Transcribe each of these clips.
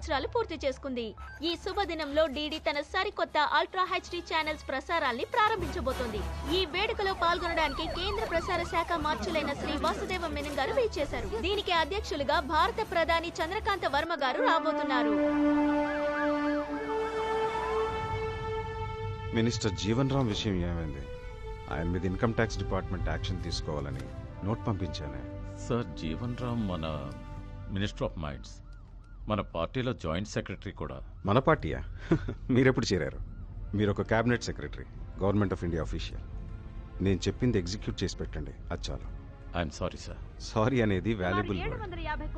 సంవత్సరాలు పూర్తి చేసుకుంది. ఈ శుభదినంలో డీడీ తన సరికొత్త అల్ట్రా హెచ్డి ఛానల్స్ ప్రసారాల్ని ప్రారంభించబోతోంది. ఈ వేడుకలో పాల్గొనడానికి కేంద్ర ప్రసార శాఖ మార్చులైన శ్రీ వాసుదేవ మెనన్ గారు చేశారు. దీనికి అధ్యక్షులుగా భారత ప్రధాని చంద్రకాంత వర్మ గారు రాబోతున్నారు. మినిస్టర్ జీవన్ రామ్ విషయం ఏమైంది? ఆయన మీద ఇన్కమ్ ట్యాక్స్ డిపార్ట్మెంట్ యాక్షన్ తీసుకోవాలని నోట్ పంపించానే. సార్ జీవన్ రామ్ మన మినిస్టర్ ఆఫ్ మైండ్స్ మన పార్టీలో జాయింట్ సెక్రటరీ కూడా. మన పార్టీయా? మీరెప్పుడు చేరారు? మీరు ఒక cabinet secretary government of India official. నేను చెప్పింది ఎగ్జిక్యూట్ చేసి పెట్టండి అది చాలు. I'm sorry sir. సారీ అనేది వాల్యుబుల్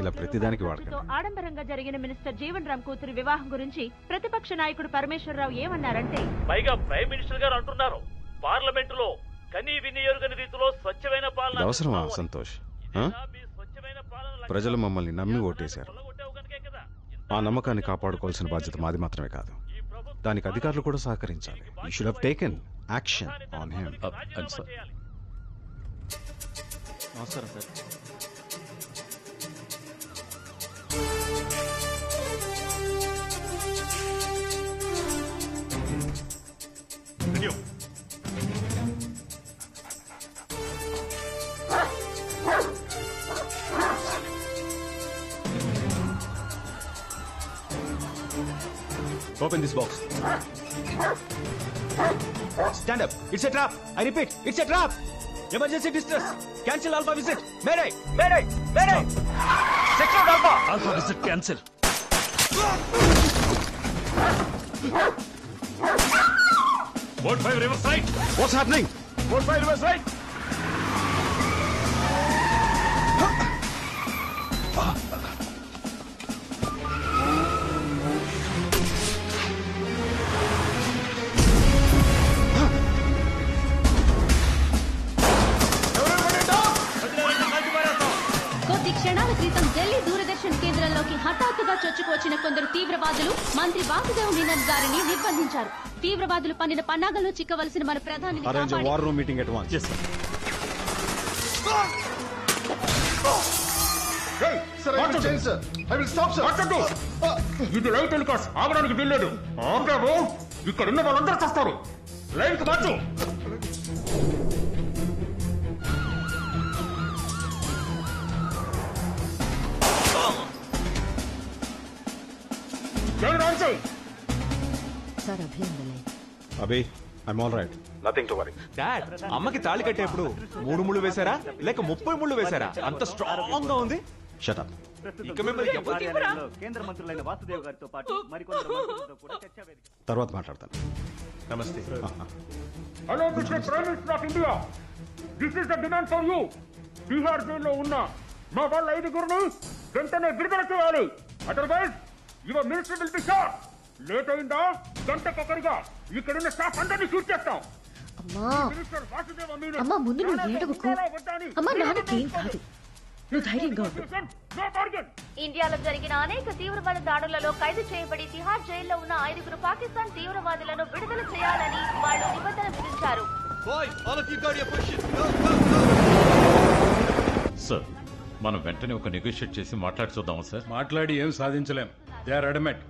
ఇలా ప్రతిదానికి వాడకండి. ఆడంబరంగా జరిగిన మినిస్టర్ జీవన్ రామ్ కూతురు వివాహం గురించి ప్రతిపక్ష నాయకుడు పరమేశ్వరరావు ఏమన్నారంటే పైగా ప్రైమ్ మినిస్టర్ గారు అంటున్నారు పార్లమెంటులో కనీ విని ఎరుగని రీతిలో స్వచ్ఛమైన పాలన అవసరమా. సంతోష్? ప్రజలు? మమ్మల్ని నమ్మి ఓటేశారు. ఆ నమ్మకాన్ని కాపాడుకోవాల్సిన బాధ్యత మాది మాత్రమే కాదు. దానికి అధికారులు కూడా సహకరించాలి. You should have taken action on him I'm sorry. చేయాలి Open this box. Stand up. It's a trap. I repeat, it's a trap. Emergency distress. Cancel Alpha visit. Mayday. Mayday. Mayday. Sector Alpha. Alpha visit cancel. Board 5 reverse. What's happening? Board 5 reverse. కేంద్రంలోకి హఠాత్తుగా చొచ్చుకొచ్చిన కొందరు తీవ్రవాదులు మంత్రి వాసుదేవ్ మీనన్ గారిని నిర్బంధించారు. తీవ్రవాదులు పన్నిన పన్నాగంలో చిక్కవలసిన మన ప్రధాని ఇది లైవ్ టెలికాస్ట్ ఆగడానికి వీల్లేదు ఇక్కడ ఉన్న వాళ్ళందరూ చేస్తారు. లైవ్కి Abhi I'm all right nothing to worry dad అమ్మకి తాళి కట్టేప్పుడు మూడు ముళ్ళు వేశారా? లేక ముప్పై ముళ్ళు వేశారా? అంత స్ట్రాంగ్గా ఉంది. షట్ అప్ ఇక మిమ్మల్ని ఎవరు తీయరా? కేంద్ర మంత్రులైన వాసుదేవ్ గారితో పాటు మరికొందరు మంత్రులతో కూడా చర్చా వేదిక. తర్వాత మాట్లాడతాను. నమస్తే. Hello mister prime minister of India this is the demand for you Bihar జైల్లో ఉన్న మా వాళ్ళ ఐదుగురిని వెంటనే విడుదల చేయాలి. Otherwise your minister will be shot late అయిందా? గంటకొకరిగా ఇక్కడున్న స్టాఫ్ అందరినీ షూట్ చేస్తాం. అమ్మా. అమ్మా, ముందు నువ్వు ఏడవకు. అమ్మా నాన్నకేం కాదు. నువ్వు ధైర్యంగా ఇండియాలో జరిగిన అనేక తీవ్రవాద దాడులలో ఖైదు చేయబడి తిహార్ జైల్లో ఉన్న ఐదుగురు పాకిస్తాన్ తీవ్రవాదులను విడుదల చేయాలని వాళ్ళు నిబంధన విధించారు. సార్ మనం వెంటనే ఒక నెగోషియేట్ చేసి మాట్లాడి చూద్దాం సార్ మాట్లాడి ఏం సాధించలేం. They are adamant.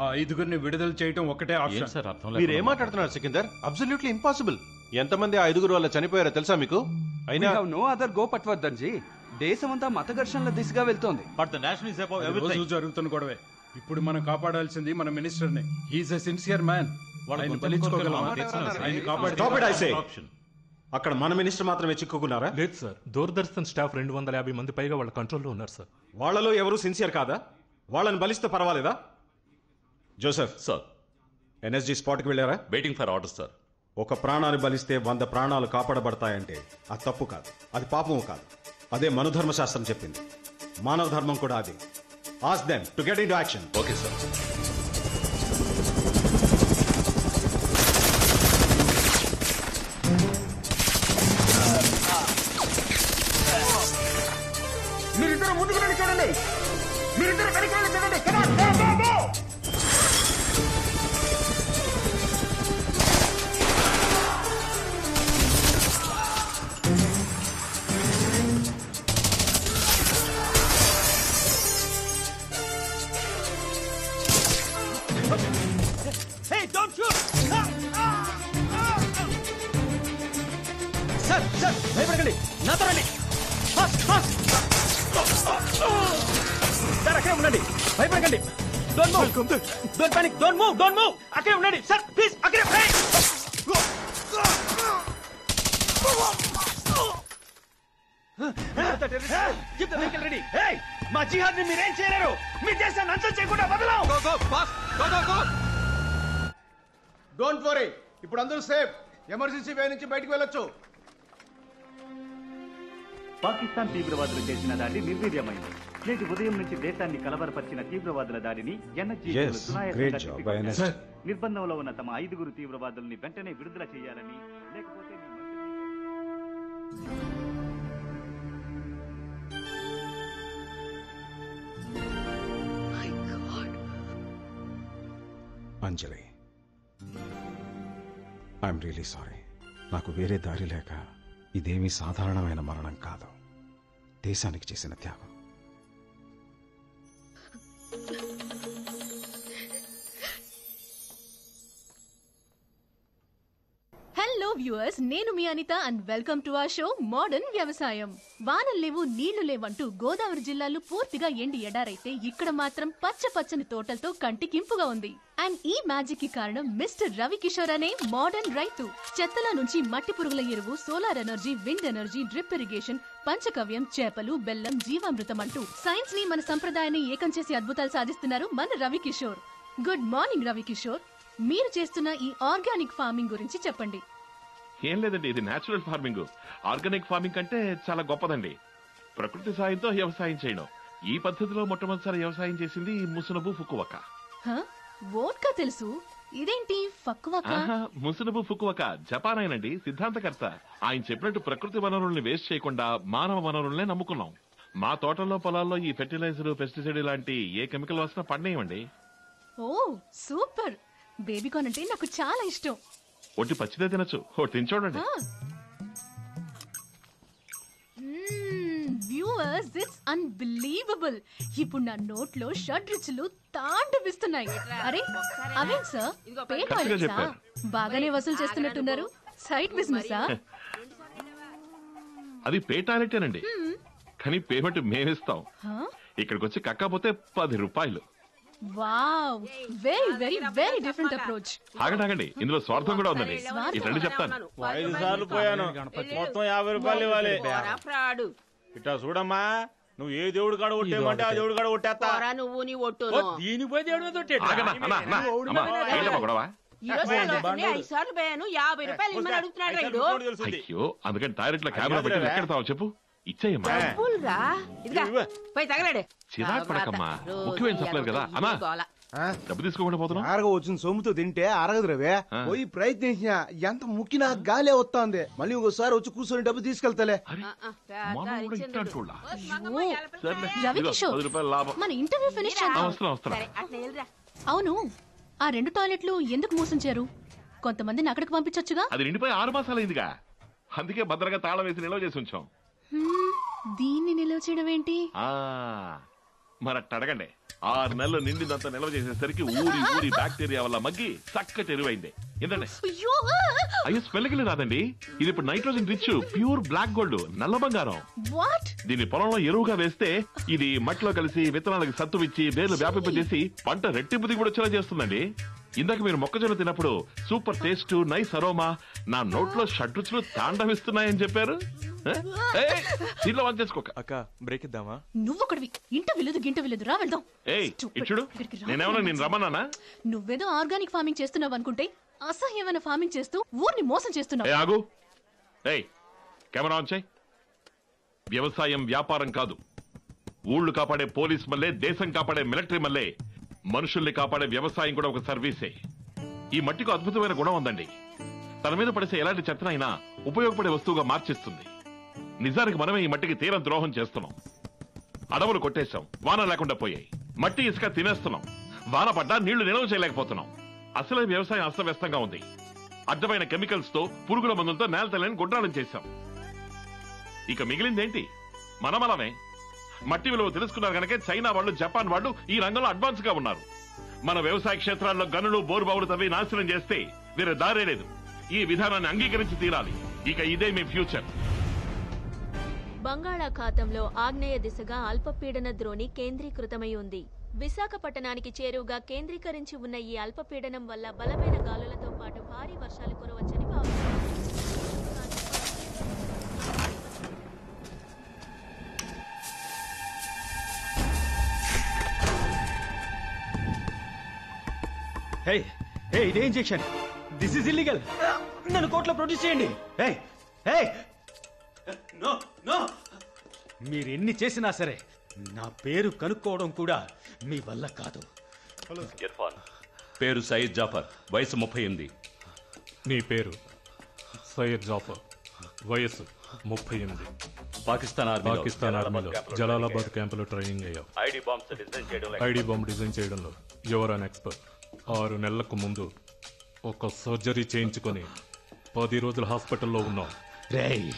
ఆ ఐదుగురిని విడుదల చేయటం ఒకటే ఏం ఆప్షన్. సార్ అర్థం మీరు ఏం మాట్లాడుతున్నారు సికిందర్? అబ్సల్యూట్లీ ఇంపాసిబుల్ ఎంతమంది ఆ ఐదుగురు వల్ల చనిపోయారో తెలుసా మీకు? అయినా no other go Patwardhan ji దేశమంతా మత ఘర్షణల దిశగా వెళ్తోంది. But the national is above అది రోజు జరుగుతున్న గొడవే. ఇప్పుడు మనం కాపాడాల్సింది మన మినిస్టర్ని హీస్ ఎ సిన్సియర్ మ్యాన్ ఆయన బలించుకోగలమా ఆయన కాపాడి Stop it, I say. Option. అక్కడ మన మినిస్టర్ మాత్రమే చిక్కుకున్నారా? లేదు సార్. దూరదర్శన్ స్టాఫ్ రెండు వందల యాభై మంది పైగా వాళ్ళ కంట్రోల్లో ఉన్నారు సార్. వాళ్ళలో ఎవరు సిన్సియర్ కాదా? వాళ్ళని బలిస్తే పర్వాలేదా? జోసెఫ్. సార్. ఎన్ఎస్జీ స్పాట్కి వెళ్ళారా? Waiting for order sir. ఒక ప్రాణాన్ని బలిస్తే వంద ప్రాణాలు కాపాడబడతాయంటే అది తప్పు కాదు. అది పాపము కాదు. అదే మనుధర్మశాస్త్రం చెప్పింది. మానవ ధర్మం కూడా అది. Ask them to get in action okay sir. Pakistan తీవ్రవాదులు చేసిన దాడి నిర్వీర్యమైంది. నేటి ఉదయం నుంచి దేశాన్ని కలవరపరిచిన తీవ్రవాదుల దాడిని ఎన్ఎస్జీ. నిర్బంధంలో ఉన్న తమ ఐదుగురు తీవ్రవాదుల్ని వెంటనే విడుదల చేయాలని లేకపోతే మీ అంజలి ఐఎమ్ రియలీ సారీ నాకు వేరే దారి లేక ఇదేమీ సాధారణమైన మరణం కాదు. దేశానికి చేసిన త్యాగం. హలో వ్యూవర్స్ నేను మీ Anitha and welcome to our show modern వ్యవసాయం వానలు లేవు నీళ్ళు లేవంటూ గోదావరి జిల్లాలో పూర్తిగా ఎండి ఎడారైతే ఇక్కడ మాత్రం పచ్చ పచ్చని తోటలతో కంటికింపుగా ఉంది. అండ్ ఈ మ్యాజిక్కి కారణం మిస్టర్ రవి కిషోర్ అనే మోడర్న్ రైతు. చెత్తల నుంచి మట్టి పురుగుల ఎరువు solar energy wind energy drip irrigation పంచకవ్యం చేపలు బెల్లం జీవామృతం అంటూ సైన్స్ని మన సంప్రదాయాన్ని ఏకం చేసి అద్భుతాలు సాధిస్తున్నారు మన రవి కిషోర్ గుడ్ మార్నింగ్ రవి కిషోర్ మీరు చేస్తున్న ఈ ఆర్గానిక్ ఫార్మింగ్ గురించి చెప్పండి. ఏం లేదండి ఇది నేచురల్ ఫార్మింగ్ ఆర్గానిక్ ఫార్మింగ్ కంటే చాలా గొప్పదండి. ప్రకృతి సాయంతో వ్యవసాయం చేయడం. ఈ పద్ధతిలో మొట్టమొదటిసారి వ్యవసాయం చేసింది ముసునబు ఫుకువక హ? వోడ్కా తెలుసు? ఇదేంటి? ఫక్కువక? ఆహా, ముసునబు ఫుకువక జపాన్ ఆయనండి సిద్ధాంతకర్త. ఆయన చెప్పినట్టు ప్రకృతి వనరుల్ని వేస్ట్ చేయకుండా మానవ వనరుల్నే నమ్ముకున్నాం. మా తోటల్లో పొలాల్లో ఈ ఫెర్టిలైజర్ పెస్టిసైడ్ లాంటి ఏ కెమికల్ వాసన పడినాయండి ఓ సూపర్! బేబీకార్న్ అంటే నాకు చాలా ఇష్టం. ఒట్టి పచ్చిదే తినచ్చు. ఓ తిని చూడండి. వ్యూవర్స్ ఇట్స్ అన్బిలీవబుల్ ఇప్పుడు నా నోట్లో షడ్ రుచులు తాండవిస్తున్నాయి. అరే అవేం సార్ పే కరెక్ట్గా టాయిలెట్సా చెప్పారు. బాగానే వసూలు చేస్తున్నట్టున్నారు. సైడ్ బిజినెసా అది పే టాయిలెటేనండి కానీ పేమెంట్ మేమిస్తాం. ఇక్కడికి వచ్చి కక్కపోతే పది రూపాయలు. Wow very very very different approach ఆగండి ఆగండి. ఇందులో స్వార్థం కూడా ఉందండి. రండి చెప్తాను. ఐదు సార్లు పోయాను. మొత్తం యాభై రూపాయలు ఇవ్వాలి. ఫ్రాడు ఇట్లా చూడమ్మా నువ్వు ఏ దేవుడు కాడ కొట్టేయమంటే ఆ దేవుడు కాడ కొట్టేస్తా. పోరా నువ్వు నీ ఒట్టు. ఓ, దీని పోయి దేవుడి మీద కొట్టేయటా? ఆగన్నా అన్నా అన్నా అమ్మా ఏంటమ్మా గొడవ? ఈ రోజు నేను ఐదు సార్లు పోయాను యాభై రూపాయలు ఇమ్మని అడుగుతున్నాడు రైడు అయ్యో అందుకని టాయిలెట్లో కెమెరా పెట్టి ఎక్కడతావు చెప్పు. ఇచ్చేయమ్మా. పోయి తగలాడు. చిరాకు పడకమ్మా. ముఖ్యమైన చెప్పలేదు కదా. అన్నా డబ్బు తీసుకోకుండా పోతున్నావు? ఆరగ వచ్చిన సొమ్ముతో తింటే అరగదు రవే. పోయి ప్రయత్నించిన ఎంత ముక్కినా గాలే వస్తాంది. మళ్ళీ ఒకసారి వచ్చి కూర్చొని డబ్బు తీసుకెళ్తాలే. మన ఇంటర్వ్యూ ఫినిష్ అవును. ఆ రెండు టాయిలెట్లు ఎందుకు మూసించారు? కొంతమందిని అక్కడికి పంపించొచ్చుగా? అది నిండిపోయి ఆరు మాసాలైందిగా అందుకే భద్రంగా తాళం వేసి నిల్వ చేసి ఉంచాం. హ్మ్, దీన్ని నిల్వ చేయడం ఏంటి? ఆ. మరి అట్ట అడగండి ఆరు నెలలు నిండిందంతా నిల్వ చేసేసరికి ఊరి ఊరి బ్యాక్టీరియా వల్ల మగ్గి చక్కటి ఎరువైంది. ఏంటండి? అయ్యో! అయ్యో స్మెల్కి రాదండి. ఇది ఇప్పుడు nitrogen rich pure black gold నల్ల బంగారం. వాట్? దీన్ని పొలంలో ఎరువుగా వేస్తే ఇది మట్టిలో కలిసి విత్తనాలకు సత్తువిచ్చి వేర్లు వ్యాపింపజేసి పంట రెట్టింపు దిగుబడి వచ్చేలా చేస్తుందండి. ఇందాక మీరు మొక్కజొన్న తిన్నప్పుడు సూపర్ టేస్ట్ నైస్ అరోమా నా నోట్లో షడ్రుచులు తాండవిస్తున్నాయని చెప్పారు. దీంట్లో వంట చేసుకోక. అక్క బ్రేక్ ఇద్దామా? నువ్వు ఒకటివి ఇంట విలేదు గింట విలేదు. రా వెళ్దాం. ఏయ్ ఇచ్చుడు ఇక్కడికి రా. నేనేమన్నా నేను రమ్మన్నానా? నువ్వేదో ఆర్గానిక్ ఫార్మింగ్ చేస్తున్నావు అనుకుంటే అసహ్యమైన ఫార్మింగ్ చేస్తూ ఊరిని మోసం ఏ చేస్తున్నావు ఆగు. ఏయ్ కెమెరా ఆన్ చేయి. వ్యవసాయం వ్యాపారం కాదు. ఊళ్ళు కాపాడే పోలీస్ మల్లే దేశం కాపాడే మిలిటరీ మల్లే. మనుషుల్ని కాపాడే వ్యవసాయం కూడా ఒక సర్వీసే. ఈ మట్టికి అద్భుతమైన గుణం ఉందండి. తన మీద పడేసే ఎలాంటి చెత్తనైనా ఉపయోగపడే వస్తువుగా మార్చిస్తుంది. నిజానికి మనమే ఈ మట్టికి తీరం ద్రోహం చేస్తున్నాం. అడవులు కొట్టేశాం. వాన లేకుండా పోయాయి. మట్టి ఇసుక తినేస్తున్నాం. వాన పడ్డా నీళ్ళు నిల్వ చేయలేకపోతున్నాం. అసలే వ్యవసాయం అస్తవ్యస్తంగా ఉంది. అడ్డమైన కెమికల్స్తో పురుగుల మందులతో నేల తల్లిని గుడ్రాలం చేశాం. ఇక మిగిలిందేంటి? మనమలమే. మట్టి విలువ తెలుసుకున్నారు కనుక చైనా వాళ్ళు జపాన్ వాళ్ళు ఈ రంగంలో అడ్వాన్స్గా ఉన్నారు. మన వ్యవసాయ క్షేత్రాల్లో గనులు బోరుబావులు తవ్వి నాశనం చేస్తే వేరే దారే లేదు. ఈ విధానాన్ని అంగీకరించి తీరాలి. ఇక ఇదే మీ ఫ్యూచర్. బంగాళాఖాతంలో ఆగ్నేయ దిశగా అల్పపీడన ద్రోణి కేంద్రీకృతమై ఉంది. విశాఖపట్టణానికి చేరువుగా కేంద్రీకరించి ఉన్న ఈ అల్పపీడనం వల్ల బలమైన గాలులతో పాటు భారీ వర్షాలు కురవచ్చని భావిస్తున్నారు. హే హే ఇదే ఇంజెక్షన్ దిస్ ఇస్ ఇల్లీగల్ నన్ను కోర్టులో ప్రొడ్యూస్ చేయండి. Hey hey no no. మీరు ఎన్ని చేసినా సరే నా పేరు కనుక్కోవడం కూడా మీ వల్ల కాదు. ఇర్ఫాన్. పేరు సయీద్ జాఫర్. వయసు ముప్పై ఎనిమిది. నీ పేరు సయ్యద్ జాఫర్. వయస్సు ముప్పై ఎనిమిది. పాకిస్తాన్ ఆర్మీలో. పాకిస్తాన్ ఆర్మీలో. జలాలాబాద్ క్యాంపులో ట్రైనింగ్ అయ్యావు. ఐడి బాంబ్స్ డిజైన్ చేయడంలో ఐడి బాంబ్ డిజైన్ చేయడంలో యువర్ అన్ ఎక్స్పర్ట్. ఆరు నెలలకు ముందు ఒక సర్జరీ చేయించుకొని పది రోజులు హాస్పిటల్లో ఉన్నావు. రేయ్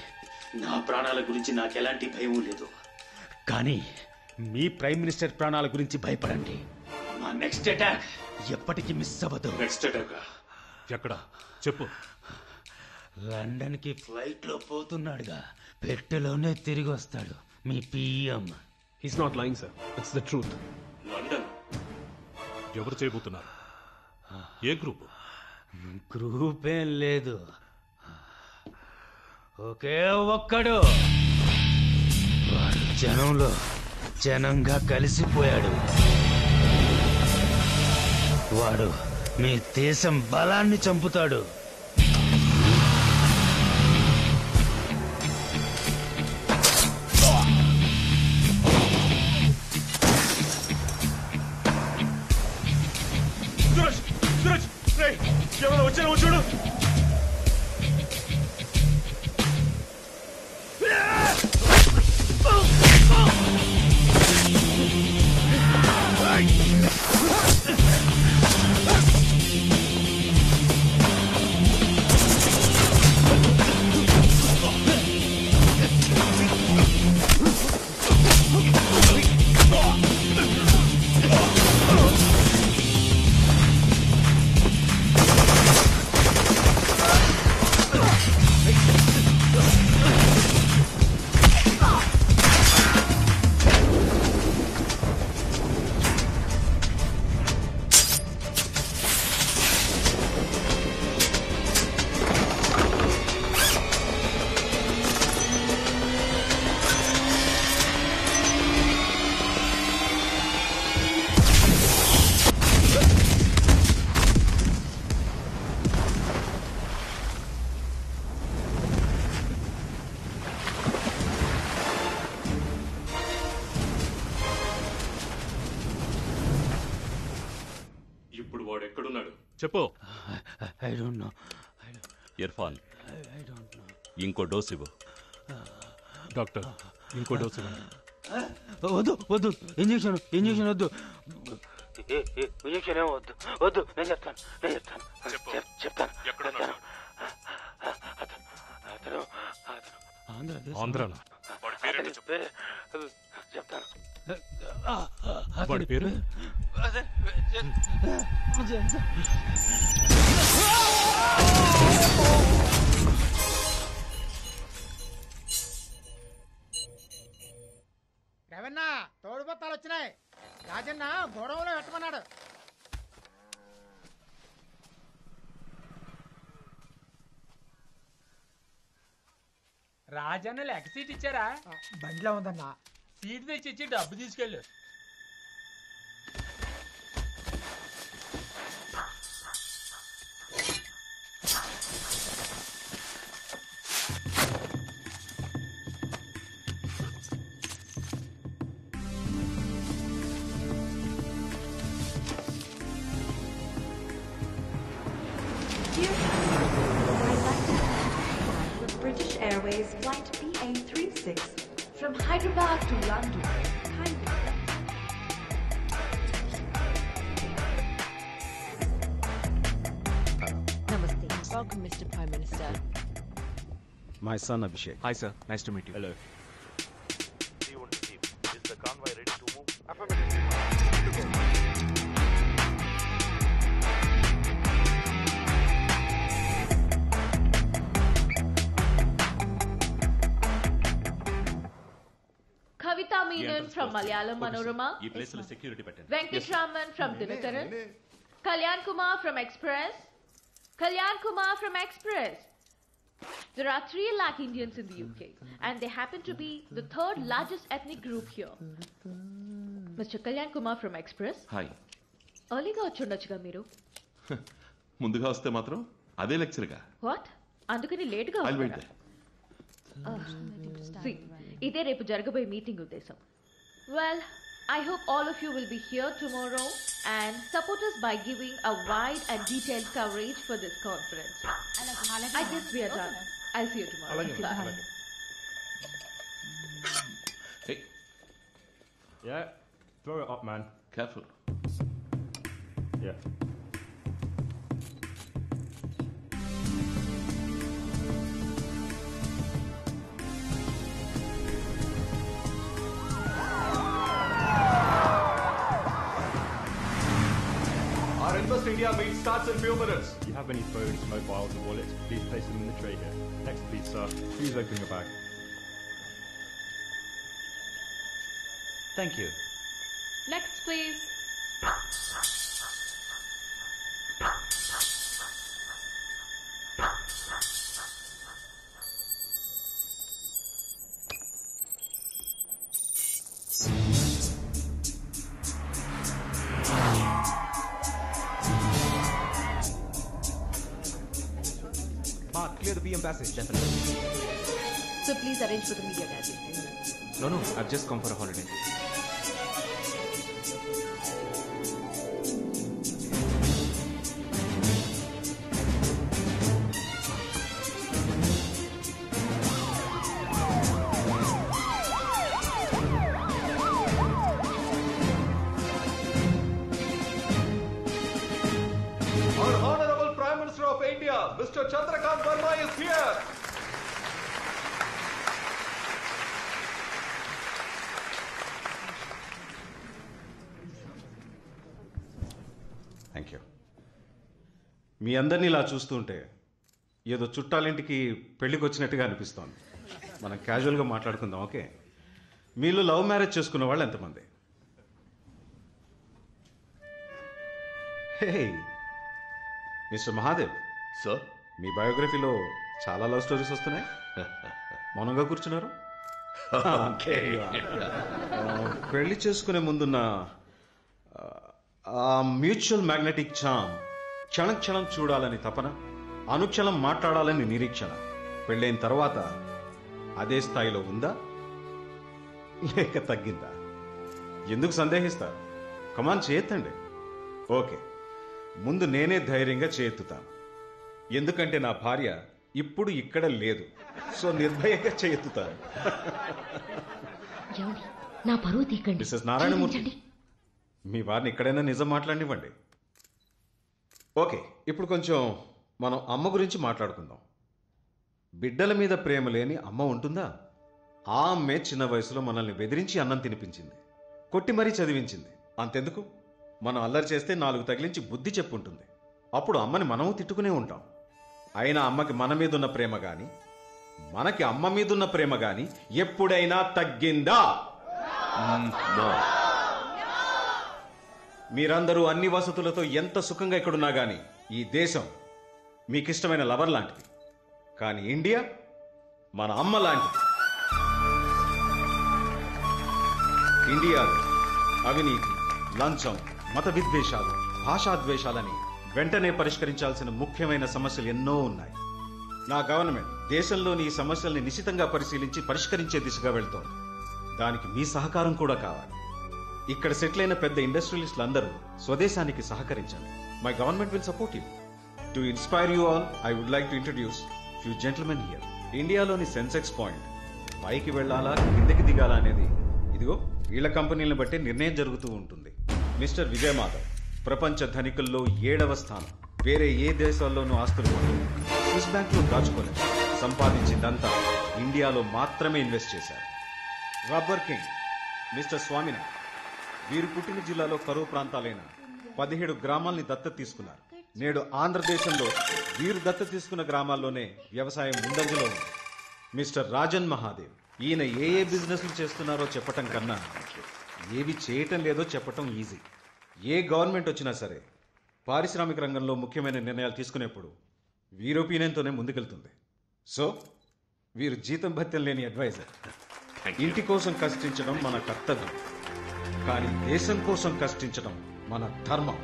నా ప్రాణాల గురించి నాకు ఎలాంటి భయం లేదు. కానీ మీ ప్రైమ్ మినిస్టర్ ప్రాణాల గురించి భయపడండి. మా నెక్స్ట్ అటాక్ ఎప్పటికీ మిస్ అవ్వదు. Next attack? ఎక్కడ? చెప్పు. లండన్కి ఫ్లైట్లో పోతున్నాడుగా. పెట్టెలోనే తిరిగి వస్తాడు మీ PM. He's not lying sir it's the truth London? ఎవరు చేయబోతున్నారు? ఏ గ్రూప్? గ్రూప్ ఏం లేదు. ఒకే ఒక్కడు. వాడు జనంలో జనంగా కలిసిపోయాడు. వాడు మీ దేశం బలాన్ని చంపుతాడు. ఐ డోంట్ నో ఇర్ఫాన్ ఇంకో డోస్ ఇవ్వు. డాక్టర్ ఇంకో డోసు ఇవ్వండి. వద్దు వద్దు. ఇంజక్షన్ ఇంజక్షన్ వద్దు. ఇంజక్షన్ ఏం వద్దు. వద్దు నేను చెప్తాను నేను చెప్తాను. చెప్- చెప్తాను చెప్తాను. అతను అతను అతను. ఆంధ్రదేశ్ ఆంధ్రాలో అతని పేరు? చెప్తాను రవణ తోడుబత్తాలు వచ్చినాయి. రాజన్న గొడవలో పెట్టమన్నాడు. రాజన్న లెక్క సీట్ ఇచ్చారా? బండిలో ఉందన్నా. సీట్ తెచ్చి ఇచ్చి డబ్బు తీసుకెళ్ళు. son Abhishek. Hi, sir. Nice to meet you. Hello. Is the convoy ready to move? Affirmative. Kavita Menon from Malayalam Manorama. Venkatraman from Dinakaran. Kalyan Kumar from Express. Kalyan Kumar from Express. There are 3 lakh Indians in the UK and they happen to be the third largest ethnic group here. Mr. Kalyan Kumar from Express. Hi ఎర్లీగా వచ్చుండొచ్చుగా మీరు ముందుగా వస్తే మాత్రం అదే లెక్చర్గా what అందుకని లేట్గా I'll wait వస్తారా? Ah, see, ఇదే రేపు జరగబోయే మీటింగ్ ఉద్దేశం well I hope all of you will be here tomorrow and support us by giving a wide and detailed coverage for this conference. I guess we are done. I'll see you tomorrow. అలాగే, Bye. అలాగే. Yeah, throw it up, man. Careful. Yeah. Our Invest India meet starts in few minutes. If you have any phones, mobiles, or wallets, please place them in the tray here. Next, please, sir. Please open your bag. Thank you. Next, please. Clear the PM passage. Definitely. So please arrange for the media gathering. No, no, I've just come for a holiday. అందరినీ ఇలా చూస్తుంటే ఏదో చుట్టాలింటికి పెళ్ళికి వచ్చినట్టుగా అనిపిస్తోంది. మనం క్యాజువల్గా మాట్లాడుకుందాం ఓకే? మీలో లవ్ మ్యారేజ్ చేసుకున్న వాళ్ళు ఎంతమంది? Hey mister Mahadev. సార్? మీ బయోగ్రఫీలో చాలా లవ్ స్టోరీస్ వస్తున్నాయి. మౌనంగా కూర్చున్నారు. పెళ్ళి చేసుకునే ముందున్న మ్యూచువల్ మ్యాగ్నెటిక్ చామ్ క్షణం క్షణం చూడాలని తపన అనుక్షణం మాట్లాడాలని నిరీక్షణ. పెళ్ళైన తర్వాత అదే స్థాయిలో ఉందా? లేక తగ్గిందా? ఎందుకు సందేహిస్తారు కమాన్ చేయొద్దండి. ఓకే. ముందు నేనే ధైర్యంగా చేయెత్తుతాను. ఎందుకంటే నా భార్య ఇప్పుడు ఇక్కడ లేదు. సో నిర్భయంగా చేయెత్తుతాను. నా పరువు తీకండి. నారాయణమూర్తి మీ వారిని ఎక్కడైనా నిజం మాట్లాడనివ్వండి. ఓకే ఇప్పుడు కొంచెం మనం అమ్మ గురించి మాట్లాడుకుందాం. బిడ్డల మీద ప్రేమ లేని అమ్మ ఉంటుందా? ఆ అమ్మే చిన్న వయసులో మనల్ని బెదిరించి అన్నం తినిపించింది కొట్టి మరీ చదివించింది. అంతెందుకు? మనం అల్లరి చేస్తే నాలుగు తగిలించి బుద్ధి చెప్పుంటుంది. అప్పుడు అమ్మని మనము తిట్టుకునే ఉంటాం. అయినా అమ్మకి మన మీదున్న ప్రేమ గాని మనకి అమ్మ మీదున్న ప్రేమ గాని ఎప్పుడైనా తగ్గిందా? మీరందరూ అన్ని వసతులతో ఎంత సుఖంగా ఇక్కడున్నా గాని ఈ దేశం మీకిష్టమైన లవర్ లాంటిది. కానీ ఇండియా మన అమ్మ లాంటిది. ఇండియాలో అవినీతి లంచం మత విద్వేషాలు భాషాద్వేషాలని వెంటనే పరిష్కరించాల్సిన ముఖ్యమైన సమస్యలు ఎన్నో ఉన్నాయి. నా గవర్నమెంట్ దేశంలోని ఈ సమస్యల్ని నిశితంగా పరిశీలించి పరిష్కరించే దిశగా వెళ్తోంది. దానికి మీ సహకారం కూడా కావాలి. ఇక్కడ సెటిల్ అయిన పెద్ద ఇండస్ట్రియలిస్టులు అందరూ స్వదేశానికి సహకరించండి my government will support you to inspire you all I would like to introduce few gentlemen here ఇండియాలోని సెన్సెక్స్ పాయింట్ పైకి వెళ్ళాలా కిందకి దిగాలా అనేది ఇదిగో వీళ్ళ కంపెనీలను బట్టి నిర్ణయం జరుగుతూ ఉంటుంది. మిస్టర్ విజయ్ మాధవ్ ప్రపంచ ధనికుల్లో ఏడవ స్థానం. వేరే ఏ దేశాల్లోనూ ఆస్తులు స్విస్ బ్యాంక్లో దాచుకోలేదు సంపాదించిందంతా ఇండియాలో మాత్రమే ఇన్వెస్ట్ చేశారు. రబ్బర్ కింగ్ మిస్టర్ స్వామినాథ్ వీరు పుట్టిన జిల్లాలో కరువు ప్రాంతాలైన పదిహేడు గ్రామాల్ని దత్తత తీసుకున్నారు. నేడు ఆంధ్రదేశంలో వీరు దత్తత తీసుకున్న గ్రామాల్లోనే వ్యవసాయం ముందంజలో ఉంది. మిస్టర్ రాజన్ మహాదేవ్ ఈయన ఏ ఏ బిజినెస్లు చేస్తున్నారో చెప్పటం కన్నా ఏవి చేయటం లేదో చెప్పటం ఈజీ. ఏ గవర్నమెంట్ వచ్చినా సరే పారిశ్రామిక రంగంలో ముఖ్యమైన నిర్ణయాలు తీసుకునేప్పుడు వీరి ఒపీనియన్తోనే ముందుకెళ్తుంది. సో వీరు జీతం భత్యం లేని అడ్వైజర్. ఇంటి కోసం కష్టించడం మన కర్తవ్యం. కానీ దేశం కోసం కష్టించడం మన ధర్మం.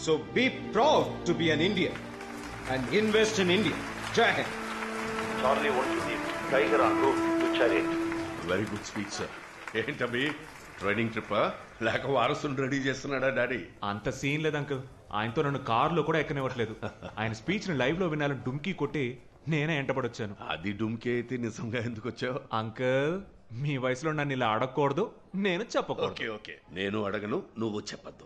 So be proud to be an Indian and invest in India జై Hind Charlie two tiger on route to very good speech sir ఏంటవి ట్రైనింగ్ ట్రిప్ లేక వారసుని రెడీ చేస్తున్నాడా డాడీ? అంత సీన్ లేదు అంకుల్. ఆయనతో నన్ను కారులో కూడా ఎక్కనివ్వట్లేదు. ఆయన స్పీచ్ని లైవ్లో వినాలని డుమ్కీ కొట్టి నేనే ఎంటపడొచ్చాను అది డుమ్కీ అయితే నిజంగా ఎందుకు వచ్చావు? అంకుల్ మీ వయసులో నన్ను ఇలా అడగకూడదు నేను చెప్పకూడదు. Okay okay. నేను అడగను నువ్వు చెప్పద్దు.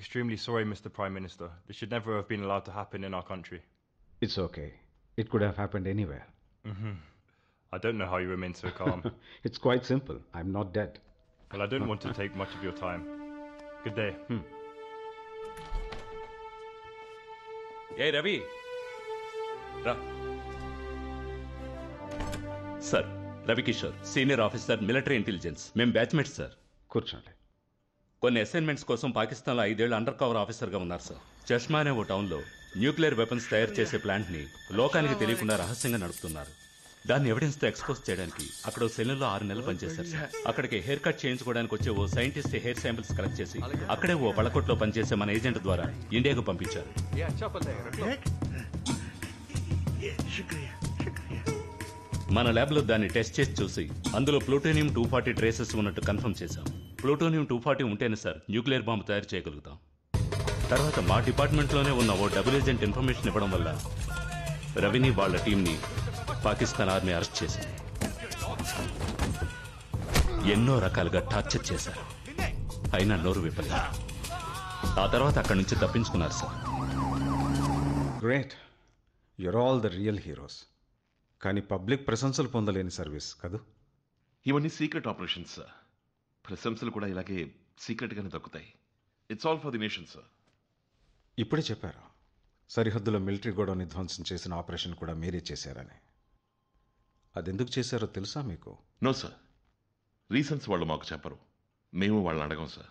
extremely sorry, Mr. Prime Minister. This should never have been allowed to happen in our country. It's okay it could have happened anywhere hmm I don't know how you remain so calm. It's quite simple I'm not dead well, I don't want to take much of your time. Good day. ఏ రవి రా sir Ravikishore senior officer military intelligence మేము batchmates sir కూర్చోండి కొన్ని assignments కోసం పాకిస్తాన్లో ఐదేళ్ళు under cover ఆఫీసర్గా ఉన్నారు sir Chashma అనే ఓ టౌన్లో న్యూక్లియర్ వెపన్స్ తయారు చేసే ప్లాంట్ని లోకానికి తెలియకుండా రహస్యంగా నడుపుతున్నారు. దాన్ని ఎవిడెన్స్తో ఎక్స్పోజ్ చేయడానికి అక్కడ సెలూన్లో సెల్లులో ఆరు నెలలు పనిచేశారు సార్ అక్కడికి హెయిర్ కట్ చేయించుకోవడానికి వచ్చే ఓ సైంటిస్ట్ హెయిర్ శాంపిల్స్ కలెక్ట్ చేసి అక్కడే ఓ పళ్ళకొట్లో పనిచేసే మన ఏజెంట్ ద్వారా ఇండియాకు పంపించారు. మన ల్యాబ్లో దాన్ని టెస్ట్ చేసి చూసి అందులో ప్లూటోనియం టూ ఫార్టీ ట్రేసెస్ ఉన్నట్టు కన్ఫర్మ్ చేశాం. ప్లూటోనియం టూ ఫార్టీ ఉంటేనే సార్ న్యూక్లియర్ బాంబు తయారు చేయగలుగుతాం. తర్వాత మా డిపార్ట్మెంట్లోనే ఉన్న ఓ డబుల్ ఏజెంట్ ఇన్ఫర్మేషన్ ఇవ్వడం వల్ల రవిని వాళ్ళ టీంని పాకిస్తాన్ ఆర్మీ అరెస్ట్ చేసింది. ఎన్నో రకాలుగా టార్చర్ చేశారు. అయినా నోరు విప్పలేదు. ఆ తర్వాత అక్కడి నుంచి తప్పించుకున్నారు sir. Great you're all the real heroes కానీ పబ్లిక్ ప్రశంసలు పొందలేని సర్వీస్ కదూ? ఇవన్నీ సీక్రెట్ ఆపరేషన్స్ సార్. ప్రశంసలు కూడా ఇలాగే సీక్రెట్ గానే దక్కుతాయి. It's all for the nation sir ఇప్పుడే చెప్పారు. సరిహద్దులో మిలిటరీ గోడౌన్ని ధ్వంసం చేసిన ఆపరేషన్ కూడా మీరే చేశారని. అదెందుకు చేశారో తెలుసా మీకు? నో సార్ రీజన్స్ వాళ్ళు మాకు చెప్పరు. మేము వాళ్ళని అడగం సార్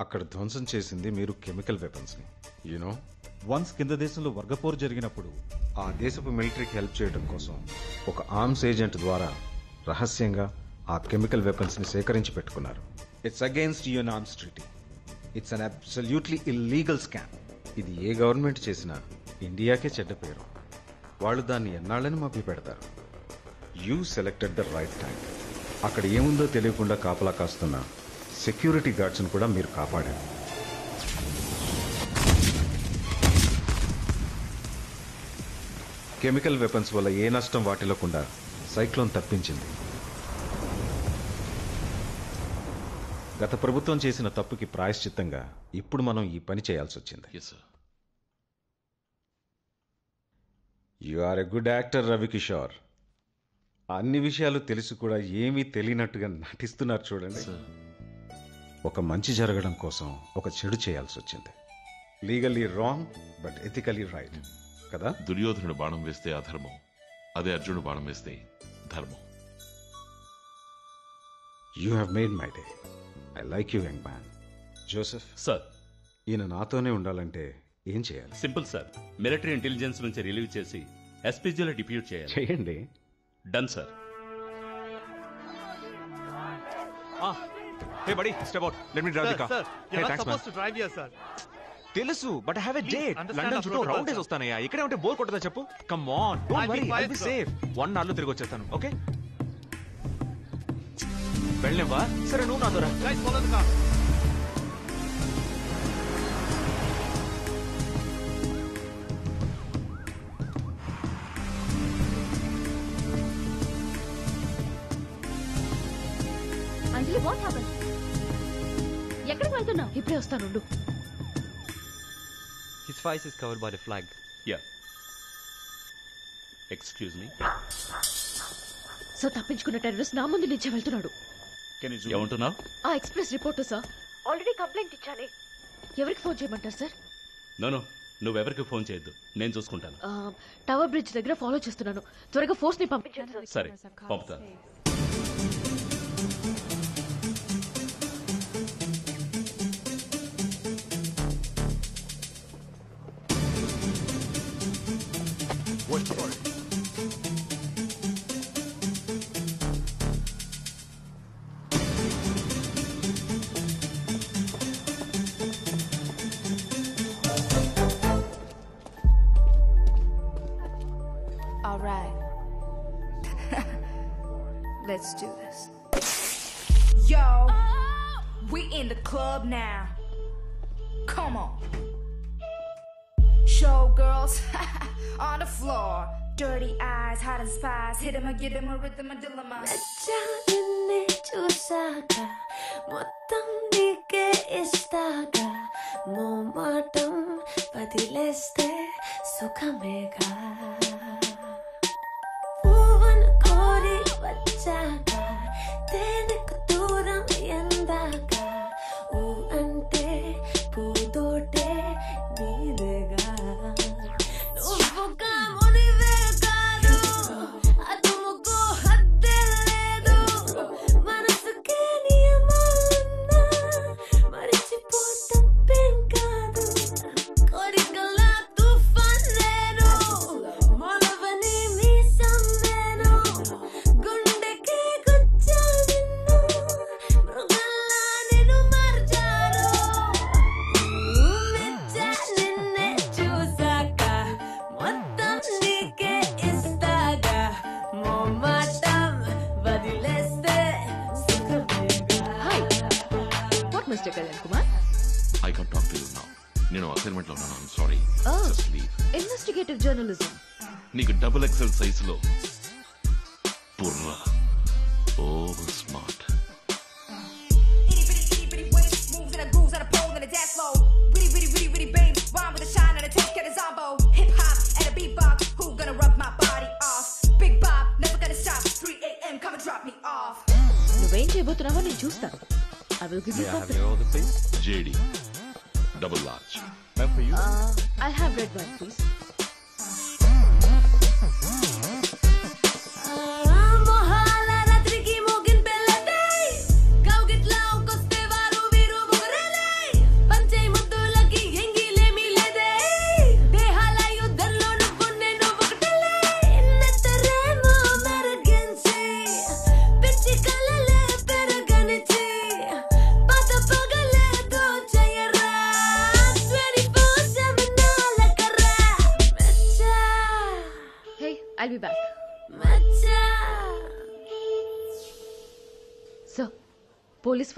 అక్కడ ధ్వంసం చేసింది మీరు కెమికల్ వెపన్స్ని. యూనో వన్స్ కింద దేశంలో వర్గపోరు జరిగినప్పుడు ఆ దేశపు మిలిటరీకి హెల్ప్ చేయడం కోసం ఒక ఆర్మ్స్ ఏజెంట్ ద్వారా రహస్యంగా ఆ కెమికల్ వెపన్స్ని సేకరించి పెట్టుకున్నారు. It's against UN arms treaty it's an absolutely illegal scam ఇది ఏ గవర్నమెంట్ చేసినా ఇండియాకే చెడ్డ పేరు. వాళ్ళు దాన్ని ఎన్నాళ్ళని మభ్య పెడతారు? You selected the right time అక్కడ ఏముందో తెలియకుండా కాపలా కాస్తున్న సెక్యూరిటీ గార్డ్స్ని కూడా మీరు కాపాడారు. కెమికల్ వెపన్స్ వల్ల ఏ నష్టం వాటిల్లకుండా సైక్లోన్ తప్పించింది. గత ప్రభుత్వం చేసిన తప్పుకి ప్రాయశ్చిత్తంగా ఇప్పుడు మనం ఈ పని చేయాల్సి వచ్చింది you are a good actor Ravikishore అన్ని విషయాలు తెలిసి కూడా ఏమీ తెలియనట్టుగా నటిస్తున్నారు చూడండి. ఒక మంచి జరగడం కోసం ఒక చెడు చేయాల్సి వచ్చింది legally wrong but ethically right కదా? దుర్యోధనుడు బాణం వేస్తే అధర్మం అదే అర్జునుడు బాణం వేస్తే ధర్మం. You have made my day I like you young man Joseph sir ఈయన నాతోనే ఉండాలంటే ఏం చేయాలి? సింపుల్ సార్ మిలిటరీ ఇంటెలిజెన్స్ నుంచి రిలీవ్ చేసి ఎస్పీజీలో డిప్యూట్ చేయాలి. చేయండి. Done sir hey buddy step out let me drive the car hey thanks man drive here, sir. తెలుసు but I have a date London చుట్టూ రౌండ్ sir. వస్తానయ్యా. ఇక్కడే ఉంటే బోర్ కొట్టదా చెప్పు? Come on I'll don't be worry I quiet, be. Safe one అవర్లో తిరిగి వచ్చేస్తాను. ఓకే వెళ్ళలేవా సరే నువ్వు నాతో. అంజలి వాట్ హ్యాపన్ ఎక్కడికి వెళ్తున్నావు? ఇప్పుడే వస్తాను His face is covered by the flag. Yeah excuse me so తప్పించుకున్న టెర్రరిస్ట్ నా ముందు నుంచే వెళ్తున్నాడు. ఏమంటున్నావు? ఆ Express reporter sir. Already complaint ఇచ్చానే. ఎవరికి ఫోన్ చేయమంటారు సార్? నో నువ్వెవరికి ఫోన్ చేయొద్దు. నేను చూసుకుంటాను. ఆ, టవర్ బ్రిడ్జ్ దగ్గర ఫాలో చేస్తున్నాను. త్వరగా ఫోర్స్ని పంపించండి సార్. సరే పంపుతాను. Dirty eyes, hot as spies. Hit him, I give him a rhythm, a dilemma. నిన్నే చూసాక 주사가 못던 네게 있다가 వదిలేస్తే 바디레스테 పువ్వును కోరి 거리 తేనెకు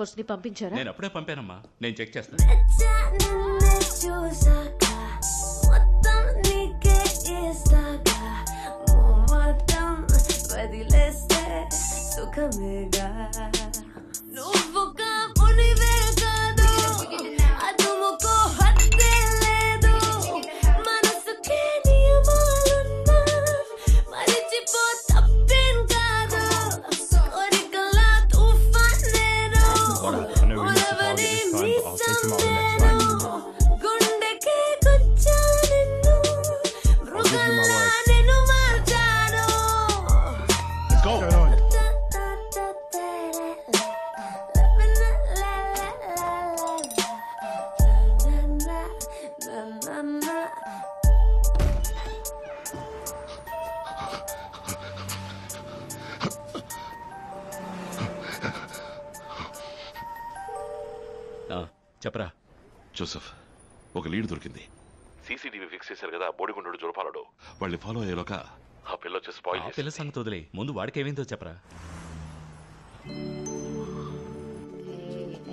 ఫోర్స్ని పంపించారా? నేను అప్పుడే పంపానమ్మా. నేను చెక్ చేస్తాను పిల్ల సంగతి వదిలే. ముందు వాడికి ఏమైందో చెప్పరా.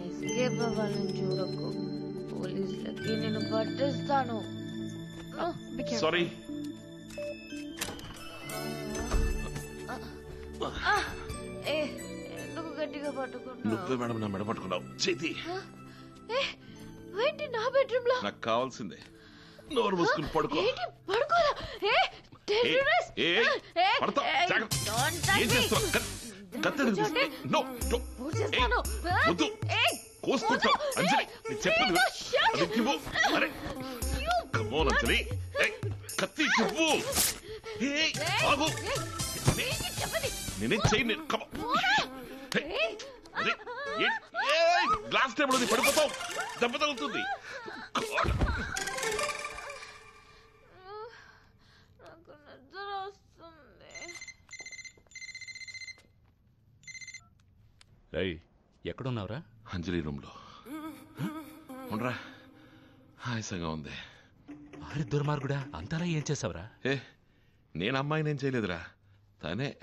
ఎస్కేప్ అవ్వాలని చూడకు. పోలీసులకి నేను పట్టిస్తాను. సారీ ఆ, ఏ ఎందుకు గట్టిగా పట్టుకుంటున్నావు నువ్వే మేడం నా మెడ పట్టుకున్నావు. చేతి ఆ, ఏ ఏంటి నా బెడ్రూమ్లో నాకు కావాల్సిందే. నోరు మూసుకుని పడుకో. ఏంటి పడుకోరా? ఏ టెర్రరిస్ట్ ఏ, ఏ, పడతా, జాగ్రత్త. ఏం చేస్తున్నావు? కత్- కత్తెర తీసి- నో నో. చేస్తాను వద్దు. కోసుకుంటావు అంజలి నీ చెప్పదు అది ఇవ్వు అరే. Come on Anjali. ఏయ్, కత్తి ఇవ్వు ఏయ్, ఆగు. నేనేం కమ గ్లాస్ టేబుల్ ఉంది. పడిపోతావు. దెబ్బ తగులుతుంది God. నాకు నిద్ర వస్తుంది రేయ్ ఎక్కడున్నావురా? అంజలి రూమ్లో ఉండరా. ఆయాసంగా ఉంది. అరే దుర్మార్గుడా అంతలా ఏం చేసావురా? ఏ నేను అమ్మాయిని ఏం చేయలేదురా. తనే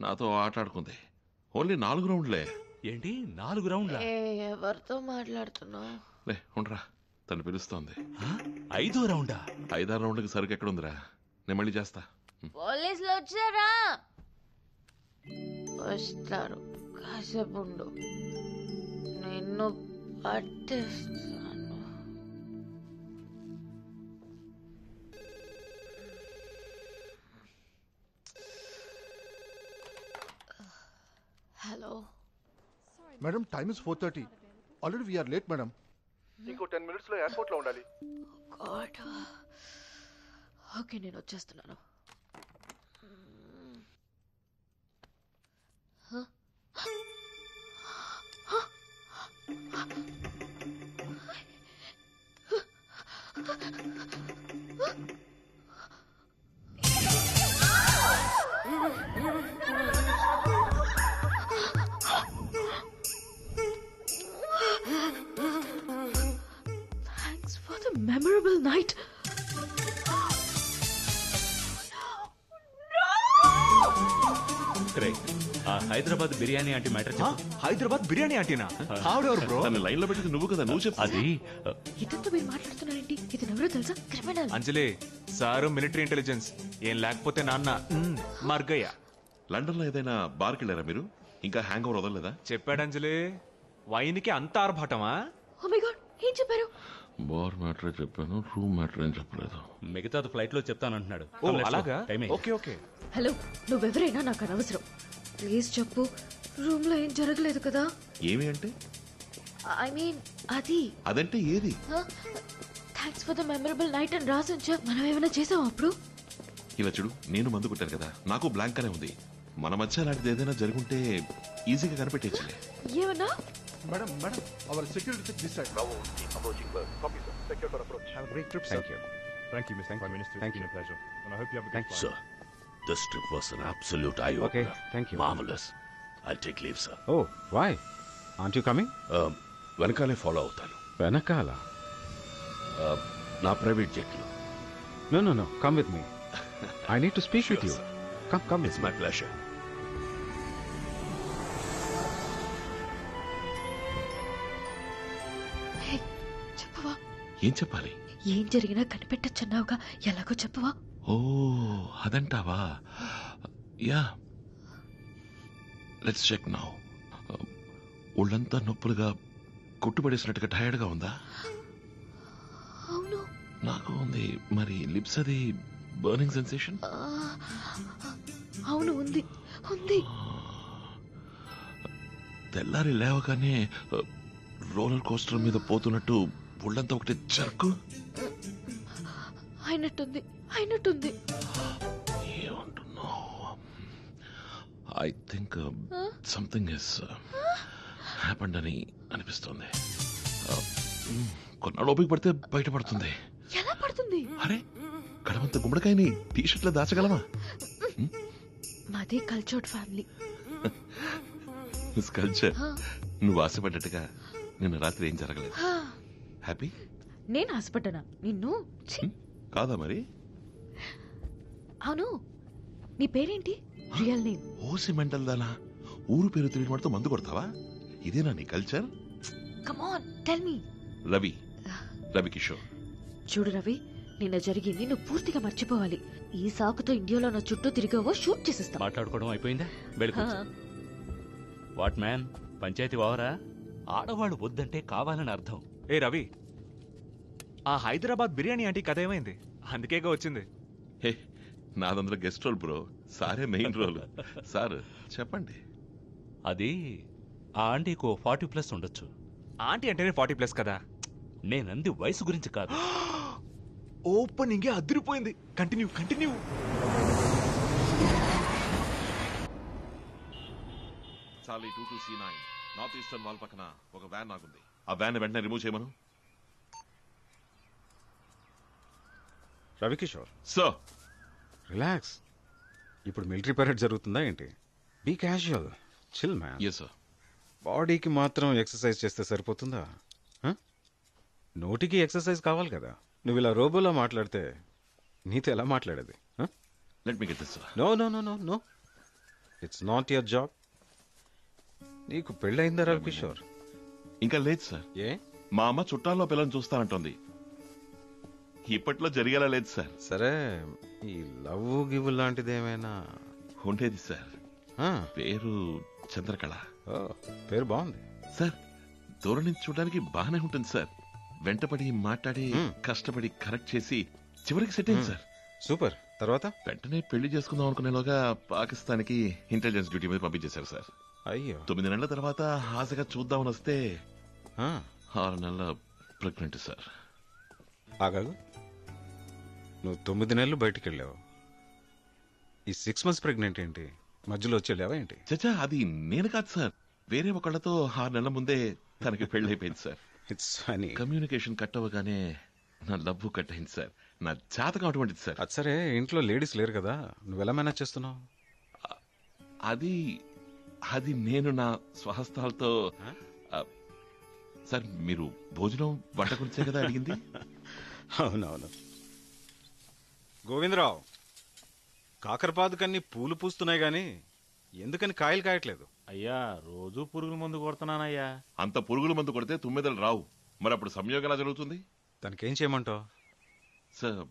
నాతో ఆట ఆడుకుంది ఓన్లీ నాలుగు రౌండ్లే. ఏంటి? నాలుగు రౌండ్ల? ఎవరితో మాట్లాడుతున్నావు? లే ఉండరా. తను పిలుస్తోంది. ఐదో రౌండా? ఐదారు రౌండ్కి సరుకు ఎక్కడుందిరా? నేను మళ్ళీ చేస్తా. పోలీసులు వచ్చారా? వస్తారు. కాసేపు ఉండు నిన్ను పట్టిస్తాను. Hello. Madam time is four thirty. Already we're late madam. ఇంకో టెన్ మినిట్స్లో ఎయిర్పోర్ట్లో ఉండాలి. ఓకే నేను వచ్చేస్తున్నాను. Thanks for the memorable night. Great. Hyderabad biryani అంటే మ్యాటర్ చెప్పు. హైదరాబాద్ బిర్యానీ అంటేనా ఆవిడెవరు బ్రో? తన లైన్లో పెట్టింది నువ్వు కదా నువ్వు చెప్పు. అది ఇదంతా మీరు మాట్లాడుతున్నారేంటి ఇది ఎవరో తెలుసా? Criminal. Anjali sir military intelligence. ఏం లేకపోతే నాన్న మ్, మర్గయ్య. లండన్లో ఏదైనా బార్కి వెళ్ళారా మీరు? ఇంకా హ్యాంగ్ ఓవర్ వదలలేదా? చెప్పాడు అంజలి వైన్కి అంత ఆర్భాటమా? ఓ మై గాడ్ ఏం చెప్పారు? బార్ మ్యాటర్ చెప్పాను రూమ్ మ్యాటర్ ఏం చెప్పలేదు. మిగతాది ఫ్లైట్లో చెప్తానంటున్నాడు. ఓ. అలాగా. Okay okay. హలో నువ్వెవరైనా నాకు అనవసరం. ప్లీజ్ చెప్పు. రూమ్లో ఏం జరగలేదు కదా? ఏమి అంటే? ఐ మీన్ అది. అదంటే ఏది? Thanks for the memorable night అని రాసి ఉంచా మనం ఏమైనా చేసాం అప్పుడు? ఇలా చూడు నేను మందు కొట్టాను కదా. నాకు బ్లాంక్ అనే ఉంది. మన మధ్య అలాంటిది ఏదైనా జరుగుంటే ఈజీగా కనిపెట్టేచ్చులే ఏమన్నా? Madam madam our security check this side approaching berth. Copy, sir. Secure for approach. Have a great trip, sir. Thank you. Thank you, Mr. Prime Minister. Thank it's been a pleasure. And I this trip was an absolute eye-opener. Okay, thank you. Marvelous. I'll take leave, sir. Oh, why? Aren't you coming? Um, వెనకాలే follow అవుతాను వెనకాల Uh, నా private జెట్లో No, no, no. Come with me. I need to speak with you. Come, come. It's my pleasure. Hey, చెప్పవా ఏం చెప్పాలి ఏం జరిగినా కనిపెట్టచ్చన్నావుగా ఎలాగో చెప్పవా ఓ అదంటావా? యా. లెట్స్ చెక్ నౌ ఒళ్ళంతా నొప్పులుగా కొట్టుబడేసినట్టుగా టైర్డ్గా ఉందా? అవును. నాకు ఉంది. మరి లిప్స్ అది బర్నింగ్ సెన్సేషన్? అవును ఉంది. ఉంది. తెల్లారి లేవగానే రోలర్ కోస్టర్ మీద పోతున్నట్టు ఒళ్ళంతా ఒకటి జర్కు అయినట్టుంది అయినట్టుంది. I think something is happened అని అనిపిస్తోంది. Uh, కొన్నాళ్ళు ఓపిక పడితే బయటపడుతుంది. ఎలా పడుతుంది? అరే కడమంత గుమ్మడికాయని టీ షర్ట్లో దాచగలమా మాది కల్చర్డ్ ఫ్యామిలీ. మిస్ కల్చర్ నువ్వు ఆశపడ్డట్టుగా నిన్న రాత్రి ఏం జరగలేదు. హ్యాపీ నేను ఆశపడ్డానా? నిన్ను! కాదా మరి? అవును. నీ పేరేంటి? Real name. ఓసి మెంటల్ దానా? ఊరు పేరు తెలియని వాడితో మందు కొడతావా? ఇదేనా నీ culture? Come on tell me Ravi. Ravi Kishore. చూడు రవి నిన్న జరిగింది నువ్వు పూర్తిగా మర్చిపోవాలి. ఈ సాకుతో ఇండియాలో నా చుట్టూ తిరిగావో షూట్ చేసేస్తా. మాట్లాడుకోవడం అయిపోయిందా? వెళ్ళి. What man? పంచాయతీ ఓవరా ఆడవాళ్ళు వద్దంటే కావాలని అర్థం. ఏ రవి ఆ హైదరాబాద్ బిర్యానీ ఆంటీ కథ ఏమైంది? అందుకేగా వచ్చింది. హే నాదందులో గెస్ట్ రోల్ బ్రో. సారే మెయిన్ రోల్. సార్ చెప్పండి. అది ఆ ఆంటీకి ఫార్టీ ప్లస్ ఉండొచ్చు. ఆంటీ అంటేనే ఫార్టీ ప్లస్ కదా? నేనంది వయసు గురించి కాదు. ఓపెనింగ్ అదిరిపోయింది. Continue continue. Charlie two two C nine north eastern wall పక్కన ఒక వ్యాన్ నాకుంది ఆ వ్యాన్ వెంటనే రిమూవ్ చేయమను. రవికిషోర్. Sir relax. ఇప్పుడు మిలిటరీ పరేడ్ జరుగుతుందా ఏంటి? Be casual chill man yes sir బాడీకి మాత్రం ఎక్సర్సైజ్ చేస్తే సరిపోతుందా? నోటికి ఎక్సర్సైజ్ కావాలి కదా. నువ్వు ఇలా రోబోలో మాట్లాడితే నీతో ఎలా మాట్లాడేది? Let me get this sir no no no no no it's not your job నీకు పెళ్ళయిందా రవికిషోర్? ఇంకా లేదు సార్ ఏ? మా అమ్మ చుట్టాల్లో పిల్లని చూస్తానంటుంది. ఇప్పట్లో జరిగేలా లేదు సార్. సరే ఈ లవ్ గివ్ లాంటిది ఏమైనా ఉండేది సార్. ఆ, పేరు చంద్రకళ. ఓ, పేరు బాగుంది. సార్ దూరం నుంచి చూడడానికి బాగానే ఉంటుంది సార్. వెంటపడి మాట్లాడి కష్టపడి కరెక్ట్ చేసి చివరికి సెట్ అయింది సార్. సూపర్. తర్వాత? వెంటనే పెళ్ళి చేసుకుందాం అనుకునేలోగా పాకిస్తాన్కి ఇంటెలిజెన్స్ డ్యూటీ మీద పంపించేశారు సార్. అయ్యో. తొమ్మిది నెలల తర్వాత ఆశగా చూద్దామని వస్తే ఆ, ఆరు నెలల ప్రెగ్నెంట్ సార్. ఆగాగు. నువ్వు తొమ్మిది నెలలు బయటికి వెళ్ళావు ఈ సిక్స్ మంత్స్ ప్రెగ్నెంట్ ఏంటి? మధ్యలో వచ్చి వెళ్ళావా ఏంటి? చచ్చా అది నేను కాదు సార్. వేరే ఒకళ్ళతో ఆరు నెలల ముందే తనకి పెళ్ళైపోయింది sir. It's funny communication cut అవ్వగానే నా లవ్ కట్ అయింది సార్. నా జాతకం అటువంటిది సార్. అది సరే ఇంట్లో లేడీస్ లేరు కదా. నువ్వు ఎలా మేనేజ్ చేస్తున్నావు? అది అది నేను నా స్వహస్తాలతో ఆ, సార్ మీరు భోజనం వంట గురించే కదా అడిగింది? అవునవును. గోవిందరావు కాకరపాదుకన్నీ పూలు పూస్తున్నాయి గాని ఎందుకని కాయలు కాయట్లేదు? అయ్యా రోజు పురుగుల మందు కొడుతున్నానయ్యా. అంత పురుగుల మందు కొడితే తుమ్మెదలు రావు. మరి అప్పుడు సంయోగం ఎలా జరుగుతుంది? తనకేం చేయమంటావు? సార్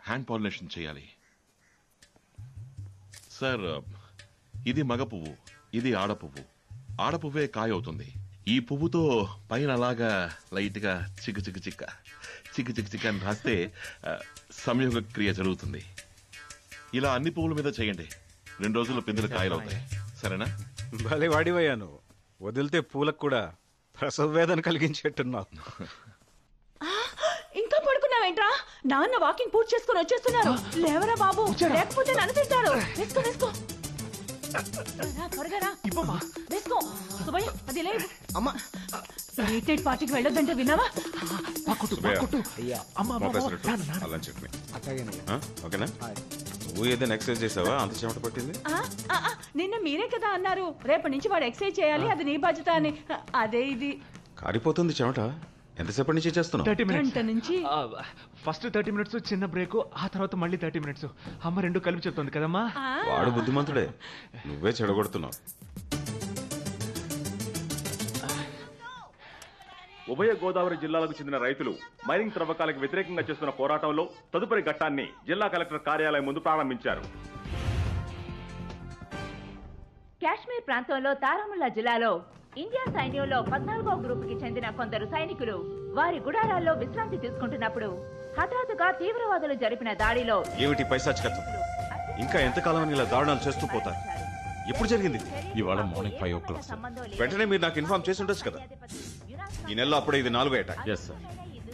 హ్యాండ్ పాలినేషన్ చేయాలి. సార్ ఇది మగ పువ్వు ఇది ఆడ పువ్వు. ఆడ పువ్వే కాయ అవుతుంది ఈ పువ్వుతో పైన అలాగా లైట్గా చిక్కు చిక్కు చిక్క చిక్కు చిక్కు చిక్క అని రాస్తే సంయోగ క్రియ జరుగుతుంది. ఇలా అన్ని పువ్వుల మీద చేయండి. రెండు రోజుల్లో పిందులు కాయలు అవుతాయి సరేనా? భలే వాడివయ్యా నువ్వు. వదిలితే పూలకు కూడా ప్రసవ వేదన కలిగించేట్టున్నావు. ఇంకా పడుకున్నావేంట్రా? నాన్న వాకింగ్ పూర్తి చేసుకుని వచ్చేస్తున్నారు. లేవరా బాబు. లేకపోతే నన్ను తింటారు వేసుకో వేసుకో. రా, త్వరగా రా. సుబ్బయ్య అది లేదు అమ్మా. నైట్ పార్టీకి వెళ్ళొద్దంటే విన్నావా? అల్లం చట్నీ ఆ, ఓకేనా? నువ్వు ఏదైనా ఎక్సర్సైజ్ చేసావా? అంత చెమట పట్టింది? నిన్న మీరే కదా అన్నారు. రేపటి నుంచి వాడు ఎక్సైజ్ చేయాలి అది నీ బాధ్యత అని. అదే ఇది. కారిపోతుంది చెమట. ఎంతసేపటి నుంచి చేస్తున్నావు? ఫస్ట్ థర్టీ మినిట్స్ చిన్న బ్రేక్ ఆ తర్వాత మళ్ళీ థర్టీ మినిట్స్. అమ్మ రెండు కలిపి చెప్తుంది కదమ్మా. వాడు బుద్ధిమంతుడే. నువ్వే చెడగొడుతున్నావు. ఉభయ గోదావరి జిల్లాలకు చెందిన రైతులు మైనింగ్ త్రవ్వకాలకు వ్యతిరేకంగా చేస్తున్న పోరాటంలో తదుపరి ఘట్టాన్ని జిల్లా కలెక్టర్ కార్యాలయం ముందు ప్రారంభించారు. కాశ్మీర్ ప్రాంతంలో తారాముల్లా జిల్లాలో ఇండియా సైన్యంలో పద్నాలుగో గ్రూపుకి చెందిన కొందరు సైనికులు వారి గుడారాల్లో విశ్రాంతి తీసుకుంటున్నప్పుడు హఠాత్తుగా తీవ్రవాదులు జరిపిన దాడిలో ఏమిటి పైశాచికత్వం? ఇంకా ఎంతకాలం ఇలా దారుణాలు చేస్తూ పోతారు? ఎప్పుడు జరిగింది ఇవాళ మార్నింగ్ ఫైవ్ ఓ క్లాక్ వెంటనే మీరు నాకు ఇన్ఫార్మ్ చేసి ఉండొచ్చు కదా. ఈ నెలలో అప్పుడే ఇది నాలుగో ఏటా. ఎస్ సార్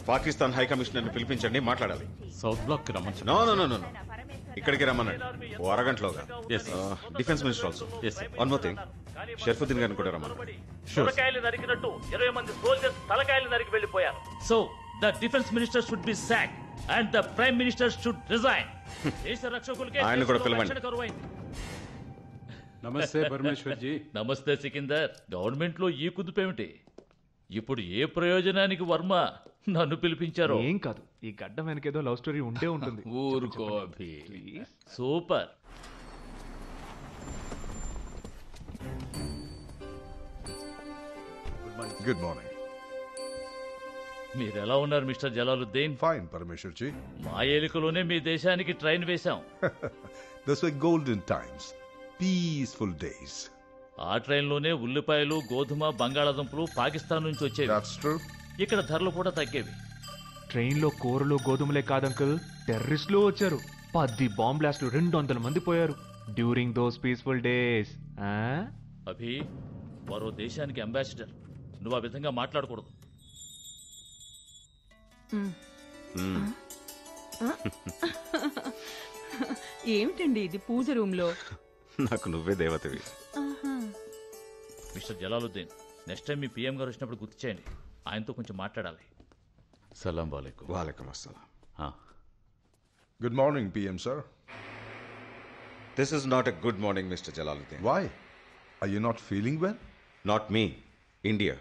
పాకిస్తాన్ హై కమిషనర్ని పిలిపించండి మాట్లాడాలి. సౌత్ బ్లాక్కి రమ్మని నో నో నో నో ఇక్కడికి రమ్మన్నాడు. ఓ అరగంటలోగా. Yes, sir. Defence minister also Yes, sir. One more thing Sharfuddin గారిని కూడా రమ్మన్నాడు. తలకాయలు నరికినట్టు ఇరవై మంది సోల్జర్స్ తలకాయలు నరికి వెళ్ళిపోయారు. So the defence minister should be sack and the prime minister should resign దేశ రక్షకులకే ఆయన కూడా పిలవండి. నమస్తే పరమేశ్వర్ జీ. నమస్తే సికిందర్. గవర్నమెంట్లో ఈ కుదుపేమిటి? ఇప్పుడు ఏ ప్రయోజనానికి వర్మ నన్ను పిలిపించారో? ఏం కాదు ఈ గడ్డ వెనకేదో లవ్ స్టోరీ ఉండే ఉంటుంది. ఊరుకో అభి. సూపర్. గుడ్ మార్నింగ్ మీరు ఎలా ఉన్నారు మిస్టర్ జలాలుద్దీన్? ఫైన్ పరమేశ్వర్ జీ. మా ఏలికలోనే మీ దేశానికి ట్రైన్ వేశాం. Thus why golden times peaceful days ఆ ట్రైన్లోనే ఉల్లిపాయలు గోధుమ బంగాళాదుంపలు పాకిస్తాన్ నుంచి వచ్చేవి. ఇక్కడ ధరలు కూడా తగ్గేవి. ట్రైన్లో కూరలు గోధుమలే కాదు అంకుల్ టెర్రరిస్టులు వచ్చారు. పది బాంబ్ బ్లాస్ట్లు రెండు వందల మంది పోయారు. డ్యూరింగ్ దోస్ పీస్ఫుల్ డేస్ అభి మరో దేశానికి అంబాసిడర్. నువ్వు ఆ విధంగా మాట్లాడకూడదు. ఏమిటండి ఇది పూజ రూమ్లో నాకు నువ్వే దేవతవి. మిస్టర్ జలాలుద్దీన్ నెక్స్ట్ టైం మీ పీఎం గారు వచ్చినప్పుడు గుర్తు చేయండి. ఆయనతో కొంచెం మాట్లాడాలి. సలాం వాలేకుం. వాలేకుం అస్సలాం. Good morning PM sir. This is not a good morning mister Jalaluddin. Why I you not feeling well not me India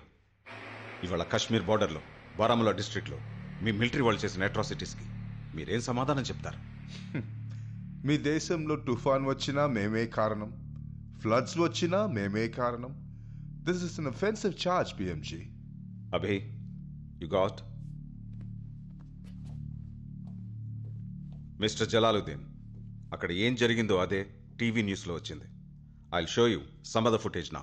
ఇవాళ కశ్మీర్ బార్డర్లో బారాములా డిస్ట్రిక్ట్లో మీ మిలిటరీ వాళ్ళు చేసిన అట్రాసిటీస్కి మీరేం సమాధానం చెప్తారు? మీ దేశంలో తుఫాన్ వచ్చినా మేమే కారణం. ఫ్లడ్స్ వచ్చినా మేమే కారణం. This is an offensive charge PM ji Abhi you got mister Jalaluddin అక్కడ ఏం జరిగిందో అదే టీవీ న్యూస్లో వచ్చింది. I show you some of the footage నా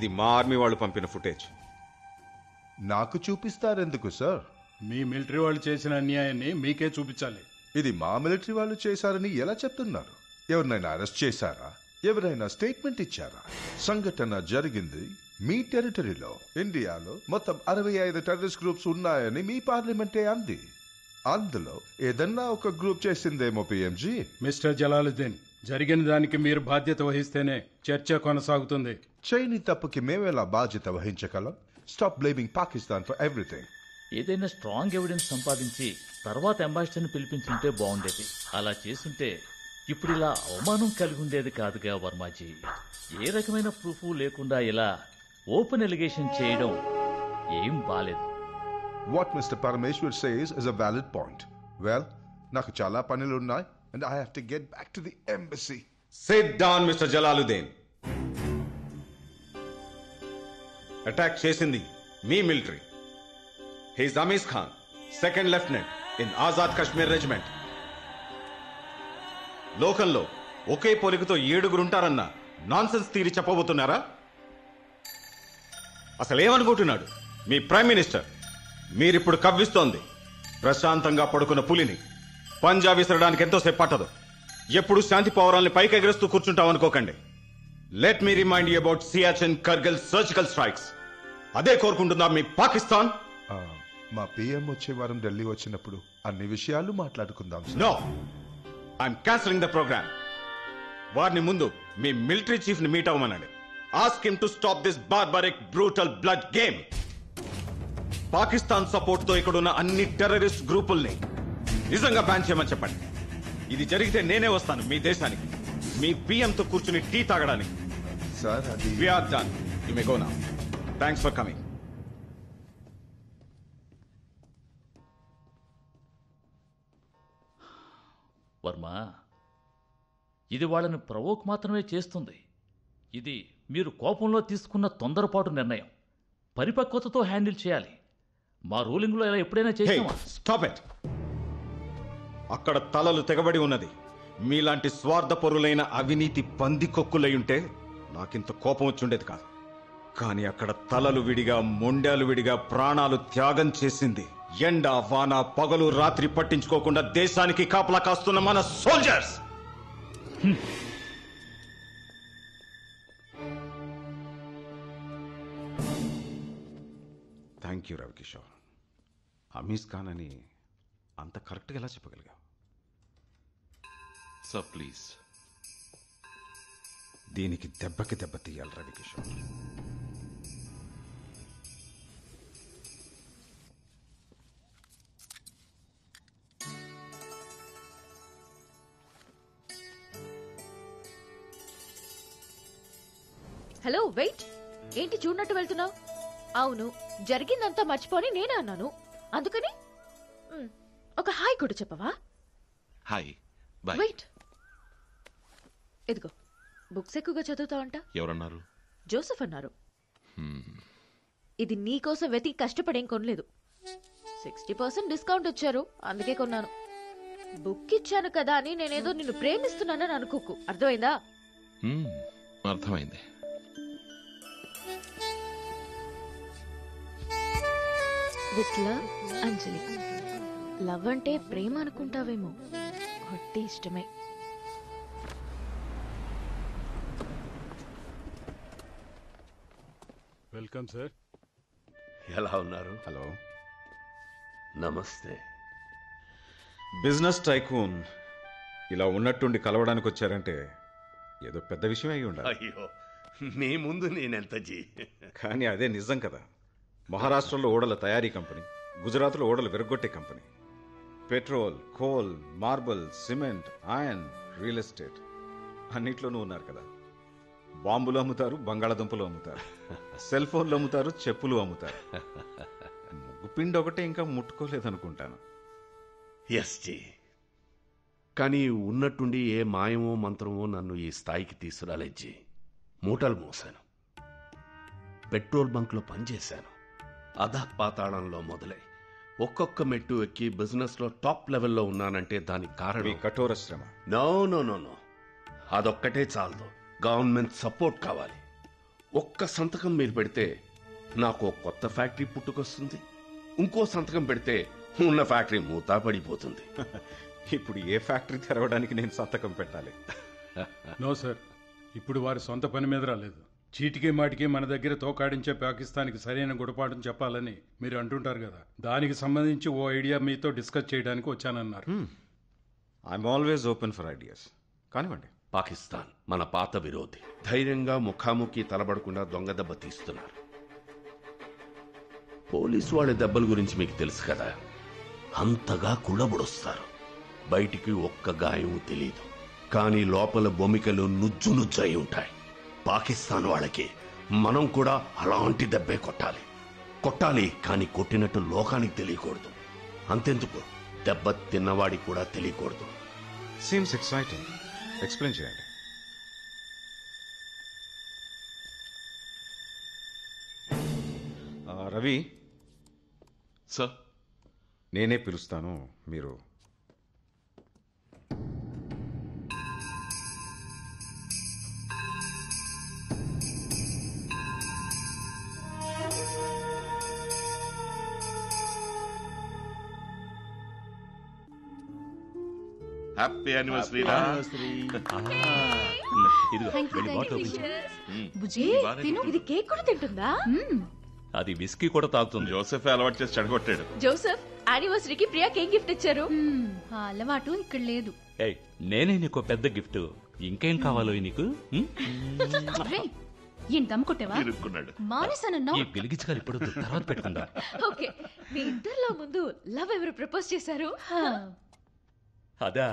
ఇది మా ఆర్మీ వాళ్ళు పంపిన ఫుటేజ్. నాకు చూపిస్తారెందుకు సార్? మీ మిలిటరీ వాళ్ళు చేసిన అన్యాయాన్ని మీకే చూపించాలి. ఇది మా మిలిటరీ వాళ్ళు చేశారని ఎలా చెప్తున్నారు? ఎవరినైనా అరెస్ట్ చేశారా? ఎవరైనా స్టేట్మెంట్ ఇచ్చారా? సంఘటన జరిగింది మీ టెరిటరీలో. ఇండియాలో మొత్తం అరవై ఐదు టెర్రరిస్ట్ గ్రూప్స్ ఉన్నాయని మీ పార్లమెంటే అంది. అందులో ఏదన్నా ఒక గ్రూప్ చేసిందేమో పిఎంజీ? మిస్టర్ జలాలుద్దీన్ జరిగిన దానికి మీరు బాధ్యత వహిస్తేనే చర్చ కొనసాగుతుంది. చైనీ తప్పుకి మేమెలా బాధ్యత వహించగలం? Stop blaming Pakistan for everything ఏదైనా స్ట్రాంగ్ ఎవిడెన్స్ సంపాదించి తర్వాత అంబాసిడర్ని పిలిపించుంటే బాగుండేది. అలా చేసుంటే ఇప్పుడు ఇలా అవమానం కలిగి ఉండేది కాదుగా వర్మాజీ. ఏ రకమైన ప్రూఫ్ లేకుండా ఇలా ఓపెన్ ఎలిగేషన్ చేయడం ఏం బాలేదు. What mister Parameshwar says is a valid point well నాకు చాలా పనులు ఉన్నాయి and I have to get back to the embassy sit down mister Jalaluddin attack చేసింది మీ military he's Amees Khan second lieutenant in Azad Kashmir regiment లోకంలో ఒకే పోలికతో ఏడుగురుంటారన్న nonsense తీరి చెప్పబోతున్నారా? అసలేమనుకుంటున్నాడు మీ prime minister మీరిప్పుడు కవ్విస్తోంది. ప్రశాంతంగా పడుకున్న పులిని పంజా విసరడానికి ఎంతోసేపు పట్టదు. ఎప్పుడు శాంతి పౌరాల్ని పైకి ఎగరేస్తూ కూర్చుంటాం అనుకోకండి let me remind you about Siachen Kargil surgical strikes అదే కోరుకుంటుందా మీ పాకిస్తాన్. మా పిఎం వచ్చే వారం ఢిల్లీ వచ్చినప్పుడు అన్ని విషయాలు మాట్లాడుకుందాం. No I'm cancelling the programme వారిని ముందు మీ మిలిటరీ చీఫ్ని meet అవ్వమనండి. Ask him to stop this barbaric brutal blood game Pakistan సపోర్ట్తో ఇక్కడున్న అన్ని టెర్రరిస్ట్ గ్రూపుల్ని నిజంగా బ్యాన్ చేయమని చెప్పండి. ఇది జరిగితే నేనే వస్తాను మీ దేశానికి. మీ PM తో కూర్చుని టీ తాగడానికి. సార్ అది we're done you may go now thanks for coming Varma ఇది వాళ్ళని ప్రవోక్ మాత్రమే చేస్తుంది. ఇది మీరు కోపంలో తీసుకున్న తొందరపాటు నిర్ణయం. పరిపక్వతతో హ్యాండిల్ చేయాలి. మా రూలింగ్లో ఇలా ఎప్పుడైనా చేసామా? స్టాప్ ఇట్ అక్కడ తలలు తెగబడి ఉన్నది. మీలాంటి స్వార్థపరులైన అవినీతి పందికొక్కులై ఉంటే నాకింత కోపం వచ్చుండేది కాదు. కానీ అక్కడ తలలు విడిగా మొండాలు విడిగా ప్రాణాలు త్యాగం చేసింది. ఎండ వాన పగలు రాత్రి పట్టించుకోకుండా దేశానికి కాపలా కాస్తున్న మన soldiers thank you Ravikishore Amees Khan అని అంత కరెక్ట్గా ఎలా చెప్పగలిగావు? సార్ ప్లీజ్ దీనికి దెబ్బకి దెబ్బ తీయాలి రవికిషోర్. Hello wait. ఏంటి చూడనట్టు వెళ్తున్నావు? అవును జరిగిందంతా మర్చిపోని నేనే అన్నాను. అందుకని? మ్, ఒక హాయ్ కూడా చెప్పవా? Hi bye. వెయిట్. ఇదిగో. బుక్స్ ఎక్కువగా చదువుతావంట ఎవరన్నారు? జోసెఫ్ అన్నారు. ఇది నీకోసం వెతికి కష్టపడేం కొనలేదు. సిక్స్టీ పర్సెంట్ డిస్కౌంట్ ఇచ్చారు అందుకే కొన్నాను. బుక్ ఇచ్చాను కదా అని నేనేదో నిన్ను ప్రేమిస్తున్నానని అనుకోకు. అర్థమైందా? హ్మ్. అర్థమైంది. With love Anjali. లవ్ అంటే ప్రేమ అనుకుంటావేమో. ఒట్టి ఇష్టమే. వెల్కమ్ సార్ ఎలా ఉన్నారు? హలో నమస్తే. బిజినెస్ టైకూన్ ఇలా ఉన్నట్టుండి కలవడానికి వచ్చారంటే ఏదో పెద్ద విషయం అయి ఉండాలి. అయ్యో నీ ముందు నేనెంత జీ? కానీ అదే నిజం కదా. మహారాష్ట్రలో ఓడల తయారీ కంపెనీ గుజరాత్లో ఓడలు విరగొట్టే company petrol coal marble cement iron real estate అన్నిట్లోనూ ఉన్నారు కదా. బాంబులు అమ్ముతారు బంగాళాదుంపలు అమ్ముతారు సెల్ ఫోన్లు అమ్ముతారు చెప్పులు అమ్ముతారు. ముగ్గుపిండి ఒకటే ఇంకా ముట్టుకోలేదనుకుంటాను. ఎస్ జీ కానీ ఉన్నట్టుండి ఏ మాయమో మంత్రమో నన్ను ఈ స్థాయికి తీసుకురాలేదు జీ మూటలు మోసాను. పెట్రోల్ బంక్లో పనిచేశాను. అధ పాతాళంలో మొదలై ఒక్కొక్క మెట్టు ఎక్కి బిజినెస్లో టాప్ లెవెల్లో ఉన్నానంటే దానికి కారణం? కఠోర శ్రమ. No no no no. అదొక్కటే చాలదు. గవర్నమెంట్ సపోర్ట్ కావాలి. ఒక్క సంతకం మీరు పెడితే నాకు కొత్త ఫ్యాక్టరీ పుట్టుకొస్తుంది. ఇంకో సంతకం పెడితే ఉన్న ఫ్యాక్టరీ మూతా పడిపోతుంది. ఇప్పుడు ఏ ఫ్యాక్టరీ తెరవడానికి నేను సంతకం పెట్టాలి? నో సార్ ఇప్పుడు వారి సొంత పని మీద రాలేదు. చీటికి మాటికి మన దగ్గర తోకాడించే పాకిస్తాన్కి సరైన గుణపాఠం చెప్పాలని మీరు అంటుంటారు కదా. దానికి సంబంధించి ఓ ఐడియా మీతో డిస్కస్ చేయడానికి వచ్చానన్నారు. I'm always open for ideas కానివ్వండి. పాకిస్తాన్ మన పాత విరోధి. ధైర్యంగా ముఖాముఖి తలబడకుండా దొంగ దెబ్బ తీస్తున్నారు. పోలీసు వాళ్ళ దెబ్బల గురించి మీకు తెలుసు కదా? అంతగా కుళ్ళబొడుస్తారు బయటికి ఒక్క గాయం తెలియదు కానీ లోపల బొమికలు నుజ్జు నుజ్జు అయి ఉంటాయి. పాకిస్తాన్ వాళ్ళకి మనం కూడా అలాంటి దెబ్బే కొట్టాలి. కొట్టాలి కానీ కొట్టినట్టు లోకానికి తెలియకూడదు. అంతెందుకు? దెబ్బ తిన్నవాడికి కూడా తెలియకూడదు. సీమ్స్ ఎక్సైటింగ్ ఎక్స్ప్లెయిన్ చేయండి. రవి. సార్. నేనే పిలుస్తాను మీరు హ్యాపీ యానివర్సరీ రా. ఇదిగో Thank you, వెళ్ళి thank బాటిల్ you, ఓపెన్. బుజ్జి తిను ఇది కేక్ కూడా తింటుందా? అది విస్కీ కూడా తాగుతుంది. జోసెఫ్ అలవాటు చేసి చెడగొట్టాడు. జోసెఫ్ యానివర్సరీకి ప్రియా కేక్ గిఫ్ట్ ఇచ్చారు. ఆ అలవాటు ఇక్కడ లేదు. ఏయ్ నేనే నీకు పెద్ద గిఫ్ట్. ఇంకేం కావాలో నీకు? ఏం దమ్ కొట్టావా? ఇరుక్కున్నాడు. మానేసానన్నా ఈ ఇప్పుడు తర్వాత పెట్టుకుందా? ఓకే మీ ఇద్దరిలో ముందు లవ్ ఎవరు ప్రపోజ్ చేశారు? అదా.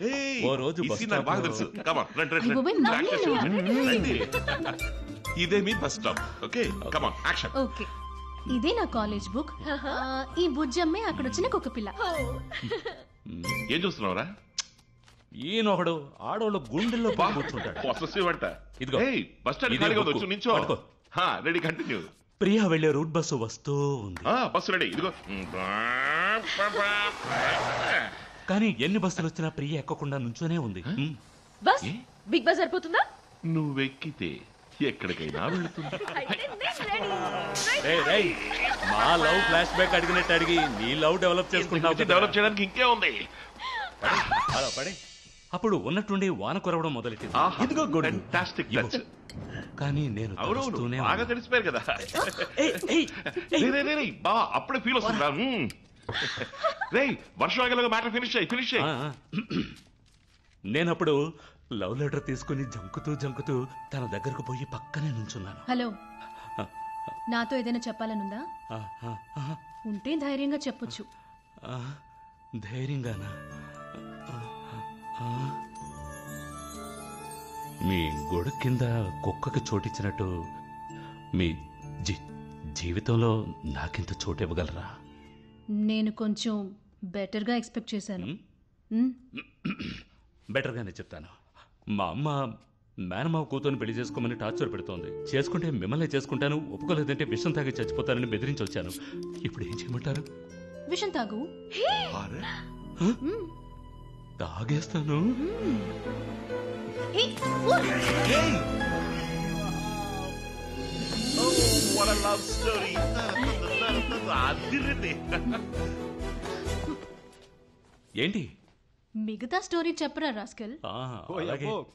ఏయ్, ఓ రోజు ఈ బస్ నాకు బాగా స్టాప్లో- తెలుసు. కమాన్ రండి రండి అయ్య బాబోయ్, రండి. నాన్న Practice చేయండి. రండి. రండి. ఇదే మీ bus stop okay? Come on action okay. ఇదే నా కాలేజ్ బుక్. ఆ, ఈ బుజ్జమ్మే అక్కడ వచ్చిన కుక్క పిల్ల ఏం చూస్తున్నావురా? ఈయనొకడు ఆడవాళ్ళ గుండెల్లో పోయి కూర్చుంటాడు. ఇదిగో. ఏయ్, బస్ స్టాండ్ ఇదే ఖాళీగా ఉంది బుక్కు. వచ్చి నించో. పట్టుకో. హా రెడీ కంటిన్యూ. ప్రియా వెళ్ళే రూట్ బస్సు వస్తూ ఉంది. ఆ బస్సు రెడీ. ఇదిగో. కానీ ఎన్ని బస్సులు వచ్చినా ప్రియ ఎక్కకుండా నుంచోనే ఉంది. బస్? బిగ్ బస్ సరిపోతుందా? నువ్వెక్కితే ఎక్కడికైనా వెళుతుంది. మా లవ్ ఫ్లాష్ బ్యాక్ అడిగినట్టు అడిగి నీ లవ్ డెవలప్ చేసుకుంటావు కదా. డెవలప్ చేయడానికి ఇంకే ఉంది. అలా పడే. అప్పుడు ఉన్నట్టుండి వాన కురవడం మొదలెట్టింది. ఇదిగో గుడ్ ఫాంటాస్టిక్ టచ్ కానీ నేను బాగా. తెలిసిపోయారు కదా. బావా అప్పుడే ఫీల్ వస్తుందా రే వర్షం ఆగేలాగా మ్యాటర్ ఫినిష్ అయ్యి ఫినిష్ అయ్యి నేనప్పుడు లవ్ లెటర్ తీసుకుని జంకుతూ జంకుతూ తన దగ్గరకు పోయి పక్కనే నుంచున్నాను. హలో. నాతో ఏదైనా చెప్పాలనుందా? ఉంటే ధైర్యంగా చెప్పొచ్చు. ధైర్యంగానా. మీ గొడ కింద కుక్కకి చోటిచ్చినట్టు మీ జీ జీవితంలో నాకింత చోటు ఇవ్వగలరా నేను కొంచెం బెటర్గా ఎక్స్పెక్ట్ చేశాను. బెటర్గానే చెప్తాను. మా అమ్మ మేనమావ కూతురుని పెళ్ళి చేసుకోమని టార్చర్ పెడుతోంది. చేసుకుంటే మిమ్మల్ని చేసుకుంటాను ఒప్పుకోలేదంటే విషం తాగి చచ్చిపోతానని బెదిరించి వచ్చాను. ఇప్పుడు ఏం చేయమంటారు? విషం తాగు. తాగేస్తాను. ఊ! what a love story. అదిరింది. ఏంటి? మిగతా స్టోరీ చెప్పరా రాస్కెల్? ఆ,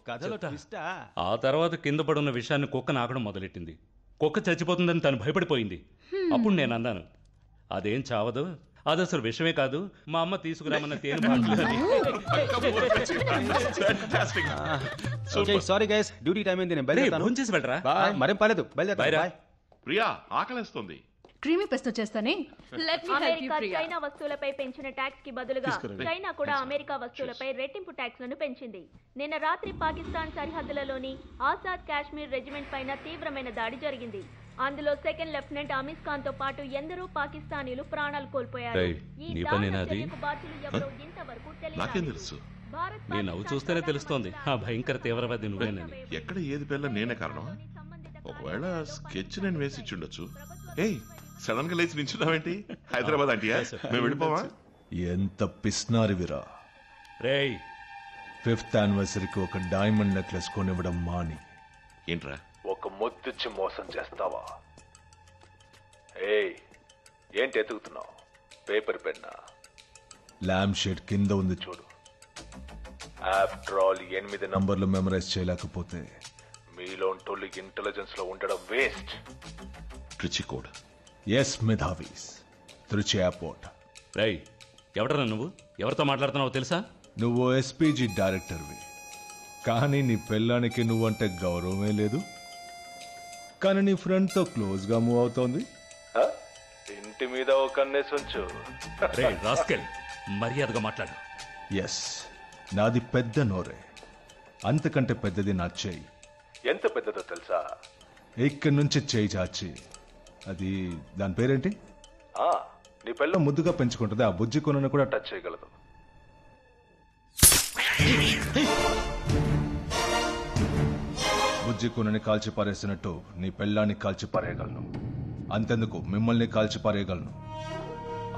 కథలో. ట్విస్టా? తర్వాత కింద పడున్న విషయాన్ని కుక్క నాకడం మొదలెట్టింది. కుక్క చచ్చిపోతుందని తను భయపడిపోయింది. అప్పుడు నేను అన్నాను అదేం చావదు? అది అసలు విషమే కాదు. మా అమ్మ తీసుకురామన్న తేనె సారీ గైస్ డ్యూటీ టైం అయింది నేను వెళ్ళరా? మరేం పర్లేదు బయలుదేరుతాను బయరా. బాయ్. ప్రియా ఆకలేస్తుంది. క్రీమీ పెస్తో చేస్తానే me help you, America Priya. China వస్తువులపై పెంచిన ట్యాక్స్కి బదులుగా తీసుకురండి. చైనా కూడా అమెరికా వస్తువులపై రెట్టింపు ట్యాక్స్లను పెంచింది. నిన్న రాత్రి పాకిస్తాన్ సరిహద్దులలోని ఆజాద్ కాశ్మీర్ రెజిమెంట్ పైన తీవ్రమైన దాడి జరిగింది. అందులో సెకండ్ లెఫ్టినెంట్ అమీస్ ఖాన్తో పాటు ఎందరో పాకిస్తానీలు ప్రాణాలు కోల్పోయారు. రేయ్, ఈ నీ దారుణ పనేనా అది? చర్యకు బాధ్యులు ఎవరో ఇంతవరకు నాకేం తెలియదు తెలుసు? భారత్ నీ నవ్వు చూస్తేనే తెలుస్తోంది. ఆ భయంకర తీవ్రవాది నువ్వేనని. ఎక్కడ ఏది పిల్ల నేనే కారణం? ఒకవేళ స్కెచ్ నేను వేసి ఇచ్చుండొచ్చు. ఏయ్ సడన్గా లేచి నించున్నావేంటి? హైదరాబాద్ అంటియా? మేము వెళ్ళిపోవా? ఎంత పిస్నారివిరా. రేయ్. ఫిఫ్త్ యానివర్సరీకి ఒక డైమండ్ నెక్లెస్ కొనివ్వడం మాని. ఏంట్రా? ఒక ముద్దిచ్చి మోసం చేస్తావా? ఏయ్ ఏంటి ఎతుకుతున్నావు పేపర్ పెన్నా? ల్యామ్ షేడ్ కింద ఉంది. చూడు. ఆఫ్టర్ ఆల్ ఎనిమిది నంబర్లు మెమరైజ్ చేయలేకపోతే. మీలో ఇంటెలిజెన్స్లో ఉండడం వేస్ట్. ట్రిచి కోడ్ ఎస్ మిధావీస్ త్రిచి ఎయిర్పోర్ట్ రేయ్ ఎవడరా నువ్వు? ఎవరితో మాట్లాడుతున్నావో తెలుసా? నువ్వు ఎస్పీజీ డైరెక్టర్వి కానీ నీ పెళ్ళానికి నువ్వంటే గౌరవమే లేదు. కానీ నీ ఫ్రెండ్తో క్లోజ్గా మూవ్ అవుతోంది. ఇంటి మీద ఒక రే రాస్కెల్ మర్యాదగా మాట్లాడు. ఎస్ నాది పెద్ద నోరే. అంతకంటే పెద్దది నా చేయి. ఎంత పెద్దదో తెలుసా? ఇక్కడి నుంచి చేయి చాచి. అది దాని పేరేంటి? నీ పిల్ల ముద్దుగా పెంచుకుంటుంది ఆ బుజ్జి కొనను కూడా టచ్ చేయగలదు. బుజ్జి కొనని కాల్చి పారేసినట్టు నీ పెళ్ళాన్ని కాల్చి పారేయగలను అంతెందుకు మిమ్మల్ని కాల్చి పారేయగలను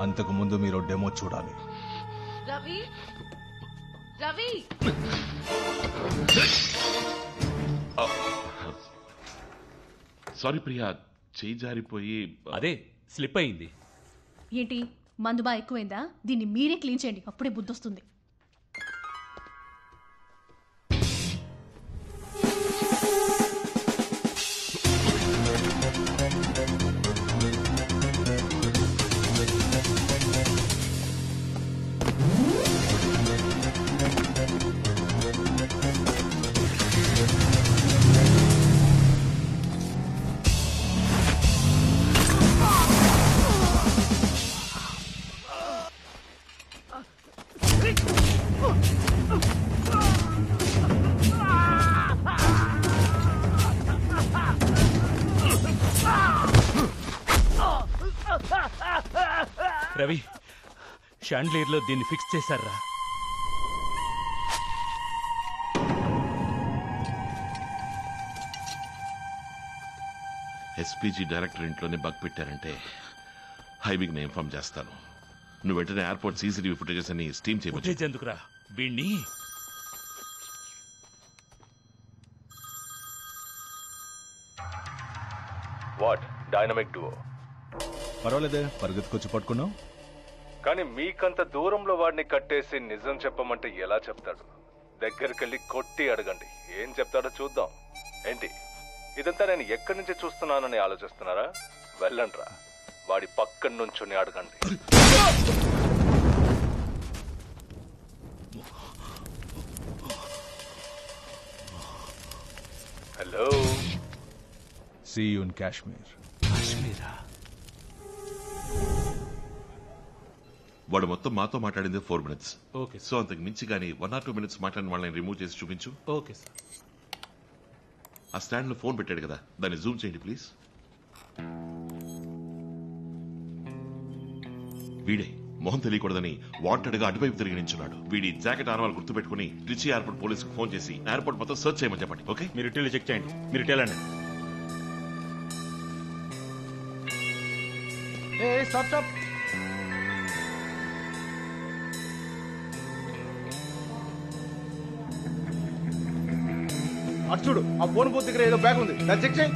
అంతకు ముందు మీరు డెమో చూడాలి. రవి? రవి? సారీ ప్రియా చేయి జారిపోయి అదే స్లిప్ అయింది. ఏంటి మందు బాగా ఎక్కువైందా? దీన్ని మీరే క్లీన్ చేయండి అప్పుడే బుద్ధి రవి షాండ్లీర్లో దీన్ని ఫిక్స్ చేశారా? ఎస్పీజీ డైరెక్టర్ ఇంట్లోనే బగ్ పెట్టారంటే హైబీకి నేను ఇన్ఫార్మ్ చేస్తాను. నువ్వు వెంటనే ఎయిర్పోర్ట్ సీసీటీవీ ఫుటేజెస్ అని స్టీమ్ చేయవచ్చు ఫుటేజ్ ఎందుకురా? వీణ్ణి? వాట్? డైనమిక్ డువో పర్వాలేదే పరిగెత్తుకొచ్చి పట్టుకున్నాం కానీ మీకంత దూరంలో వాడిని కట్టేసి నిజం చెప్పమంటే ఎలా చెప్తాడు? దగ్గరికెళ్ళి కొట్టి అడగండి. ఏం చెప్తాడో చూద్దాం. ఏంటి? ఇదంతా నేను ఎక్కడి నుంచి చూస్తున్నానని ఆలోచిస్తున్నారా? వెళ్ళండ్రా. వాడి పక్కన నుంచుని అడగండి. హలో. సీ యూన్ కాశ్మీర్ కాశ్మీరా వాడు మొత్తం మాతో మాట్లాడింది ఫోర్ మినిట్స్. ఓకే సో అంతకు మించి కానీ వన్ ఆర్ టూ మినిట్స్ మాట్లాడిన వాళ్ళని రిమూవ్ చేసి చూపించు. Okay sir. ఆ స్టాండ్లో ఫోన్ పెట్టాడు కదా దాన్ని జూమ్ చేయండి ప్లీజ్. వీడే మొహం తెలియకూడదని వాంటెడ్గా అటువైపు తిరిగి నించున్నాడు. వీడి జాకెట్ ఆనవాళ్ళు గుర్తుపెట్టుకుని ట్రిచి ఎయిర్పోర్ట్ పోలీసుకు ఫోన్ చేసి ఎయిర్పోర్ట్ మొత్తం సర్చ్ చేయమని చెప్పండి ఓకే? మీరు ఇటీవల చెక్ చేయండి మీరు ఇటీవలండి ఏ స్టాప్ స్టాప్. అటు చూడు ఆ ఫోన్ బూత్ దగ్గర ఏదో బ్యాగ్ ఉంది. దాన్ని చెక్ చేయి.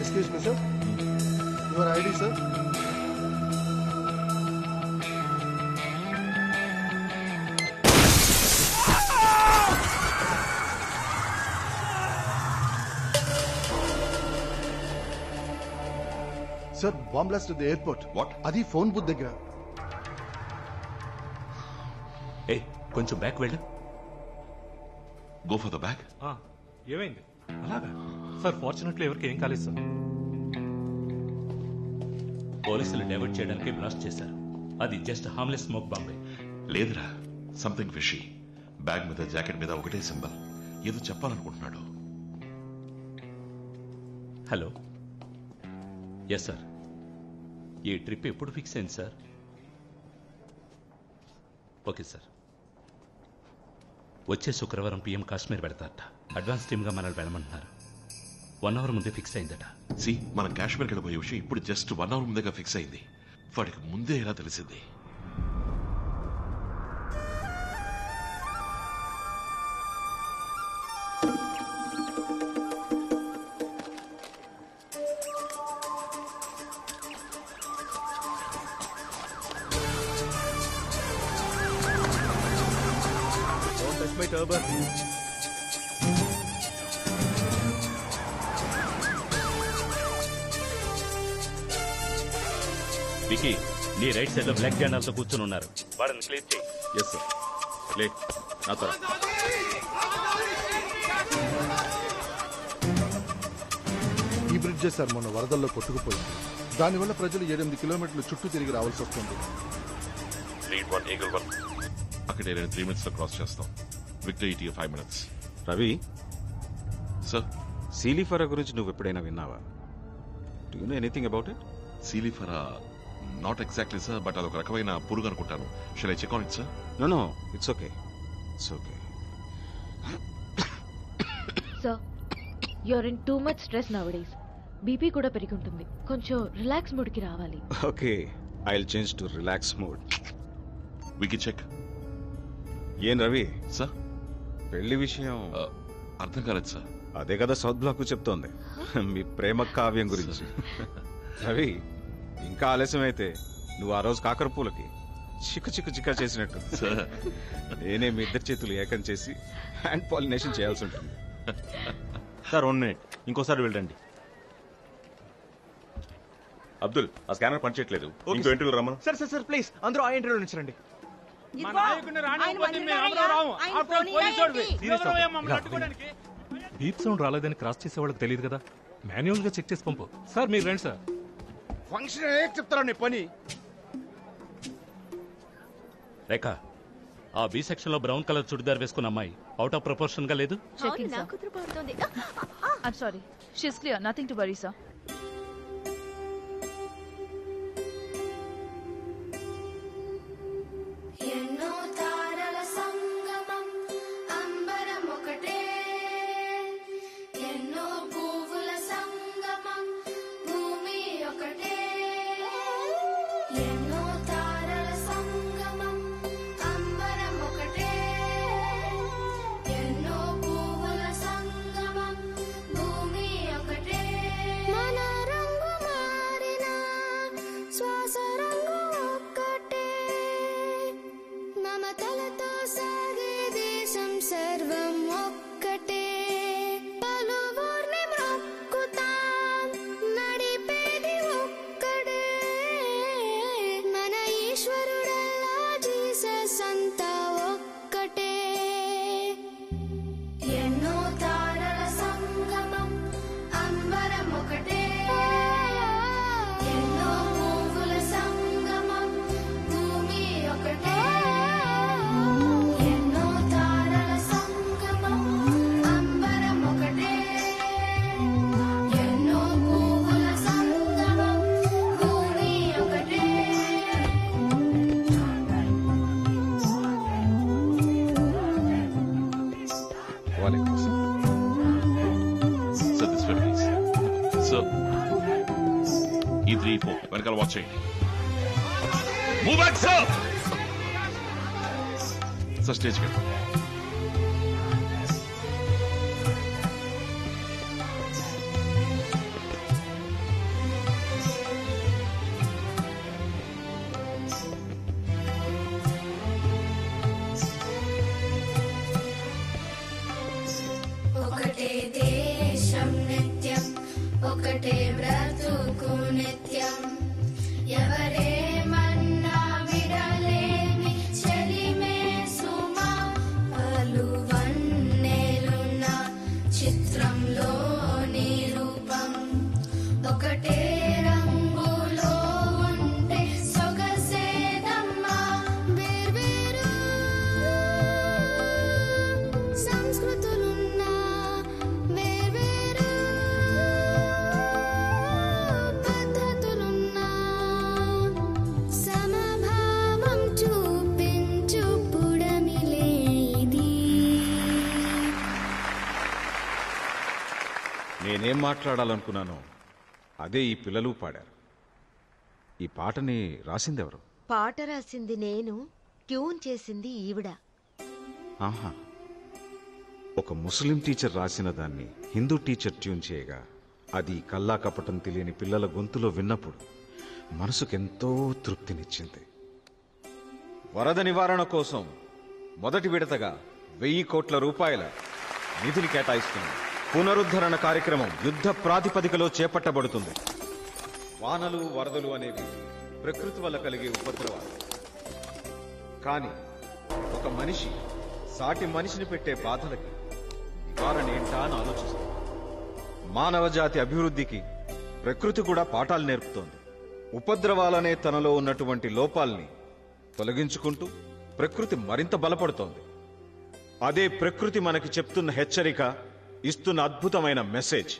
Excuse me sir your ID sir sir bomb blast the airport what అది ఫోన్ బూత్ దగ్గర. ఏ కొంచెం బ్యాక్ వెళ్ళు. గో ఫర్ ద బ్యాగ్ ఏమైంది? అలాగా? సార్ ఫార్చునేట్లీ ఎవరికి ఏం కాలేదు సార్. పోలీసులు డైవర్ట్ చేయడానికి బ్లాస్ట్ చేశారు. అది జస్ట్ హార్మ్లెస్ స్మోక్ బాంబే లేదురా. సంథింగ్ ఫిషీ బ్యాగ్ మీద జాకెట్ మీద ఒకటే సింబల్ ఏదో చెప్పాలనుకుంటున్నాడు. హలో ఎస్ సార్ ఈ ట్రిప్ ఎప్పుడు ఫిక్స్ అయింది సార్ ఓకే సార్ వచ్చే శుక్రవారం పిఎం కాశ్మీర్ పెడతారట. అడ్వాన్స్ టీమ్గా మనల్ని వెళ్ళమంటున్నారు. వన్ అవర్ ముందే ఫిక్స్ అయిందట. సి మనం కాశ్మీర్కి వెళ్ళిపోయే విషయం ఇప్పుడు జస్ట్ వన్ అవర్ ముందేగా ఫిక్స్ అయింది. వాడికి ముందే ఎలా తెలిసింది? సైడ్లో బ్లాక్ జెండాలతో కూర్చొని ఉన్నారు వాళ్ళని క్లియర్ చేయి. ఎస్ సార్ లే నా త్వర ఈ బ్రిడ్జే సార్ మొన్న వరదల్లో కొట్టుకుపోయింది. దానివల్ల ప్రజలు ఏడెనిమిది కిలోమీటర్లు చుట్టూ తిరిగి రావాల్సి వస్తుంది. లీడ్ వన్ ఈగల్ వన్ అక్కడ నేను త్రీ మినిట్స్లో క్రాస్ చేస్తాం. Victor ET five minutes Ravi sir సీలిఫరా గురించి నువ్వు ఎప్పుడైనా విన్నావా? Do you know anything about it సీలిఫరా not exactly sir but అదొక రకమైన పురుగు అనుకుంటాను. Shall I check on it sir no no it's okay it's okay sir you're in too much stress nowadays BP కూడా పెరిగి ఉంటుంది. కొంచెం రిలాక్స్ మూడ్కి రావాలి. Okay I will change to relax mode Vicky check ఏం రవి? సార్ పెళ్ళి విషయం. అర్థం కాలేదు సార్ అదే కదా సౌత్ బ్లాక్ చెప్తోంది. మీ ప్రేమ కావ్యం గురించి. రవి ఇంకా ఆలస్యం అయితే నువ్వు ఆ రోజు కాకరపూలకి చిక్కు చిక్కు చిక్కా చేసినట్టు. సార్. నేనే మీ ఇద్దరు చేతులు ఏకం చేసి హ్యాండ్ పాలినేషన్ చేయాల్సి ఉంటుంది. సార్ వన్ మినిట్ ఇంకోసారి వెళ్ళండి. అబ్దుల్ ఆ స్కానర్ పనిచేయట్లేదు. ఇంకో ఇంటర్వ్యూ రమ్మను. Sir sir sir please. అందరూ ఆ ఇంటర్వ్యూ నుంచి రండి మా నాయకుడిని రానివ్వకపోతే మేము అందరం రాము. After all, పోలీసోడివి. ఎవరో మమ్మల్ని అడ్డుకోవడానికి. బీప్ సౌండ్ రాలేదని క్రాస్ చేసే వాళ్ళకి తెలియదు కదా. మాన్యువల్గా చెక్ చేసి పంపు. సార్ మీరు రండి సార్. ఫంక్షన్ చెప్తారా నీ పని? రేఖ ఆ బి సెక్షన్లో బ్రౌన్ కలర్ చుడిదార్ వేసుకున్న అమ్మాయి అవుట్ ఆఫ్ ప్రపోర్షన్గా లేదు? Checking, నా sir. కూతురు పడుతుంది I'm sorry. సార్ నేనేం మాట్లాడాలనుకున్నానో అదే ఈ పిల్లలు పాడారు. ఈ పాటని రాసిందెవరు? పాట రాసింది నేను ట్యూన్ చేసింది ఈవిడ. ఆహా. ఒక ముస్లిం టీచర్ రాసిన దాన్ని హిందూ టీచర్ ట్యూన్ చేయగా అది కల్లా కపటం తెలియని పిల్లల గొంతులో విన్నప్పుడు మనసుకెంతో తృప్తినిచ్చింది. వరద నివారణ కోసం మొదటి విడతగా వెయ్యి కోట్ల రూపాయల నిధులు కేటాయిస్తున్నాం పునరుద్ధరణ కార్యక్రమం యుద్ధ ప్రాతిపదికలో చేపట్టబడుతుంది. వానలు వరదలు అనేవి ప్రకృతి వల్ల కలిగే ఉపద్రవాలు. కానీ ఒక మనిషి సాటి మనిషిని పెట్టే బాధలకి నివారణ ఏంటా అని ఆలోచిస్తుంది. మానవ జాతి అభివృద్ధికి ప్రకృతి కూడా పాఠాలు నేర్పుతోంది. ఉపద్రవాలనే తనలో ఉన్నటువంటి లోపాల్ని తొలగించుకుంటూ ప్రకృతి మరింత బలపడుతోంది. అదే ప్రకృతి మనకి చెప్తున్న హెచ్చరిక ఇస్తున్న అద్భుతమైన మెసేజ్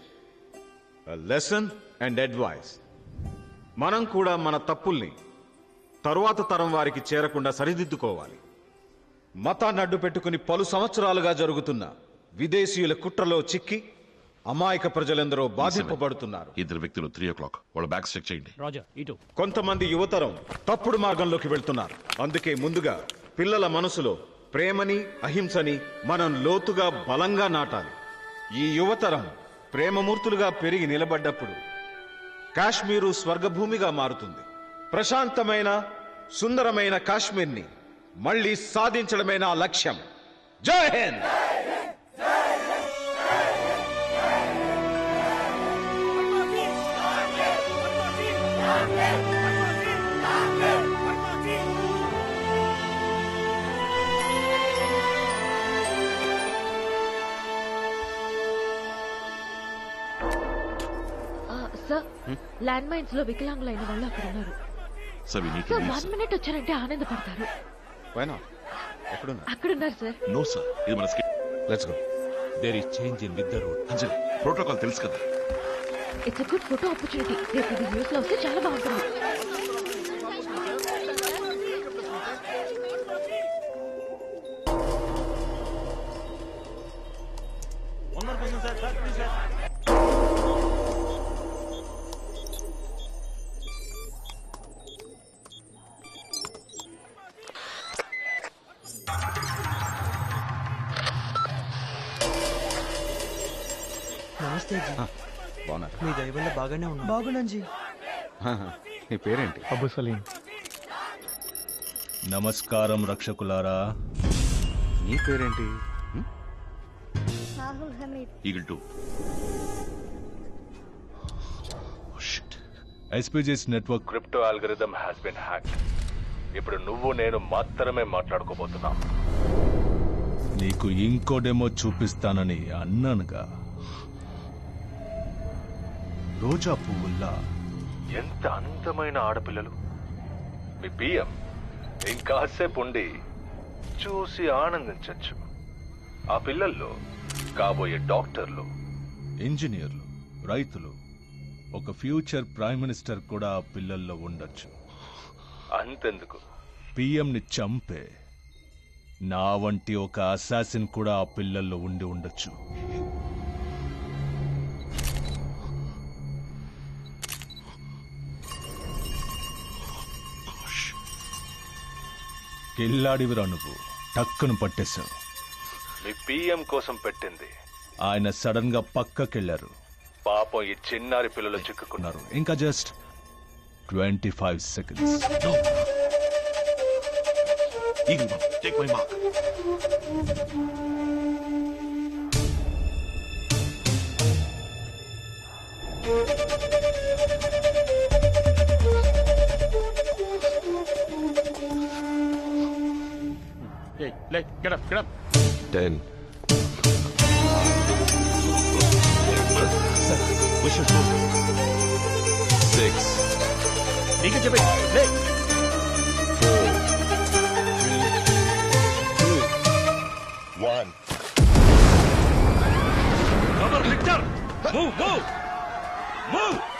లెసన్ అండ్ అడ్వైస్ మనం కూడా మన తప్పుల్ని తరువాత తరం వారికి చేరకుండా సరిదిద్దుకోవాలి. మతాన్ని అడ్డు పెట్టుకుని పలు సంవత్సరాలుగా జరుగుతున్న విదేశీయుల కుట్రలో చిక్కి అమాయక ప్రజలందరూ బాధింపబడుతున్నారు. ఇద్దరు వ్యక్తులు త్రీ ఓ క్లాక్ వాళ్ళ బ్యాగ్స్ చెక్ చేయండి. రాజా ఇటు. కొంతమంది యువతరం తప్పుడు మార్గంలోకి వెళ్తున్నారు. అందుకే ముందుగా పిల్లల మనసులో ప్రేమని అహింసని మనం లోతుగా బలంగా నాటాలి. ఈ యువతరం ప్రేమమూర్తులుగా పెరిగి నిలబడ్డప్పుడు కాశ్మీరు స్వర్గభూమిగా మారుతుంది. ప్రశాంతమైన సుందరమైన కాశ్మీర్ని మళ్ళీ సాధించడమే నా లక్ష్యం. జై హింద్! సార్ ల్యాండ్ మైన్స్లో వికలాంగులైన వాళ్ళు అక్కడ ఉన్నారు. వన్ మినిట్ వచ్చారంటే ఆనందపడతారు. పైన ఎక్కడున్నా అక్కడ ఉన్నారు సార్ నో సార్ ఇది మన let's go there is change in with the road Anjali protocol తెలుసు కదా? ఇట్స్ గుడ్ ఫోటో ఆపర్చునిటీ రేపు ఇది న్యూస్లో వస్తే చాలా బాగుంటుంది. బాగానే ఉన్నా బాగున్నాను జీ. నీ పేరేంటి? అబు సలీం. నమస్కారం రక్షకులారా. నీ పేరేంటి? Rahul Hameed. Eagle two. SPG's network crypto algorithm has been hack ఇప్పుడు నువ్వు నేను మాత్రమే మాట్లాడుకోబోతున్నాం. నీకు ఇంకో డెమో చూపిస్తానని అన్నానుగా. రోజా పువ్వుల్లా? ఎంత అందమైన ఆడపిల్లలు. మీ బియ్యం ఇంకాసేపు ఉండి చూసి ఆనందించచ్చు. ఆ పిల్లల్లో కాబోయే డాక్టర్లు ఇంజనీర్లు రైతులు ఒక ఫ్యూచర్ ప్రైమ్ మినిస్టర్ కూడా ఆ పిల్లల్లో ఉండొచ్చు. అంతెందుకు? పిఎంని చంపే నా వంటి ఒక అసాసిన్ కూడా ఆ పిల్లల్లో ఉండి ఉండొచ్చు. కిల్లాడివిరా నువ్వు. టక్కును పట్టేశావు. మీ పిఎం కోసం పెట్టింది. ఆయన సడన్గా పక్కకెళ్ళారు పాపం ఈ చిన్నారి పిల్లలు చిక్కుకున్నారు. ఇంకా just twenty five seconds. Take my Hey, like, get up, get up. Ten We should move. నీకు చెప్పే లే one cover Victor move move move ఏయ్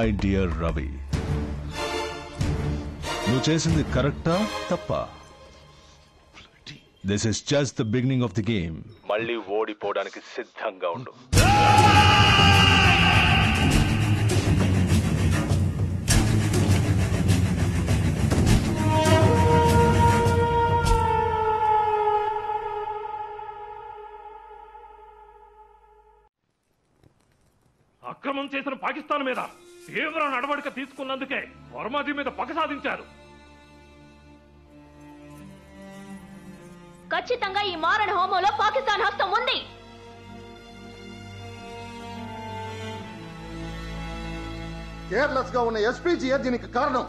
మై డియర్ రవి నువ్వు చేసింది కరెక్టా తప్ప? This is just the beginning of the game మళ్ళీ ఓడిపోవడానికి సిద్ధంగా ఉండు. అక్రమం చేసిన పాకిస్తాన్ మీద తీవ్ర నడవడిక తీసుకున్నందుకే వర్మాజీ మీద పగ సాధించారు. ఖచ్చితంగా ఈ మారణ హోమంలో పాకిస్తాన్ హస్తం ఉంది. కేర్లెస్గా ఉన్న ఎస్పీజీఏ దీనికి కారణం?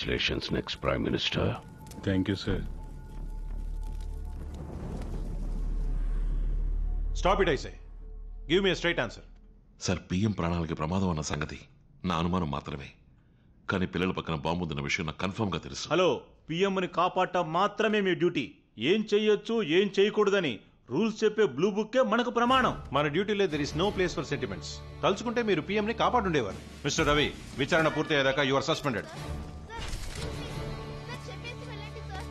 Congratulations next prime minister thank you sir stop it I say give me straight answer sir PM ప్రాణాలకి ప్రమాదం అన్న సంగతి నా అనుమానం మాత్రమే. కానీ పిల్లల పక్కన బాంబు ఉందన్న విషయం నాకు కన్ఫర్మ్గా తెలుసు. హలో పిఎంని కాపాడటం మాత్రమే మీ డ్యూటీ. ఏం చెయ్యొచ్చు ఏం చేయకూడదని రూల్స్ చెప్పే బ్లూ బుక్కే మనకు ప్రమాణం. మన డ్యూటీలో there is no place for sentiments తలుచుకుంటే మీరు పిఎంని కాపాడుండేవారు. మిస్టర్ రవి విచారణ పూర్తి అయ్యేదాకా you are suspended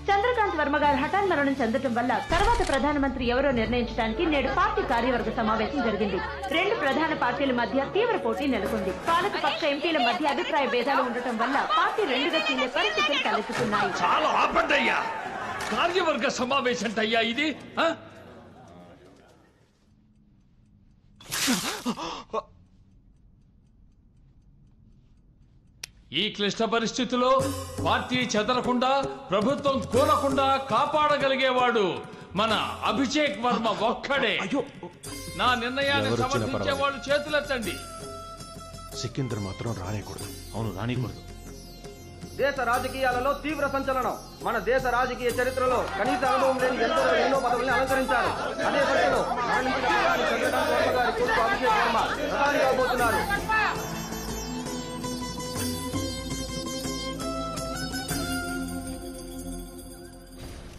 Chandrakant Varma గారు హఠాన్ మరణం చెందటం వల్ల తర్వాత ప్రధానమంత్రి ఎవరో నిర్ణయించడానికి నేడు పార్టీ కార్యవర్గ సమావేశం జరిగింది. రెండు ప్రధాన పార్టీల మధ్య తీవ్ర పోటీ నెలకొంది. పాలక పక్ష ఎంపీల మధ్య అభిప్రాయ భేదాలు ఉండటం వల్ల పార్టీ రెండుగా చీలే పరిస్థితులు తలెత్తుతున్నాయి. చాలా కార్యవర్గ సమావేశం అయ్యా ఇది ఆ? ఈ క్లిష్ట పరిస్థితిలో పార్టీ చెదరకుండా ప్రభుత్వం కూలకుండా కాపాడగలిగేవాడు మన అభిషేక్ వర్మ ఒక్కడే. నా నిర్ణయాన్ని సమర్థించే. వాళ్ళు చేతులెత్తండి. సికింద్ర మాత్రం రానేకూడదు. అవును రానికూడదు. దేశ రాజకీయాలలో తీవ్ర సంచలనం. మన దేశ రాజకీయ చరిత్రలో కనీస అనుభవం లేని ఎంతో ఎన్నో పదవుల్ని అలంకరించారు. అదే దశలో మరణించిన ప్రధాని చంద్రకాంత్ వర్మ గారి కొడుకు అభిషేక్ వర్మ ప్రధాని కాబోతున్నారు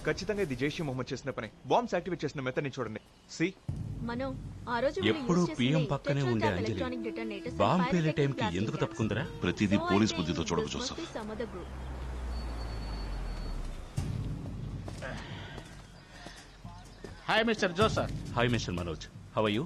ఖచ్చితంగా ఇది జైషీ మొహమ్మద్ చేసిన పని. బాంబ్స్ యాక్టివేట్ చేసిన మెథడ్ని చూడండి. సి. మనం ఆ రోజు ఎప్పుడూ పిఎం పక్కనే ఉండే అంజలి. బాంబు పేలే టైంకి ఎందుకు తప్పుకుందరా? ప్రతిదీ పోలీస్ బుద్ధితో చూడకు Joseph hi mister Joseph hi mister Manoj how you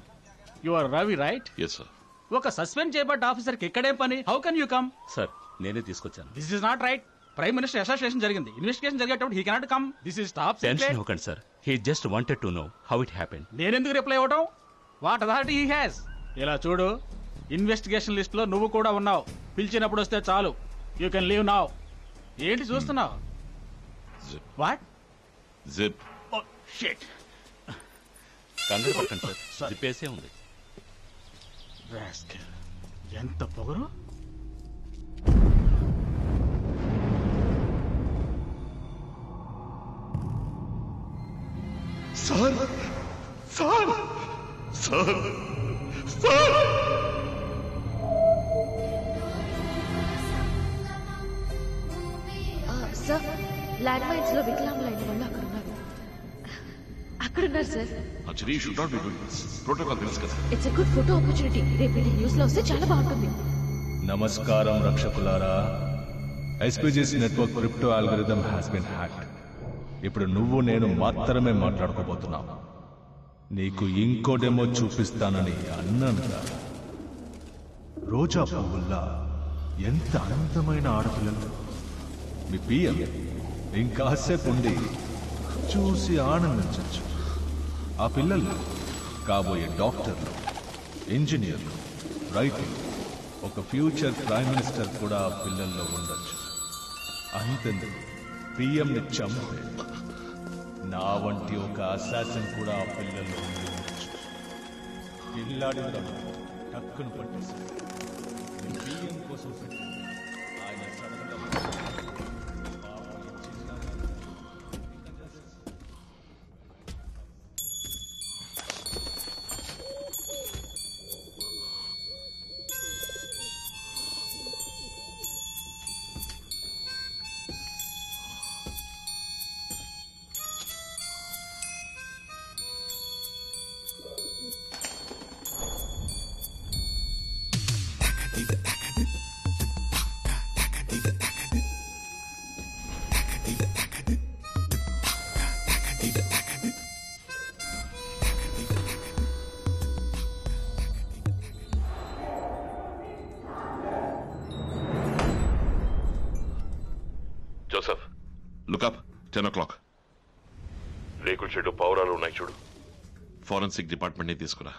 you are Ravi right yes sir ఒక సస్పెండ్ చేయబడ్డ ఆఫీసర్కి ఇక్కడే పని? How can you come sir నేనే తీసుకొచ్చాను. This is not right prime minister association జరిగింది. ఇన్వెస్టిగేషన్ జరిగేటప్పుడు he cannot come this is top tension అవ్వకండి sir he just wanted to know how it happen నేనెందుకు రిప్లై ఇవ్వటం? వాట్ అథారిటీ హీ హ్యాస్ ఇలా చూడు investigation లిస్ట్లో నువ్వు కూడా ఉన్నావు. పిలిచినప్పుడు వస్తే చాలు. యూ కెన్ లీవ్ నావ్ ఏంటి చూస్తున్నావు? వాట్ జిప్ షిట్ కంగారు పట్టండి సార్ జిప్పేసే ఉంది. ఎంత పొగరు? Sir sir sir sir sir land మైన్స్లో వికలాంగులైన వాళ్ళు అక్కడ ఉన్నారు. అక్కడ ఉన్నారు sir. Actually should not be doing this protocol తెలుసు కదా. It's a good photo opportunity రేపు ఇది న్యూస్లో వస్తే చాలా బాగుంటుంది. నమస్కారం రక్షకులారా. SPG's network crypto algorithm has been hacked ఇప్పుడు నువ్వు నేను మాత్రమే మాట్లాడుకోబోతున్నాం. నీకు ఇంకో డెమో చూపిస్తానని అన్నానుగా రోజా పువ్వుల్లా ఎంత అందమైన ఆడపిల్లలు. మీ పిఎం ఇంకాసేపు ఉండి చూసి ఆనందించవచ్చు ఆ పిల్లలు కాబోయే డాక్టర్లు ఇంజనీర్లు రైతులు ఒక ఫ్యూచర్ ప్రైమ్ మినిస్టర్ కూడా ఆ పిల్లల్లో ఉండొచ్చు. అంతెందుకు. పిఎంని చంపే. నా వంటి ఒక అసాసిన్ కూడా ఆ పిల్లల్లో ఉండి పిల్లాడి టక్కును పట్టేశాడు. టెన్ ఓ క్లాక్ రేకుల షెడ్ పౌరాలు ఉన్నాయి చూడు. ఫారెన్సిక్ డిపార్ట్మెంట్ని తీసుకురా.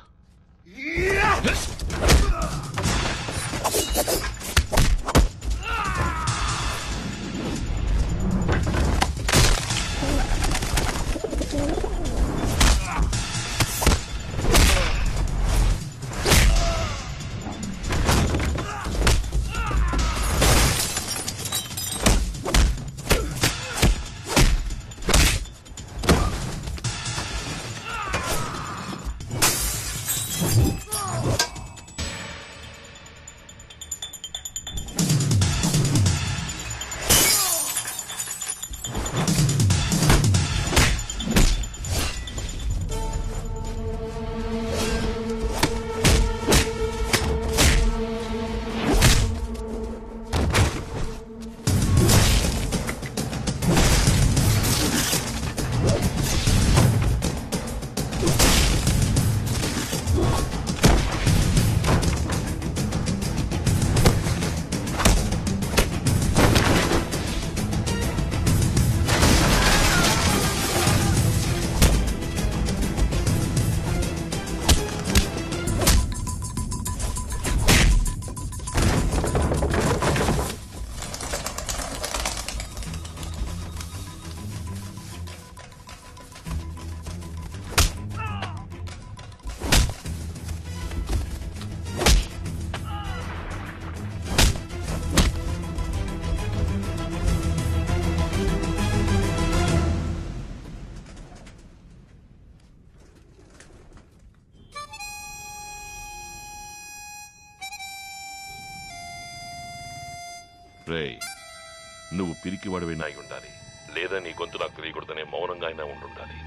నువ్వు పిరికివాడివి నాయి ఉండాలి. లేదా నీ గొంతు నాకు తెలియకూడదనే మౌనంగా అయినా ఉండుండాలి.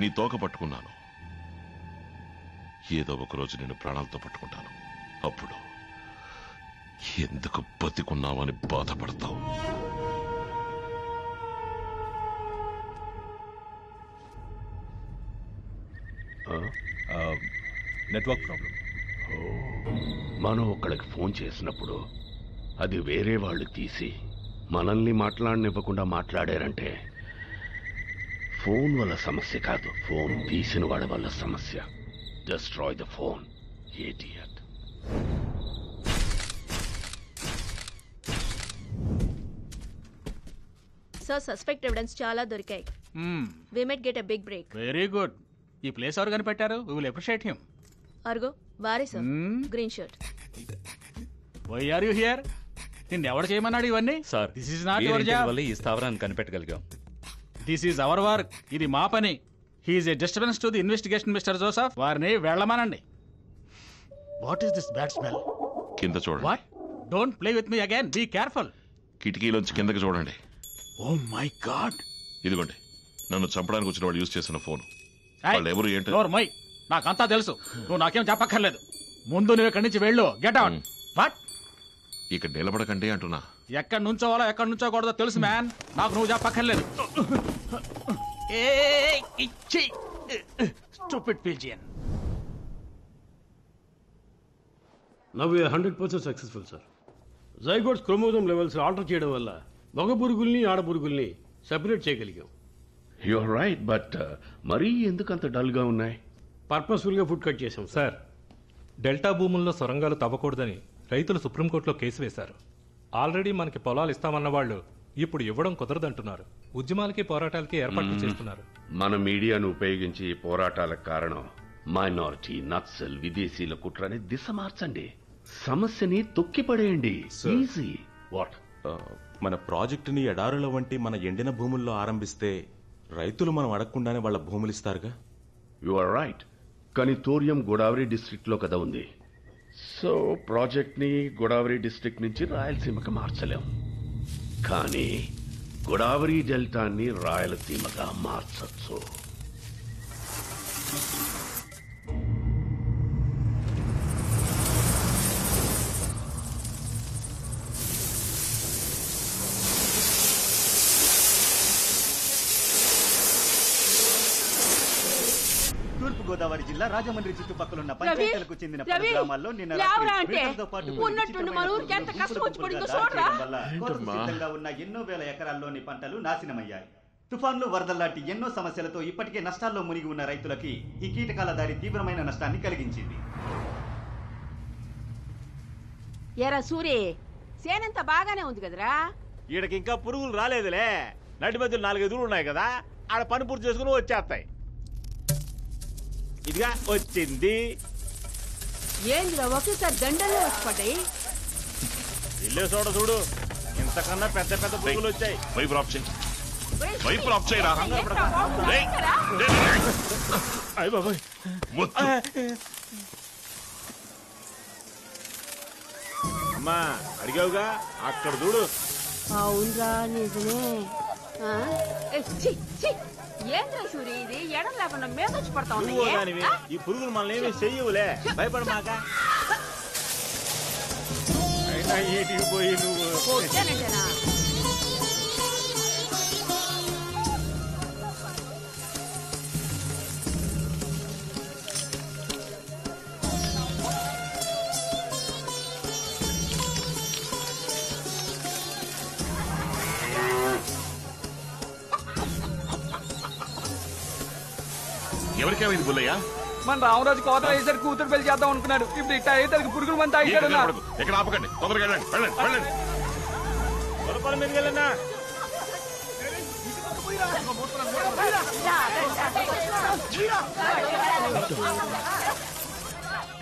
నీ తోక పట్టుకున్నాను. ఏదో ఒక రోజు నేను ప్రాణాలతో పట్టుకుంటాను. అప్పుడు ఎందుకు బతికున్నావని బాధపడతావు? Network problem. మనం ఒకళ్ళకి ఫోన్ చేసినప్పుడు అది వేరే వాళ్ళు తీసి మనల్ని మాట్లాడనివ్వకుండా మాట్లాడారంటే ఫోన్ వల్ల సమస్య కాదు. ఫోన్ తీసిన వాడి వల్ల సమస్య. Destroy the phone idiot sir suspect evidence చాలా దొరికాయి. We met get a big break very good ఈ ప్లేస్ ఎవరు కనిపెట్టారు? వీ విల్ అప్రిషియేట్ హిమ్ అర్గో వారే sir. Green shirt why are you here నిన్ను ఎవరు చేయమన్నాడు ఇవన్నీ? Sir this is not your job వల్ల ఈ స్థావరాన్ని కనిపెట్టగలిగాం. దిస్ ఈజ్ అవర్ వర్క్ ఇది మా పని. He's a disturbance to the investigation mister Joseph వారిని వెళ్ళమనండి. What is this bad smell కింద చూడండి. What don't play with me again be careful కిటికీలోంచి కిందకి చూడండి. ఓ మై గాడ్ ఇదిగోండి. నన్ను చంపడానికి వచ్చిన వాడు యూజ్ చేసిన ఫోన్. వాళ్ళు ఎవరు ఏంటో? నోరు మై నాకంతా తెలుసు. నువ్వు నాకేం చెప్పక్కర్లేదు. ముందు నువ్వు ఇక్కడి నుంచి వెళ్ళు. గెట్ అవుట్ వాట్ ఇక నిలబడకండి అంటున్నా. ఎక్కడి నుంచోవాలో ఎక్కడి నుంచోకూడదో తెలుసు మ్యాన్. నాకు నువ్వు చెప్పక్కర్లేదు stupid pigeon now hundred percent successful sir zygotes chromosome levels alter చేయడం వల్ల మగ పురుగుల్ని ఆడ పురుగుల్ని సెపరేట్ చేయగలిగాం. యువర్ రైట్ బట్ మరీ ఎందుకంత డల్గా ఉన్నాయి? పర్పస్ఫుల్గా ఫుడ్ కట్ చేసాం సార్ డెల్టా భూముల్లో సొరంగాలు తవ్వకూడదని రైతులు సుప్రీంకోర్టులో కేసు వేశారు. ఆల్రెడీ మనకి పొలాలు ఇస్తామన్న వాళ్ళు ఇప్పుడు ఇవ్వడం కుదరదంటున్నారు. ఉద్యమాలకి పోరాటాలకి ఏర్పాట్లు. చేస్తున్నారు. మన మీడియాను ఉపయోగించి ఈ పోరాటాలకు కారణం మైనారిటీ నక్సల్ విదేశీల కుట్రని దిశ మార్చండి. సమస్యని తొక్కిపడేయండి. ఈజీ వాట్ మన ప్రాజెక్టుని ఎడారుల వంటి మన ఎండిన భూముల్లో ఆరంభిస్తే రైతులు మనం అడగకుండానే వాళ్ళ భూములు ఇస్తారుగా యు ఆర్ రైట్ కానీ తోరియం గోదావరి డిస్ట్రిక్ట్లో కదా ఉంది. సో ప్రాజెక్ట్ని గోదావరి డిస్ట్రిక్ట్ నుంచి రాయలసీమకు మార్చలేం. కానీ గోదావరి డెల్టాన్ని రాయలసీమగా మార్చచ్చు. గోదావరి జిల్లా రాజమండ్రి చుట్టుపక్కల ఉన్న పంచాయతీలకు చెందిన పలు గ్రామాల్లో నిన్న పాటు సిద్ధంగా ఉన్న ఎన్నో వేల ఎకరాల్లోని పంటలు నాశనమయ్యాయి. తుఫాన్లు వరదల్లాంటి ఎన్నో సమస్యలతో ఇప్పటికే నష్టాల్లో మునిగి ఉన్న రైతులకి ఈ కీటకాల దాడి తీవ్రమైన నష్టాన్ని కలిగించింది. ఎరా సూరి సేనంత బాగానే ఉంది కదరా? ఈడకి ఇంకా పురుగులు రాలేదులే. నడి మధ్యలో నాలుగైదు ఊళ్ళు ఉన్నాయి కదా ఆడ పని పూర్తి చేసుకుని వచ్చేస్తాయి. ఇదిగా వచ్చింది. ఏందిరా ఒకేసారి దండల్లో వచ్చి పడ్డాయి ఇల్లే చూడ చూడు. ఇంతకన్నా పెద్ద పెద్ద పురుగులు వచ్చాయి. వైపు ఆఫ్ చేయి వైపు ఆఫ్ చేయరా అయ్య బాబాయ్. అమ్మా అడిగావుగా? అక్కడ చూడు. అవునరా నిజమే. ఏంద్రా సూరి ఇది ఎడం లేకుండా మీద వచ్చి పడతా ఉన్నాయి? ఈ పురుగులు మనల్ని ఏమీ చెయ్యవులే. భయపడమాక. అయినా పోయి నువ్వు? ఎవరికేమైంది బుల్లయ్య? మన రామరాజు కోత వేసాడు కూతురు పెళ్ళి చేద్దాం అనుకున్నాడు. ఇప్పుడు ఇట్ట అయ్యేసరికి పురుగుల మంది ఇక్కడ నిలబడకు. ఎక్కడ ఆపకండి. తొందరగా వెళ్ళండి. వెళ్ళండి. వెళ్ళండి. పొలపల మీదకి వెళ్ళన్నా?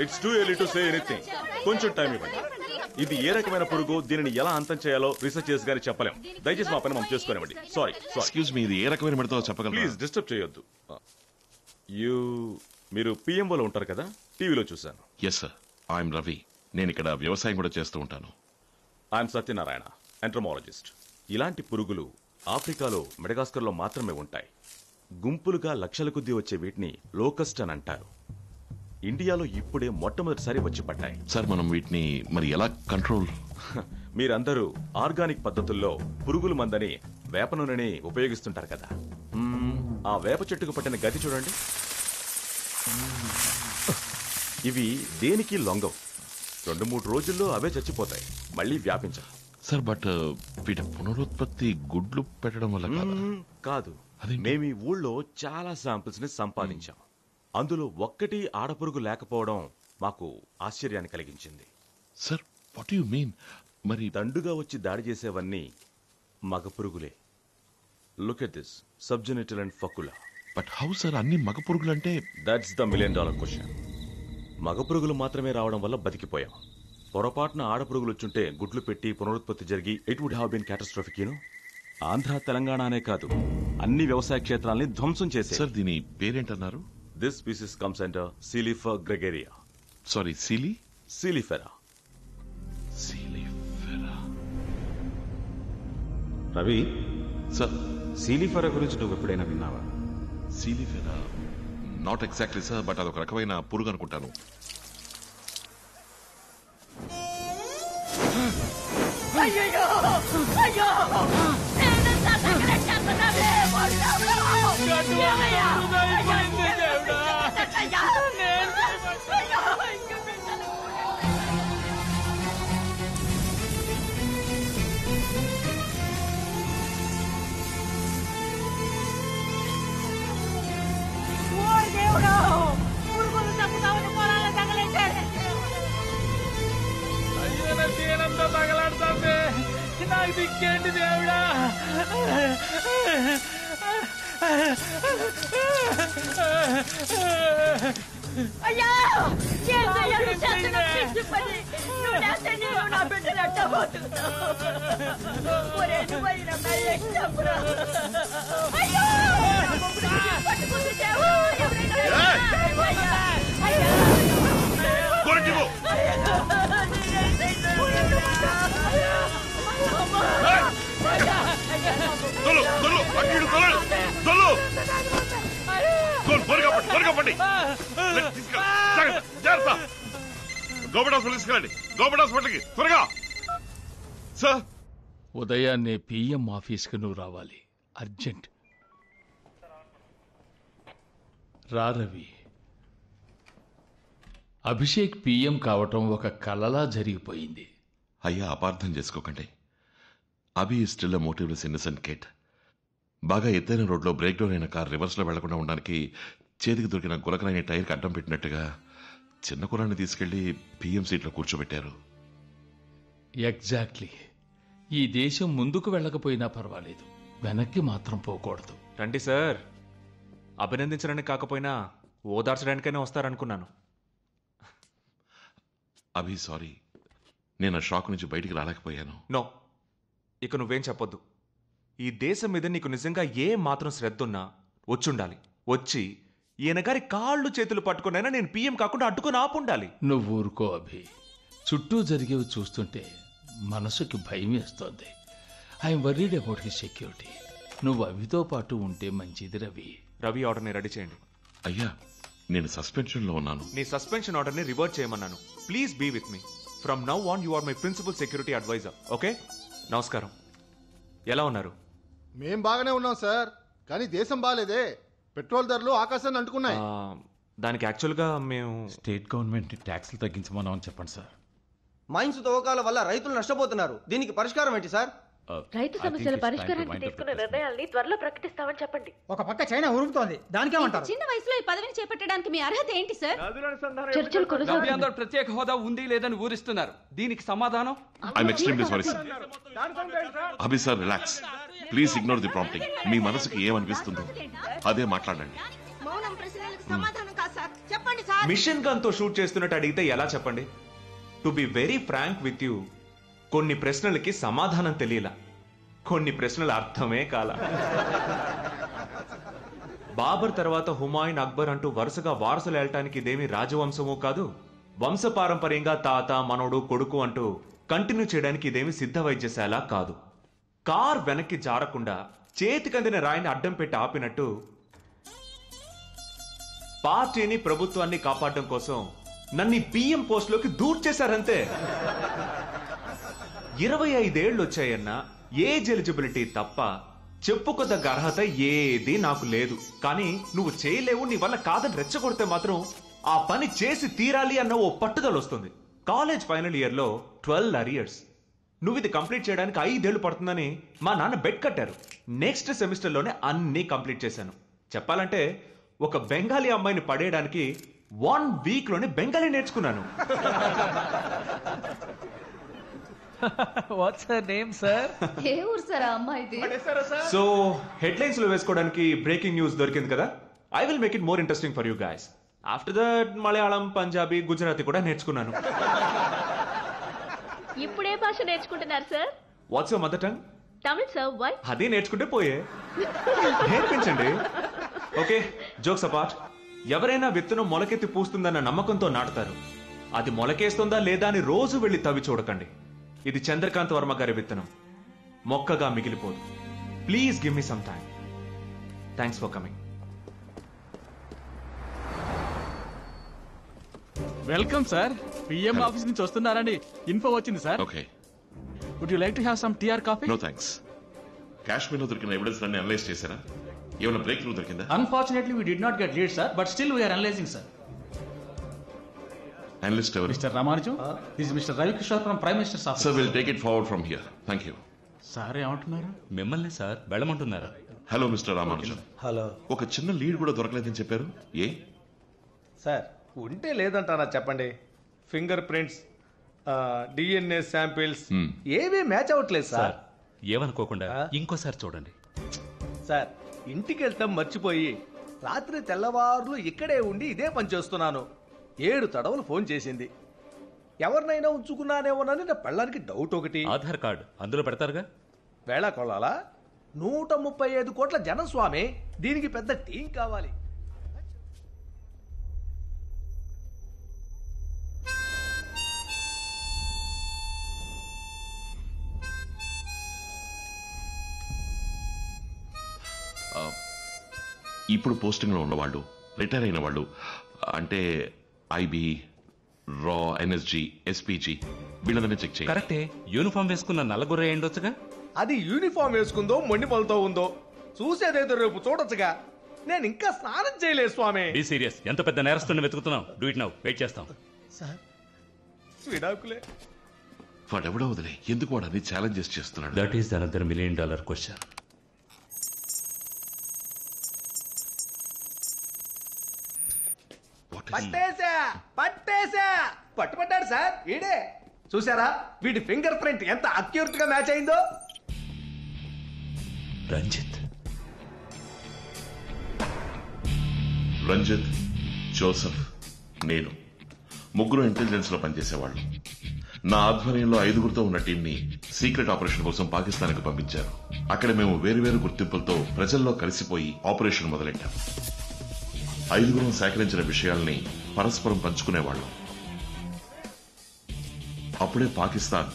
It's too early to say anything కొంచెం టైం ఇవ్వండి. ఇది ఏ రకమైన పురుగు? దీనిని ఎలా అంతం చేయాలో రీసెర్చ్ చేసి గానీ చెప్పలేం. దయచేసి మా పని మనం చేసుకోనివ్వండి సారీ సారీ ఎక్స్క్యూజ్ మీ ఇది ఏ రకమైన మిడతో చెప్పగలరా? ప్లీజ్ డిస్టర్బ్ చేయొద్దు. యూ మీరు పిఎంఓలో ఉంటారు కదా టీవీలో చూశాను. ఎస్ సార్ ఐఎమ్ రవి నేను ఇక్కడ వ్యవసాయం కూడా చేస్తూ ఉంటాను. ఐఎమ్ సత్యనారాయణ ఎంట్రమాలజిస్ట్ ఇలాంటి పురుగులు ఆఫ్రికాలో మెడగాస్కర్లో మాత్రమే ఉంటాయి. గుంపులుగా లక్షల కొద్దీ వచ్చే వీటిని లోకస్ట్ అని అంటారు. ఇండియాలో ఇప్పుడే మొట్టమొదటిసారి వచ్చి పడ్డాయి. సార్ మనం వీటిని మరి ఎలా కంట్రోల్ మీరందరూ ఆర్గానిక్ పద్ధతుల్లో పురుగుల మందని వేప నూనెని ఉపయోగిస్తుంటారు కదా. మ్మ్, ఆ వేప చెట్టుకు పట్టిన గతి చూడండి. ఇవి దేనికి లొంగవు రెండు మూడు రోజుల్లో అవే చచ్చిపోతాయి. మళ్ళీ వ్యాపించవు. సార్ బట్ వీటి పునరుత్పత్తి గుడ్లు పెట్టడం వల్ల కాదా? మ్మ్, కాదు. మేము ఈ ఊళ్ళో చాలా శాంపిల్స్ని సంపాదించాం. అందులో ఒక్కటి ఆడపురుగు లేకపోవడం మాకు ఆశ్చర్యాన్ని కలిగించింది. సార్ వాట్ యు మీన్ మరి దండుగా వచ్చి దాడి చేసేవన్నీ మగ పురుగులే look at this subgenital and ఫకులా but how sir అన్ని మగ పురుగులంటే that's the million dollar question మగ పురుగులు మాత్రమే రావడం వల్ల బతికిపోయాం. పొరపాటున ఆడపురుగులు వచ్చుంటే గుడ్లు పెట్టి పునరుత్పత్తి జరిగి it would have been catastrophic you know Andhra తెలంగాణనే కాదు. అన్ని వ్యవసాయ క్షేత్రాల్ని ధ్వంసం చేసే. సార్ దీని పేరేంటన్నారు? దిస్ స్పీసీస్ కమ్స్ అండర్ సిలిఫర్ గ్రెగేరియా సారీ సిలి సిలిఫెరా సిలిఫెరా రవి సార్ సీలిఫెరా గురించి నువ్వు ఎప్పుడైనా విన్నావా? సిలిఫెరా? నాట్ ఎగ్జాక్ట్లీ సార్ బట్ అదొక రకమైన పురుగు అనుకుంటాను. అయ్యో! నా తీనంతా తగలాడుతుంది నాకు దిక్కేంటి దేవుడా? అయ్యా! ఏంటయ్యా నువ్వు చేస్తున్న? పిచ్చి పని. నువ్వు లేస్తే నేను నా బిడ్డలు ఎట్టబోతున్నావు ఒరే నువ్వు అయిన మెల్లకి చెప్పురా అయ్యో! నా మొగుడిని పట్టుకుంది దేవు ఎవరైనా అయ్యా అయ్యా! తొలు తొలు అక్కడు తొలు తొలు తొలు త్వరగా పట్టు త్వరగా పట్టి. జాగ్రత్త గవర్నమెంట్ హాస్పిటల్ తీసుకెళ్ళండి గవర్నమెంట్ హాస్పిటల్కి త్వరగా. సార్. ఉదయాన్నే పిఎం ఆఫీస్కి నువ్వు రావాలి. అర్జెంట్. రా రవి. అభిషేక్ పిఎం కావటం ఒక కలలా జరిగిపోయింది. అయ్యా అపార్థం చేసుకోకండి. Abhi still motiveless innocent kid బాగా ఎత్తైన రోడ్లో బ్రేక్ డౌన్ అయిన కార్ రివర్స్లో వెళ్ళకుండా ఉండడానికి చేతికి దొరికిన గులకరైన టైర్కి అడ్డం పెట్టినట్టుగా చిన్న కురాన్ని తీసుకెళ్ళి పిఎం సీట్లో కూర్చోబెట్టారు. ఎగ్జాక్ట్లీ ఈ దేశం ముందుకు వెళ్ళకపోయినా పర్వాలేదు. వెనక్కి మాత్రం పోకూడదు. రండి సార్. అభినందించడానికి కాకపోయినా ఓదార్చడానికైనా వస్తారనుకున్నాను. అభి సారీ నేను ఆ షాక్ నుంచి బయటికి రాలేకపోయాను. నో ఇక నువ్వేం చెప్పొద్దు. ఈ దేశం మీద నీకు నిజంగా ఏ మాత్రం శ్రద్ధ ఉన్నా వచ్చుండాలి. వచ్చి ఈయన గారి కాళ్ళు చేతులు పట్టుకునైనా నేను పీఎం కాకుండా అడ్డుకొని ఆపుండాలి. నువ్వు ఊరుకో అభి. చుట్టూ జరిగేవి చూస్తుంటే మనసుకి భయం వేస్తోంది. I'm worried about his security నువ్వు అవితో పాటు ఉంటే మంచిది రవి. రవి ఆర్డర్ని రెడీ చేయండి. అయ్యా నేను సస్పెన్షన్లో ఉన్నాను. నీ సస్పెన్షన్ ఆర్డర్ని revert చేయమన్నాను. Please be with me. From now on you are my principal security adviser okay? నమస్కారం. ఎలా ఉన్నారు? మేం బాగానే ఉన్నాం సార్ కానీ దేశం బాగాలేదే పెట్రోల్ ధరలు ఆకాశాన్ని అంటుకున్నాయి. ఆ, దానికి యాక్చువల్గా మేము స్టేట్ గవర్నమెంట్ ట్యాక్స్లు తగ్గించమన్నామని చెప్పండి సార్. మైన్స్ తవ్వకాల వల్ల రైతులు నష్టపోతున్నారు. దీనికి పరిష్కారం ఏంటి సార్? రైతు సమస్యల పరిష్కారానికి తీసుకున్న నిర్ణయాల్ని త్వరలో ప్రకటిస్తామని చెప్పండి. ఒక పక్క చైనా ఉరుకుతోంది దానికేమంటారు చిన్న వయసులో ఈ పదవిని చేపట్టడానికి మీ అర్హత ఏంటి సార్? చర్చలు కొనసాగుతున్నాయి. నవ్యాంధ్ర ప్రత్యేక హోదా ఉంది లేదని ఊరిస్తున్నారు. దీనికి సమాధానం? I'm extremely sorry sir Abhi sir relax please ignore the prompting మీ మనసుకి ఏమనిపిస్తుందో అదే మాట్లాడండి. మౌనం ప్రశ్నలకు సమాధానం కాదు సార్. చెప్పండి సార్. మిషన్ గన్తో షూట్ చేస్తున్నట్టు అడిగితే ఎలా చెప్పండి? To be very frank with you కొన్ని ప్రశ్నలకి సమాధానం తెలియలా. కొన్ని ప్రశ్నల అర్థమే కాల. బాబర్ తర్వాత హుమాయూన్ అక్బర్ అంటూ వరుసగా వారసులు వెళ్ళటానికి ఇదేమి రాజవంశమూ కాదు. వంశపారంపర్యంగా తాత మనోడు కొడుకు అంటూ కంటిన్యూ చేయడానికి ఇదేమి సిద్ధ వైద్యశాల కాదు. కార్ వెనక్కి జారకుండా చేతికందిన రాయిని అడ్డం పెట్టి ఆపినట్టు పార్టీని ప్రభుత్వాన్ని కాపాడడం కోసం నన్ను పిఎం పోస్ట్లోకి దూర్చేశారంతే. ఇరవై ఐదేళ్ళు వచ్చాయన్నా ఏజ్ ఎలిజిబిలిటీ తప్ప చెప్పుకోదగ్గ అర్హత ఏది నాకు లేదు. కానీ నువ్వు చేయలేవు నీ వల్ల కాదని రెచ్చగొడితే మాత్రం ఆ పని చేసి తీరాలి అన్న ఓ పట్టుదల వస్తుంది. కాలేజ్ ఫైనల్ ఇయర్లో ట్వెల్వ్ అరియర్స్. నువ్వు ఇది కంప్లీట్ చేయడానికి ఐదేళ్ళు పడుతుందని మా నాన్న బెడ్ కట్టారు. నెక్స్ట్ సెమిస్టర్లోనే అన్ని కంప్లీట్ చేశాను. చెప్పాలంటే ఒక బెంగాలీ అమ్మాయిని పడేయడానికి వన్ వీక్లోనే బెంగాలీ నేర్చుకున్నాను. వాట్స్ హర్ నేమ్ సార్ ఏ ఊరు సార్ ఆ అమ్మాయిది సో హెడ్లైన్స్లో వేసుకోవడానికి బ్రేకింగ్ న్యూస్ దొరికింది కదా? I will make it more interesting for you guys after that Malayalam Punjabi Gujarati కూడా నేర్చుకున్నాను. ఇప్పుడే భాష నేర్చుకుంటున్నారు sir what's your mother tongue Tamil sir why అదే నేర్చుకుంటే పోయే. నేర్పించండి. ఓకే జోక్స్ అపార్ట్ ఎవరైనా విత్తనం మొలకెత్తి పూస్తుందన్న నమ్మకంతో నాటుతారు. అది మొలకేస్తుందా లేదా అని రోజు వెళ్ళి తవ్వి చూడకండి. ఇది చంద్రకాంత్ వర్మ గారి విత్తనం. మొక్కగా మిగిలిపోదు. Please give me some time thanks for coming welcome sir PM office నుంచి వస్తున్నారండి ఇన్ఫో వచ్చింది sir okay would you like to have some tea or coffee no thanks కాశ్మీర్లో దొరికిన ఎవిడెన్స్ అన్ని అనలైజ్ చేశారా? ఏమైనా బ్రేక్ త్రూ దొరికిందా unfortunately we did not get lead sir but still we're analysing sir analyst ఎవరు? Mister Ramanujam? This mister Ravikishore from prime minister's office sir will take it forward from here thank you sir ఏమంటున్నారు? మిమ్మల్ని sir వెళ్ళమంటున్నారు. Hello mister Ramanujan hello ఒక చిన్న lead కూడా దొరకలేదని చెప్పారు. ఏ? Sir ఉంటే లేదంటారా చెప్పండి? Fingerprints DNA samples. ఏవీ మ్యాచ్ అవ్వట్లేదు సార్ సార్ ఏమనుకోకుండా ఇంకోసారి చూడండి. సార్ ఇంటికి వెళ్తాం మర్చిపోయి రాత్రి తెల్లవారులు ఇక్కడే ఉండి ఇదే పని చేస్తున్నాను. ఏడు తడవలు ఫోన్ చేసింది. ఎవరినైనా ఉంచుకున్నానేమోనని నా పెళ్ళానికి డౌట్ ఒకటి. ఆధార్ కార్డు అందులో పెడతారుగా? వేళ కొల్లాలా? నూట ముప్పై ఐదు కోట్ల జనం స్వామి దీనికి పెద్ద టీం కావాలి. ఆ, ఇప్పుడు పోస్టింగ్లో ఉన్నవాళ్ళు రిటైర్ అయిన వాళ్ళు అంటే ఐబీ రా ఎన్ఎస్జి ఎస్పీజీ వీళ్ళందరినీ చెక్ చేయండి కరెక్టే. యూనిఫామ్ వేసుకున్న నల్లగుర్ర ఉండొచ్చుగా అది యూనిఫామ్ వేసుకుందో మొండి పళ్ళతో ఉందో చూసేదేదో రేపు చూడొచ్చుగా. నేను ఇంకా స్నానం చేయలేదు స్వామి. బీ సీరియస్ ఎంత పెద్ద నేరస్తుని వెతుకుతున్నాం డూ ఇట్ నౌ వెయిట్ చేస్తాం. సార్ విడాకులే. వాడెవడో వదిలే. ఎందుకు వాడు అన్ని ఛాలెంజెస్ చేస్తున్నాడు? That is another million dollar question పట్టేశా పట్టేశా. పట్టుపట్టాడు సార్ వీడే చూసారా వీడి ఫింగర్ ప్రింట్ ఎంత అక్యూరేట్గా మ్యాచ్ అయిందో? రంజిత్. రంజిత్ జోసఫ్ నేను ముగ్గురు ఇంటెలిజెన్స్లో పనిచేసేవాళ్ళు. నా ఆధ్వర్యంలో ఐదుగురితో ఉన్న టీంని సీక్రెట్ ఆపరేషన్ కోసం పాకిస్తాన్కి పంపించారు. అక్కడ మేము వేరువేరు గుర్తింపులతో ప్రజల్లో కలిసిపోయి ఆపరేషన్ మొదలెట్టాం. ఐదుగురం సేకరించిన విషయాల్ని పరస్పరం పంచుకునేవాళ్ళం. అప్పుడే పాకిస్తాన్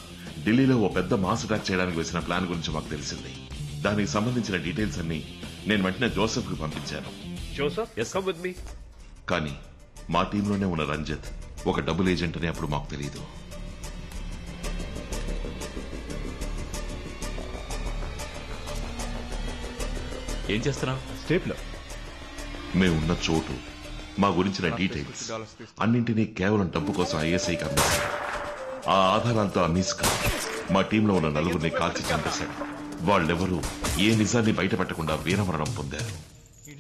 ఢిల్లీలో ఓ పెద్ద మాస్ అటాక్ చేయడానికి వేసిన ప్లాన్ గురించి మాకు తెలిసింది. దానికి సంబంధించిన డీటెయిల్స్ అన్ని నేను వెంటనే జోసెఫ్కి పంపించాను. జోసఫ్ కమ్ విత్ మీ కానీ మా టీంలోనే ఉన్న రంజిత్ ఒక డబుల్ ఏజెంట్ అని అప్పుడు మాకు తెలియదు ఏం చేస్తున్నావు? స్టేట్లో మేమున్న చోటు. మా గురించిన డీటెయిల్స్ అన్నింటినీ కేవలం డబ్బు కోసం ఐఎస్ఐకి అమ్మేశాడు ఆ ఆధారాలతో అమీస్ ఖాన్ మా టీంలో ఉన్న నలుగురిని కాల్చి చంపేశాడు. వాళ్ళెవరూ ఏ నిజాన్ని బయటపెట్టకుండా వీరమరణం పొందారు.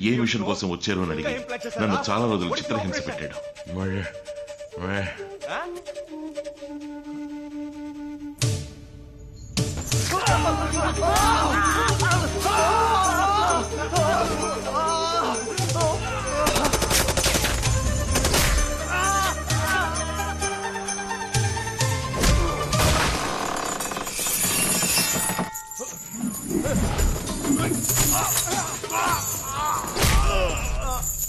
ఏ మిషన్ కోసం వచ్చారు అని అడిగి నన్ను చాలా రోజులు చిత్రహింస పెట్టాడు.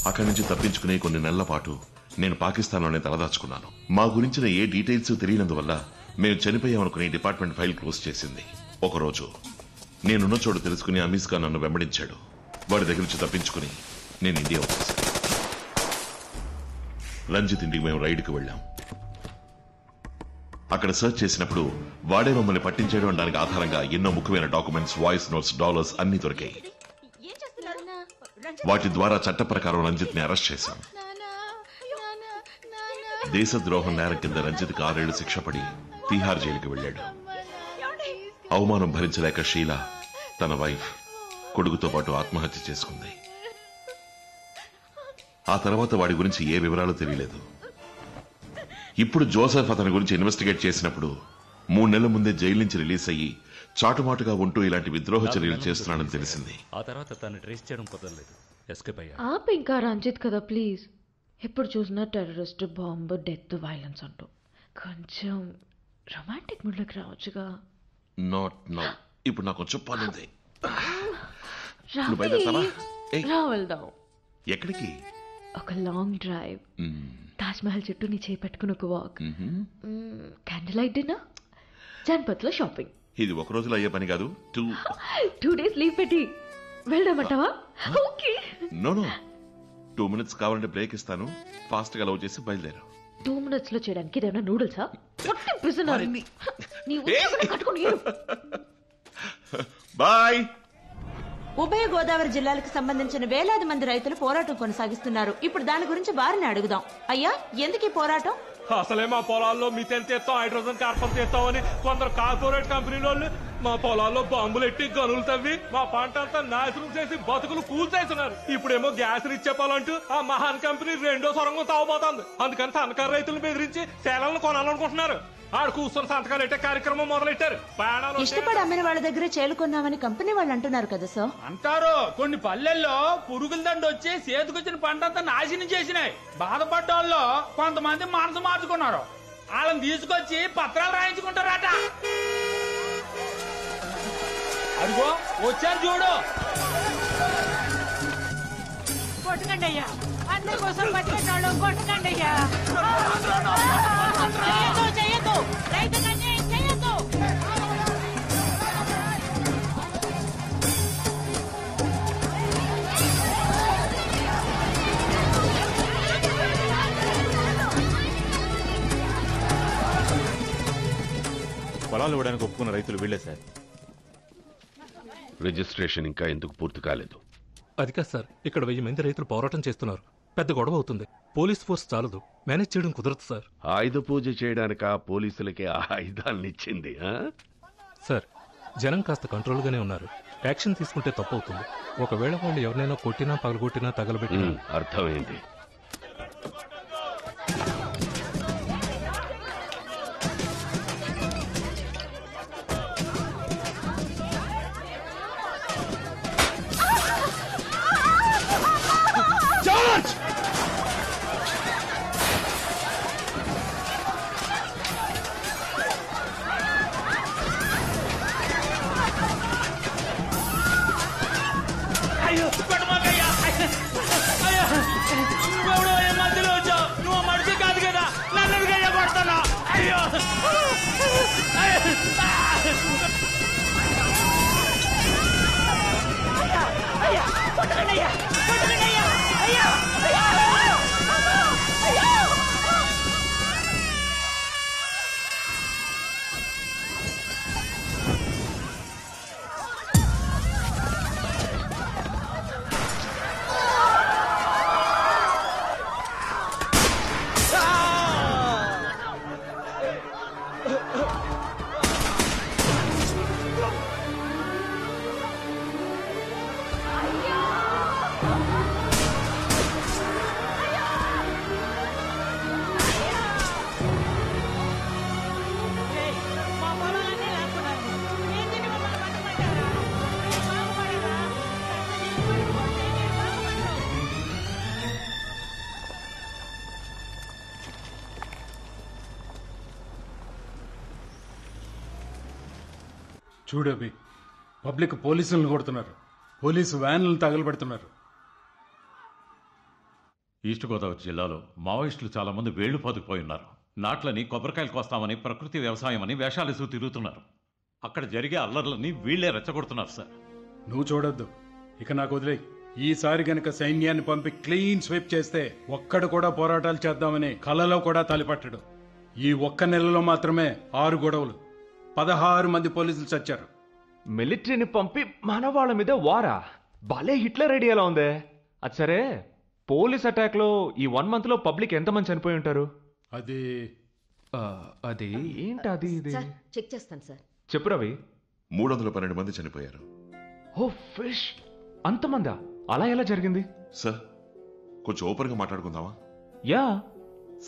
అక్కడి నుంచి తప్పించుకునే కొన్ని నెలల పాటు నేను పాకిస్తాన్లోనే తలదాచుకున్నాను. మా గురించిన ఏ డీటెయిల్స్ తెలియనందువల్ల మేము చనిపోయామనుకుని డిపార్ట్మెంట్ ఫైల్ క్లోజ్ చేసింది. ఒకరోజు నేనున్న చోటు తెలుసుకుని అమీజ్ ఖాన్ నన్ను వెంబడించాడు. వాడి దగ్గర నుంచి తప్పించుకుని నేను ఇండియా వచ్చేసాను. రంజిత్ ఇంటికి మేము రైడ్కి వెళ్ళాం. అక్కడ సర్చ్ చేసినప్పుడు వాడే మమ్మల్ని పట్టించేయడం దానికి ఆధారంగా ఎన్నో ముఖ్యమైన డాక్యుమెంట్స్ వాయిస్ నోట్స్ డాలర్స్ అన్ని దొరికాయి. వాటి ద్వారా చట్ట ప్రకారం రంజిత్ని అరెస్ట్ చేశాం దేశద్రోహం నేరం కింద రంజిత్కి ఆరేళ్ళు శిక్ష పడి తీహార్ జైలుకి వెళ్ళాడు. అవమానం భరించలేక షీల తన వైఫ్ కొడుకుతో పాటు ఆత్మహత్య చేసుకుంది. ఆ తర్వాత వాడి గురించి ఏ వివరాలు తెలియలేదు. ఇప్పుడు జోసెఫ్ అతని గురించి ఇన్వెస్టిగేట్ చేసినప్పుడు మూడు నెలల ముందే జైలు నుంచి రిలీజ్ అయ్యి చాటుమాటుగా ఉంటూ ఇలాంటి విద్రోహ చర్యలు చేస్తున్నాడని తెలిసింది. ఆ తర్వాత తను ట్రేస్ చేయడం కుదరలేదు. ఎస్కేప్ ఆప్ ఇంకా రంజిత్ కదా ప్లీజ్ ఎప్పుడు చూసినా టెర్రరిస్ట్ బాంబు డెత్ వైలెన్స్ అంటూ. కొంచెం రొమాంటిక్ మూడ్లోకి రావచ్చుగా. నాట్ నో ఇప్పుడు నాకు కొంచెం పని ఉంది రావి, నువ్వు బయలుదేరతావా? ఏయ్. రా వెళ్దాం. ఎక్కడికి? ఒక లాంగ్ డ్రైవ్ మహల్ చుట్టూ నీ చేయి పెట్టుకుని ఒక వాక్ క్యాండిల్ లైట్ డిన్నర్ జన్పత్లో షాపింగ్ ఇది ఒక రోజులో అయ్యే పని కాదు. టూ టూ డేస్ లీవ్ పెట్టి వెళ్దామంటావా okay no no two minutes కావాలంటే బ్రేక్ ఇస్తాను. ఫాస్ట్గా లవ్ చేసి బయలుదేరు. టూ మినిట్స్లో చేయడానికి ఇదేమన్నా నూడిల్సా పొట్టి పిసినారు నీ ఉద్యోగం కట్టుకుని ఏడు. బాయ్ ఉభయ గోదావరి జిల్లాలకు సంబంధించిన వేలాది మంది రైతులు పోరాటం కొనసాగిస్తున్నారు. ఇప్పుడు దాని గురించి వారిని అడుగుదాం. అయ్యా ఎందుకు ఈ పోరాటం? అసలే మా పొలాల్లో మిథేన్ తీస్తాం హైడ్రోజన్ కార్బన్ తీస్తామని కొందరు కార్పొరేట్ కంపెనీల వాళ్ళు మా పొలాల్లో బాంబులు ఎట్టి గనులు తవ్వి మా పంట అంతా నాశనం చేసి బతుకులు కూల్చేస్తున్నారు. ఇప్పుడేమో గ్యాస్ ఇచ్చేపాలంటూ ఆ మహాన్ కంపెనీ రెండో సొరంగం తావబోతోంది అందుకని సన్నకారు రైతులు బెదిరించి సేలలను కొనాలనుకుంటున్నారు. ఆడు కూర్చొని సంతకాలు పెట్టే కార్యక్రమం మొదలెట్టారు. ప్రాణాలు ఇష్టపడి అమ్మిన వాళ్ళ దగ్గర చేలుకున్నామని కంపెనీ వాళ్ళు అంటున్నారు కదా సార్ అంటారు. కొన్ని పల్లెల్లో పురుగుల దండ వచ్చి చేతికొచ్చిన పంట అంతా నాశనం చేసినాయి. బాధపడ్డ వాళ్ళు కొంతమంది మనసు మార్చుకున్నారు. వాళ్ళని తీసుకొచ్చి పత్రాలు రాయించుకుంటారట. అదిగో వచ్చారు చూడు. కొట్టకండి అయ్యా. అందరి కోసం బతికేటోళ్ళు కొట్టకండి అయ్యా పొలాలు ఇవ్వడానికి ఒప్పుకున్న రైతులు వీళ్ళే సార్. రిజిస్ట్రేషన్ ఇంకా ఎందుకు పూర్తి కాలేదు? అది కాదు సార్ ఇక్కడ వెయ్యి మంది రైతులు పోరాటం చేస్తున్నారు. పెద్ద గొడవ అవుతుంది. పోలీస్ ఫోర్స్ చాలదు. మేనేజ్ చేయడం కుదరదు సార్. ఆయుధ పూజ చేయడానికి ఆ పోలీసులకి ఆ ఆయుధాలను ఇచ్చింది ఆ? సార్ జనం కాస్త కంట్రోల్గానే ఉన్నారు. యాక్షన్ తీసుకుంటే తప్పు అవుతుంది ఒకవేళ వాళ్ళు ఎవరినైనా కొట్టినా పగలగొట్టినా తగలబెట్టినా ఉమ్, అర్థమైంది. చూడవి పబ్లిక్ పోలీసులను కొడుతున్నారు. పోలీసు వ్యాన్లను తగలబెడుతున్నారు. ఈస్ట్ గోదావరి జిల్లాలో మావోయిస్టులు చాలా మంది వేళ్ళు పాతుకుపోయి ఉన్నారు. నాట్లని కొబ్బరికాయలు కోస్తామని ప్రకృతి వ్యవసాయం అని వేషాలేసు తిరుగుతున్నారు. అక్కడ జరిగే అల్లర్లని వీళ్ళే రెచ్చగొడుతున్నారు సార్. నువ్వు చూడొద్దు. ఇక నాకు వదిలే ఈసారి గనక సైన్యాన్ని పంపి క్లీన్ స్వీప్ చేస్తే ఒక్కడు కూడా పోరాటాలు చేద్దామని కలలో కూడా తలిపట్టడు. ఈ ఒక్క నెలలో మాత్రమే ఆరు గొడవలు. పదహారు మంది పోలీసులు చచ్చారు. మిలిటరీని పంపి మన వాళ్ళ మీద వారా? భలే హిట్లర్ ఐడియాలో ఉందే. అది సరే పోలీస్ అటాక్లో ఈ వన్ మంత్లో పబ్లిక్ ఎంతమంది చనిపోయి ఉంటారు? అది అది ఏంటి అది ఇది? సార్ చెక్ చేస్తాను సార్. చెప్పు రవి. మూడు వందల పన్నెండు మంది చనిపోయారు. ఓ ఫిష్! అంతమందా అలా ఎలా జరిగింది? సార్ కొంచెం ఓపెన్గా మాట్లాడుకుందామా? యా.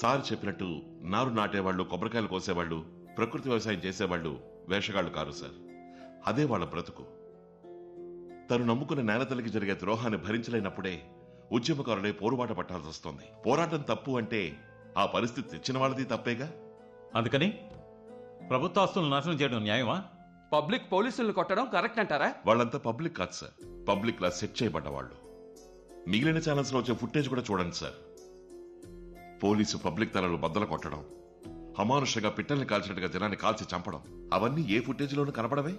సార్ చెప్పినట్టు నారు నాటేవాళ్ళు కొబ్బరికాయలు కోసేవాళ్ళు ప్రకృతి వ్యవసాయం చేసేవాళ్ళు వేషగాళ్ళు కారు సార్. అదే వాళ్ళ బ్రతుకు. తను నమ్ముకున్న నేలతల్లికి జరిగే ద్రోహాన్ని భరించలేనప్పుడే ఉద్యమకారులే పోరుబాట పట్టాల్సి వస్తోంది. పోరాటం తప్పు అంటే ఆ పరిస్థితి తెచ్చిన వాళ్ళది తప్పేగా? అందుకని ప్రభుత్వ ఆస్తులను నాశనం చేయడం న్యాయమా? పబ్లిక్ పోలీసులను కొట్టడం కరెక్ట్ అంటారా? వాళ్ళంతా పబ్లిక్ కాదు సార్. పబ్లిక్ లా సెట్ చేయబడ్డ వాళ్ళు. మిగిలిన ఛానల్స్లో వచ్చే ఫుటేజ్ కూడా చూడండి సార్. పోలీసు పబ్లిక్ తలలు బద్దలు కొట్టడం అమానుషంగా పిట్టల్ని కాల్చినట్టుగా జనాన్ని కాల్చి చంపడం. అవన్నీ ఏ ఫుటేజ్ లోనూ కనపడవే?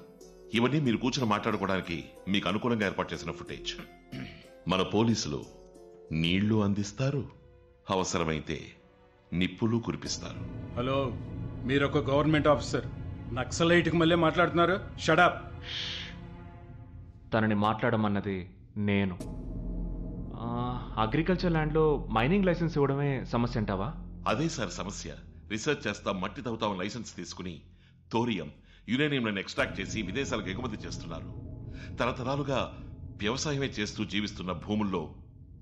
ఇవన్నీ మీరు కూర్చొని మాట్లాడుకోవడానికి మీకు అనుకూలంగా ఏర్పాటు చేసిన ఫుటేజ్. మన పోలీసులు నీళ్ళు అందిస్తారు అవసరమైతే నిప్పులు కురిపిస్తారు. హలో మీరు ఒక గవర్నమెంట్ ఆఫీసర్. నక్సలైట్కి మళ్ళీ మాట్లాడుతున్నారు? షడప్ తనని మాట్లాడమన్నది నేను. అగ్రికల్చర్ ల్యాండ్లో మైనింగ్ లైసెన్స్ ఇవ్వడమే సమస్య అంటావా? అదే సార్ సమస్య. రీసెర్చ్ చేస్తాం మట్టి తవ్వుతాం లైసెన్స్ తీసుకుని థోరియం యురేనియంలను ఎక్స్ట్రాక్ట్ చేసి విదేశాలకు ఎగుమతి చేస్తున్నారు. తరతరాలుగా వ్యవసాయమే చేస్తూ జీవిస్తున్న భూముల్లో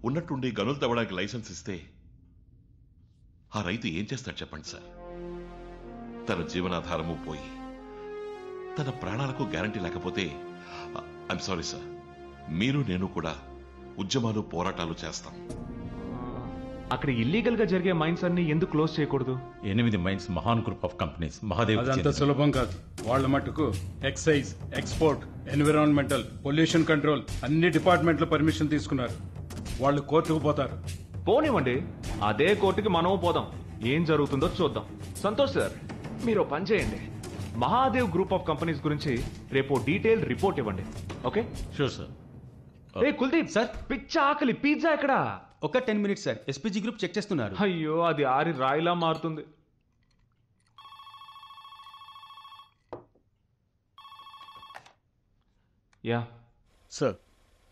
ఉన్నట్టుండి గనులు తవ్వడానికి లైసెన్స్ ఇస్తే ఆ రైతు ఏం చేస్తాడు చెప్పండి సార్? తన జీవనాధారము పోయి తన ప్రాణాలకు గ్యారంటీ లేకపోతే ఐఎమ్ సారీ సార్ మీరు నేను కూడా ఉద్యమాలు పోరాటాలు చేస్తాం. అక్కడ ఇల్లీగల్గా జరిగే మైన్స్ అన్ని ఎందుకు క్లోజ్ చేయకూడదు? ఎనిమిది మైన్స్ మహాన్ గ్రూప్ ఆఫ్ కంపెనీస్ మహాదేవ్ అదంత సులభం కాదు. వాళ్ళ మట్టుకు excise export environmental pollution control అన్ని డిపార్ట్మెంట్లు పర్మిషన్ తీసుకున్నారు. వాళ్ళు కోర్టుకు పోతారు. పోనివ్వండి అదే కోర్టుకి మనము పోదాం. ఏం జరుగుతుందో చూద్దాం. సంతోష్ సార్ మీరు పని చేయండి. మహాదేవ్ గ్రూప్ ఆఫ్ కంపెనీస్ గురించి రేపు డీటెయిల్ రిపోర్ట్ ఇవ్వండి. ఓకే? షూర్ సార్ ఏ కుల్దీప్ సార్. పిచ్చ ఆకలి పిజ్జా ఎక్కడ? ఒక ten minutes sir. SPG group check చేస్తున్నారు. అయ్యో అది ఆరి రాయిలా మారుతుంది. యా. సార్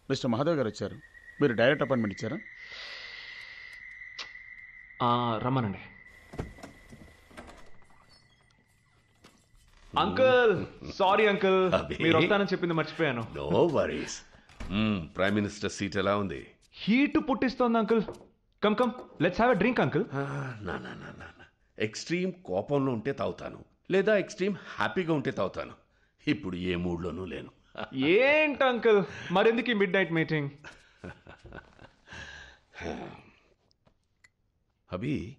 మిస్టర్ మహాదేవ్ గారు వచ్చారు. మీరు డైరెక్ట్ అపాయింట్మెంట్ ఇచ్చారా? ఆ, రమ్మనండి. Uncle sorry uncle. మీరు వస్తానని చెప్పింది మర్చిపోయాను. No worries prime minister seat ఎలా ఉంది? Heat పుట్టిస్తోంది uncle. Come come. Let's have a drink uncle. నా నా నా నా. ఎక్స్ట్రీమ్ కోపంలో ఉంటే తాగుతాను. లేదా ఎక్స్ట్రీమ్ హ్యాపీగా ఉంటే తాగుతాను. ఇప్పుడు ఏ మూడ్లోనూ లేను. ఏంటి అంకుల్? మరెందుకు midnight meeting Abhi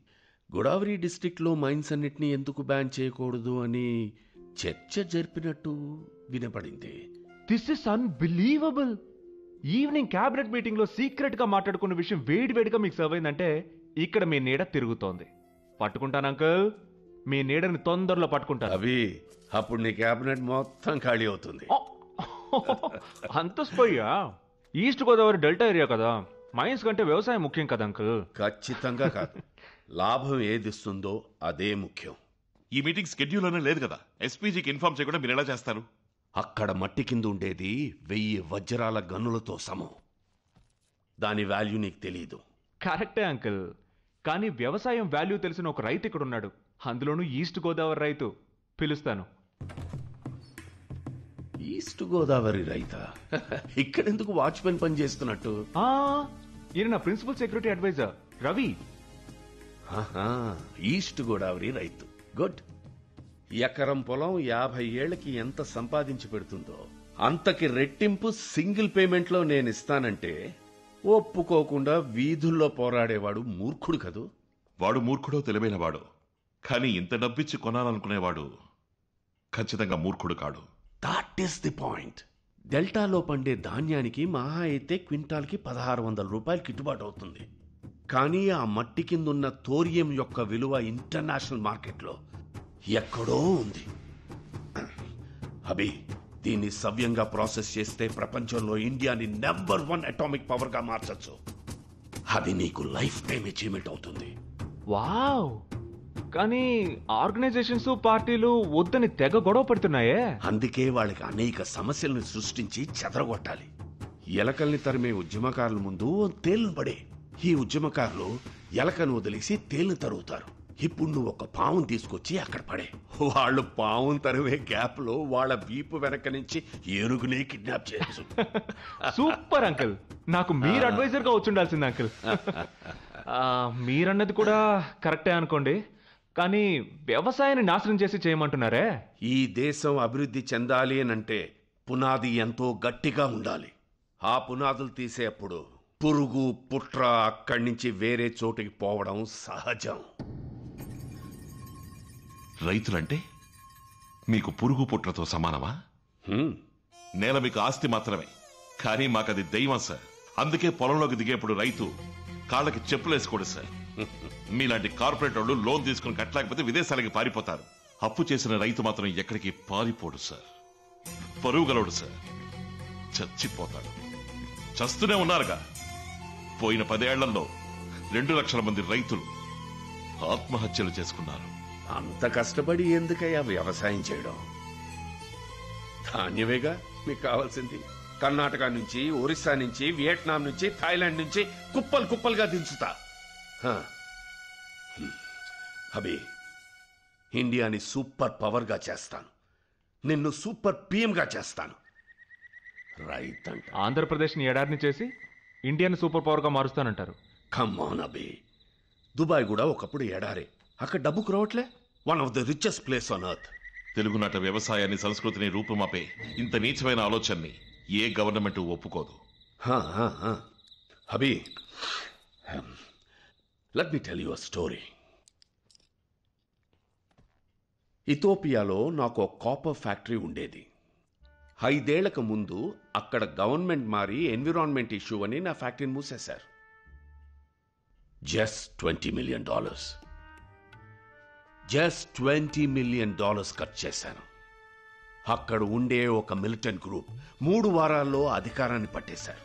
Godavari డిస్ట్రిక్ట్లో మైన్స్ అన్నిటినీ ఎందుకు బ్యాన్ చేయకూడదు అని చర్చ జరిపినట్టు వినపడింది. This is unbelievable evening cabinet మీటింగ్లో సీక్రెట్గా మాట్లాడుకున్న విషయం వేడి వేడిగా మీకు సర్వ్ అయిందంటే ఇక్కడ మీ నీడ తిరుగుతోంది. పట్టుకుంటాను అంకుల్. మీ నీడని తొందరలో పట్టుకుంటాను. అవి అప్పుడు నీ క్యాబినెట్ మొత్తం ఖాళీ అవుతుంది. అంత స్పోయ్యా ఈస్ట్ గోదావరి డెల్టా ఏరియా కదా. మైన్స్ కంటే వ్యవసాయం ముఖ్యం కదా అంకుల్. ఖచ్చితంగా కాదు. లాభం ఏదిస్తుందో అదే ముఖ్యం. ఈ మీటింగ్ స్కెడ్యూల్ అనే లేదు కదా. ఎస్పీజీకి ఇన్ఫార్మ్ చేయకుండా మీరు ఎలా చేస్తారు? అక్కడ మట్టి కింద ఉండేది వెయ్యి వజ్రాల గనులతో సమం. దాని వాల్యూ నీకు తెలియదు కరెక్టే అంకుల్. కానీ వ్యవసాయం వాల్యూ తెలిసిన ఒక రైతు ఇక్కడ ఉన్నాడు అందులోనూ ఈస్ట్ గోదావరి రైతు. పిలుస్తాను. ఈస్ట్ గోదావరి రైత? ఇక్కడెందుకు వాచ్మెన్ పని చేస్తున్నట్టు? ఆ, ఈయన నా ప్రిన్సిపల్ సెక్యూరిటీ అడ్వైజర్ రవి. ఆహా, ఈస్ట్ గోదావరి రైతు. గుడ్ ఎకరం పొలం యాభై ఏళ్ళకి ఎంత సంపాదించి పెడుతుందో అంతకి రెట్టింపు సింగిల్ పేమెంట్లో నేను ఇస్తానంటే ఒప్పుకోకుండా వీధుల్లో పోరాడేవాడు మూర్ఖుడు కదూ? వాడు మూర్ఖుడో తెలివైన వాడు కానీ ఇంత డబ్బిచ్చి కొనాలనుకునేవాడు ఖచ్చితంగా మూర్ఖుడు కాడు. దాట్ ఈస్ ది పాయింట్ డెల్టాలో పండే ధాన్యానికి మహా అయితే క్వింటాల్కి పదహారు వందల రూపాయలు గిట్టుబాటు అవుతుంది. కానీ ఆ మట్టి కిందున్న థోరియం యొక్క విలువ ఇంటర్నేషనల్ మార్కెట్లో ఎక్కడో ఉంది. అభి దీన్ని సవ్యంగా ప్రాసెస్ చేస్తే ప్రపంచంలో ఇండియాని నెంబర్ వన్ అటామిక్ పవర్గా మార్చచ్చు. అది నీకు లైఫ్ టైం అచీవ్మెంట్ అవుతుంది. వావ్! కానీ ఆర్గనైజేషన్స్ పార్టీలు వద్దని తెగ గొడవ పడుతున్నాయే. అందుకే వాళ్ళకి అనేక సమస్యలను సృష్టించి చెదరగొట్టాలి. ఎలకల్ని తరిమే ఉద్యమకారుల ముందు తేలును పడే. ఈ ఉద్యమకారులు ఎలకను వదిలేసి తేలిని తరుగుతారు. ఇప్పుడు నువ్వు ఒక పావును తీసుకొచ్చి అక్కడ పడే. వాళ్ళు పావును తరివే గ్యాప్లో వాళ్ళ వీపు వెనక నుంచి ఏనుగునే కిడ్నాప్ చేయొచ్చు సూపర్ అంకుల్. నాకు మీరు అడ్వైజర్గా వచ్చుండాల్సింది అంకుల్. మీరన్నది కూడా కరెక్టే అనుకోండి. కానీ వ్యవసాయాన్ని నాశనం చేసి చేయమంటున్నారే? ఈ దేశం అభివృద్ధి చెందాలి అనంటే పునాది ఎంతో గట్టిగా ఉండాలి. ఆ పునాదులు తీసేప్పుడు పురుగు పుట్ర అక్కడి నుంచి వేరే చోటికి పోవడం సహజం. రైతులంటే మీకు పురుగు పుట్రతో సమానమా? నేల మీకు ఆస్తి మాత్రమే. కానీ మాకది దైవం సార్. అందుకే పొలంలోకి దిగేప్పుడు రైతు కాళ్ళకి చెప్పులేసుకోడు సార్. మీలాంటి కార్పొరేట్ వాళ్ళు లోన్ తీసుకుని కట్టలేకపోతే విదేశాలకి పారిపోతారు. అప్పు చేసిన రైతు మాత్రం ఎక్కడికి పారిపోడు సార్. పరుగుగలడు సార్. చచ్చిపోతాడు. చస్తూనే ఉన్నారుగా. పోయిన పదేళ్ళలో రెండు లక్షల మంది రైతులు ఆత్మహత్యలు చేసుకున్నారు. అంత కష్టపడి ఎందుకయ్యా వ్యవసాయం చేయడం? ధాన్యమేగా మీకు కావాల్సింది. కర్ణాటక నుంచి ఒరిస్సా నుంచి వియట్నాం నుంచి థాయిలాండ్ నుంచి కుప్పలు కుప్పలుగా దించుతా. అభి ఇండియాని సూపర్ పవర్గా చేస్తాను. నిన్ను సూపర్ పిఎంగా చేస్తాను. రైట్ అంట ఆంధ్రప్రదేశ్ని ఎడారిని చేసి ఇండియాని సూపర్ పవర్గా మారుస్తానంటారు కమ్మాన్ అభి. దుబాయ్ కూడా ఒకప్పుడు ఎడారే. అక్కడ డబ్బుకు రావట్లే one of the richest place on earth తెలుగునాట వ్యవసాయాన్ని సంస్కృతిని రూపుమాపే ఇంత నీచమైన ఆలోచనని ఏ గవర్నమెంట్ ఒప్పుకోదు. Abhi let me tell you story ఇథోపియాలో నాకు ఒక కాపర్ ఫ్యాక్టరీ ఉండేది. ఐదేళ్ళకు ముందు అక్కడ గవర్నమెంట్ మారి ఎన్విరాన్మెంట్ ఇష్యూ అని నా ఫ్యాక్టరీని మూసేశారు. Just twenty million dollars just twenty million dollars ఖర్చు చేశాను. అక్కడ ఉండే ఒక మిలిటెంట్ గ్రూప్ మూడు వారాల్లో అధికారాన్ని పట్టేశారు.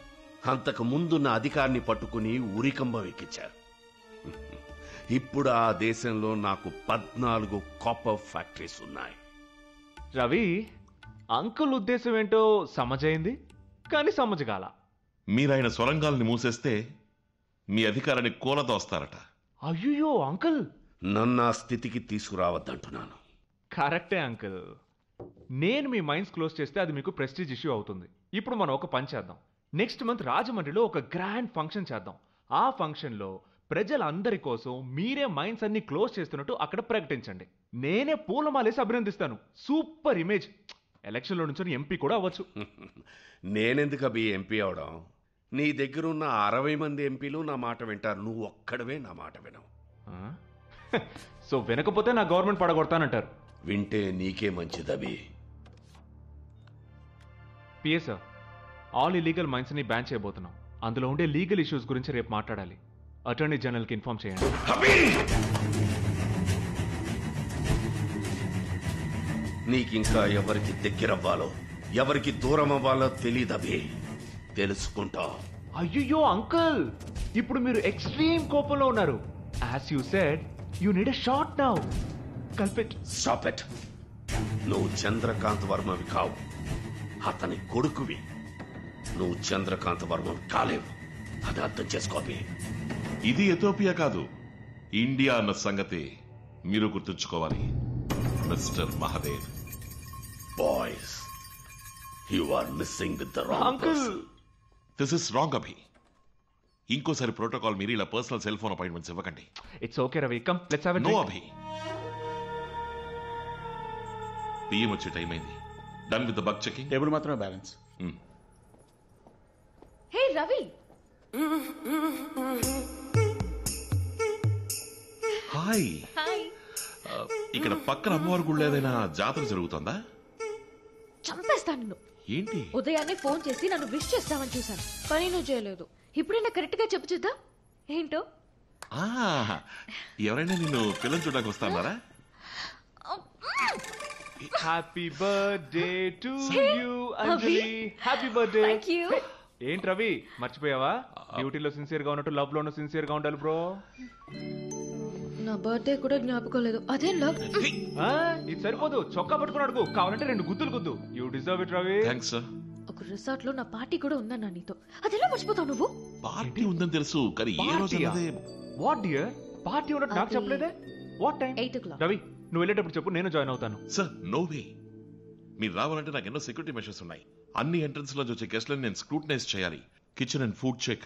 అంతకు ముందు నా అధికారాన్ని పట్టుకుని ఉరికంబం ఎక్కించారు. ఇప్పుడు ఆ దేశంలో నాకు పద్నాలుగు కాపర్ ఫ్యాక్టరీస్ ఉన్నాయి. రవి అంకుల్ ఉద్దేశం ఏంటో సమజైంది కానీ సమజగాల మీరాయన సొరంగాల్ని మూసేస్తే మీ అధికారాన్ని కూలదోస్తారట. అయ్యో అంకుల్! నన్ను ఆ స్థితికి తీసుకురావద్దంటున్నాను. కరెక్టే అంకుల్. నేను మీ మైండ్స్ క్లోజ్ చేస్తే అది మీకు ప్రెస్టీజ్ ఇష్యూ అవుతుంది. ఇప్పుడు మనం ఒక పని చేద్దాం. నెక్స్ట్ మంత్ రాజమండ్రిలో ఒక గ్రాండ్ ఫంక్షన్ చేద్దాం. ఆ ఫంక్షన్లో ప్రజలందరి కోసం మీరే మైండ్స్ అన్ని క్లోజ్ చేస్తున్నట్టు అక్కడ ప్రకటించండి. నేనే పూలమాలేసి అభినందిస్తాను. Super image. ఎలక్షన్లో నుంచి ఎంపీ కూడా అవ్వచ్చు. నేనెందుకు అభి ఎంపీ అవడం? నీ దగ్గరున్న అరవై మంది ఎంపీలు నా మాట వింటారు. నువ్వు ఒక్కడవే నా మాట వినవు. సో వినకపోతే నా గవర్నమెంట్ పడగొడతానంటారు. వింటే నీకే మంచిదభి పిఏ సార్ ఆల్ ఇలీగల్ మైన్స్ని బ్యాన్ చేయబోతున్నాం. అందులో ఉండే లీగల్ ఇష్యూస్ గురించి రేపు మాట్లాడాలి. అటార్నీ జనరల్కి ఇన్ఫార్మ్ చేయండి నీకింకా ఎవరికి దగ్గరవ్వాలో ఎవరికి దూరం అవ్వాలో తెలియదభి తెలుసుకుంటావు అయ్యో అంకుల్ ఇప్పుడు మీరు ఎక్స్ట్రీమ్ కోపంలో ఉన్నారు. As you said you need a short now culprit stop it నువ్వు చంద్రకాంత్ వర్మవి కావు. అతని కొడుకువి. నువ్వు చంద్రకాంత్ వర్మవి కాలేవు. అది అర్థం చేసుకోవి ఇది ఎథోపియా కాదు. ఇండియా అన్న సంగతి మీరు గుర్తుంచుకోవాలి. Mister Mahadev. Boys you are missing with the wrong uncle this is wrong Abhi. ఇంకోసారి ప్రోటోకాల్ మీరు ఇలా పర్సనల్ సెల్ ఫోన్ అపాయింట్మెంట్స్ ఇవ్వకండి. It's okay Ravi come let's have no Abhi బియ్యం వచ్చే టైం అయింది. Done with the bug checking table మాత్రమే balance hey Ravi hi hi ఇక్కడ పక్కన అమ్మవారి గుళ్ళు ఏదైనా జాతర జరుగుతుందా? చంపేస్తాను నిన్ను. ఏంటి? ఉదయాన్నే ఫోన్ చేసి నన్ను విష్ చేస్తామని చూశాను. కానీ నువ్వు చేయలేదు. ఇప్పుడైనా కరెక్ట్గా చెప్పు చూద్దాం. ఏంటో? ఆ, ఎవరైనా నిన్ను పిల్లలు చూడడానికి వస్తాన్నారా? Happy birthday to you. Anjali happy birthday. ఏంటి రవి మర్చిపోయావా? డ్యూటీలో సిన్సియర్గా ఉన్నట్టు లవ్ లోను సిన్సియర్గా ఉండాలి బ్రో నా బర్త్డే కూడా జ్ఞాపకం లేదు. అదేం లవ్ ఇది సరిపోదు. చొక్కా పట్టుకుని అడుగు. కావాలంటే రెండు గుద్దులు గుద్దు. You deserve it Ravi thanks sir ఒక రిసార్ట్లో నా పార్టీ కూడా ఉందన్నా నీతో. అదెలా మర్చిపోతావు నువ్వు? పార్టీ ఉందని తెలుసు కానీ ఏ రోజు? అన్నదే? వాట్ డియర్ పార్టీ ఉన్నట్టు నాకు అది- చెప్పలేదే? What time eight o'clock Ravi నువ్వు వెళ్ళేటప్పుడు చెప్పు నేను జాయిన్ అవుతాను. సార్ నో వే మీరు రావాలంటే నాకు ఎన్నో సెక్యూరిటీ మెషర్స్ ఉన్నాయి. అన్ని ఎంట్రన్స్లో వచ్చే గెస్ట్లను నేను స్క్రూటనైజ్ చేయాలి. కిచెన్ అండ్ ఫుడ్ చెక్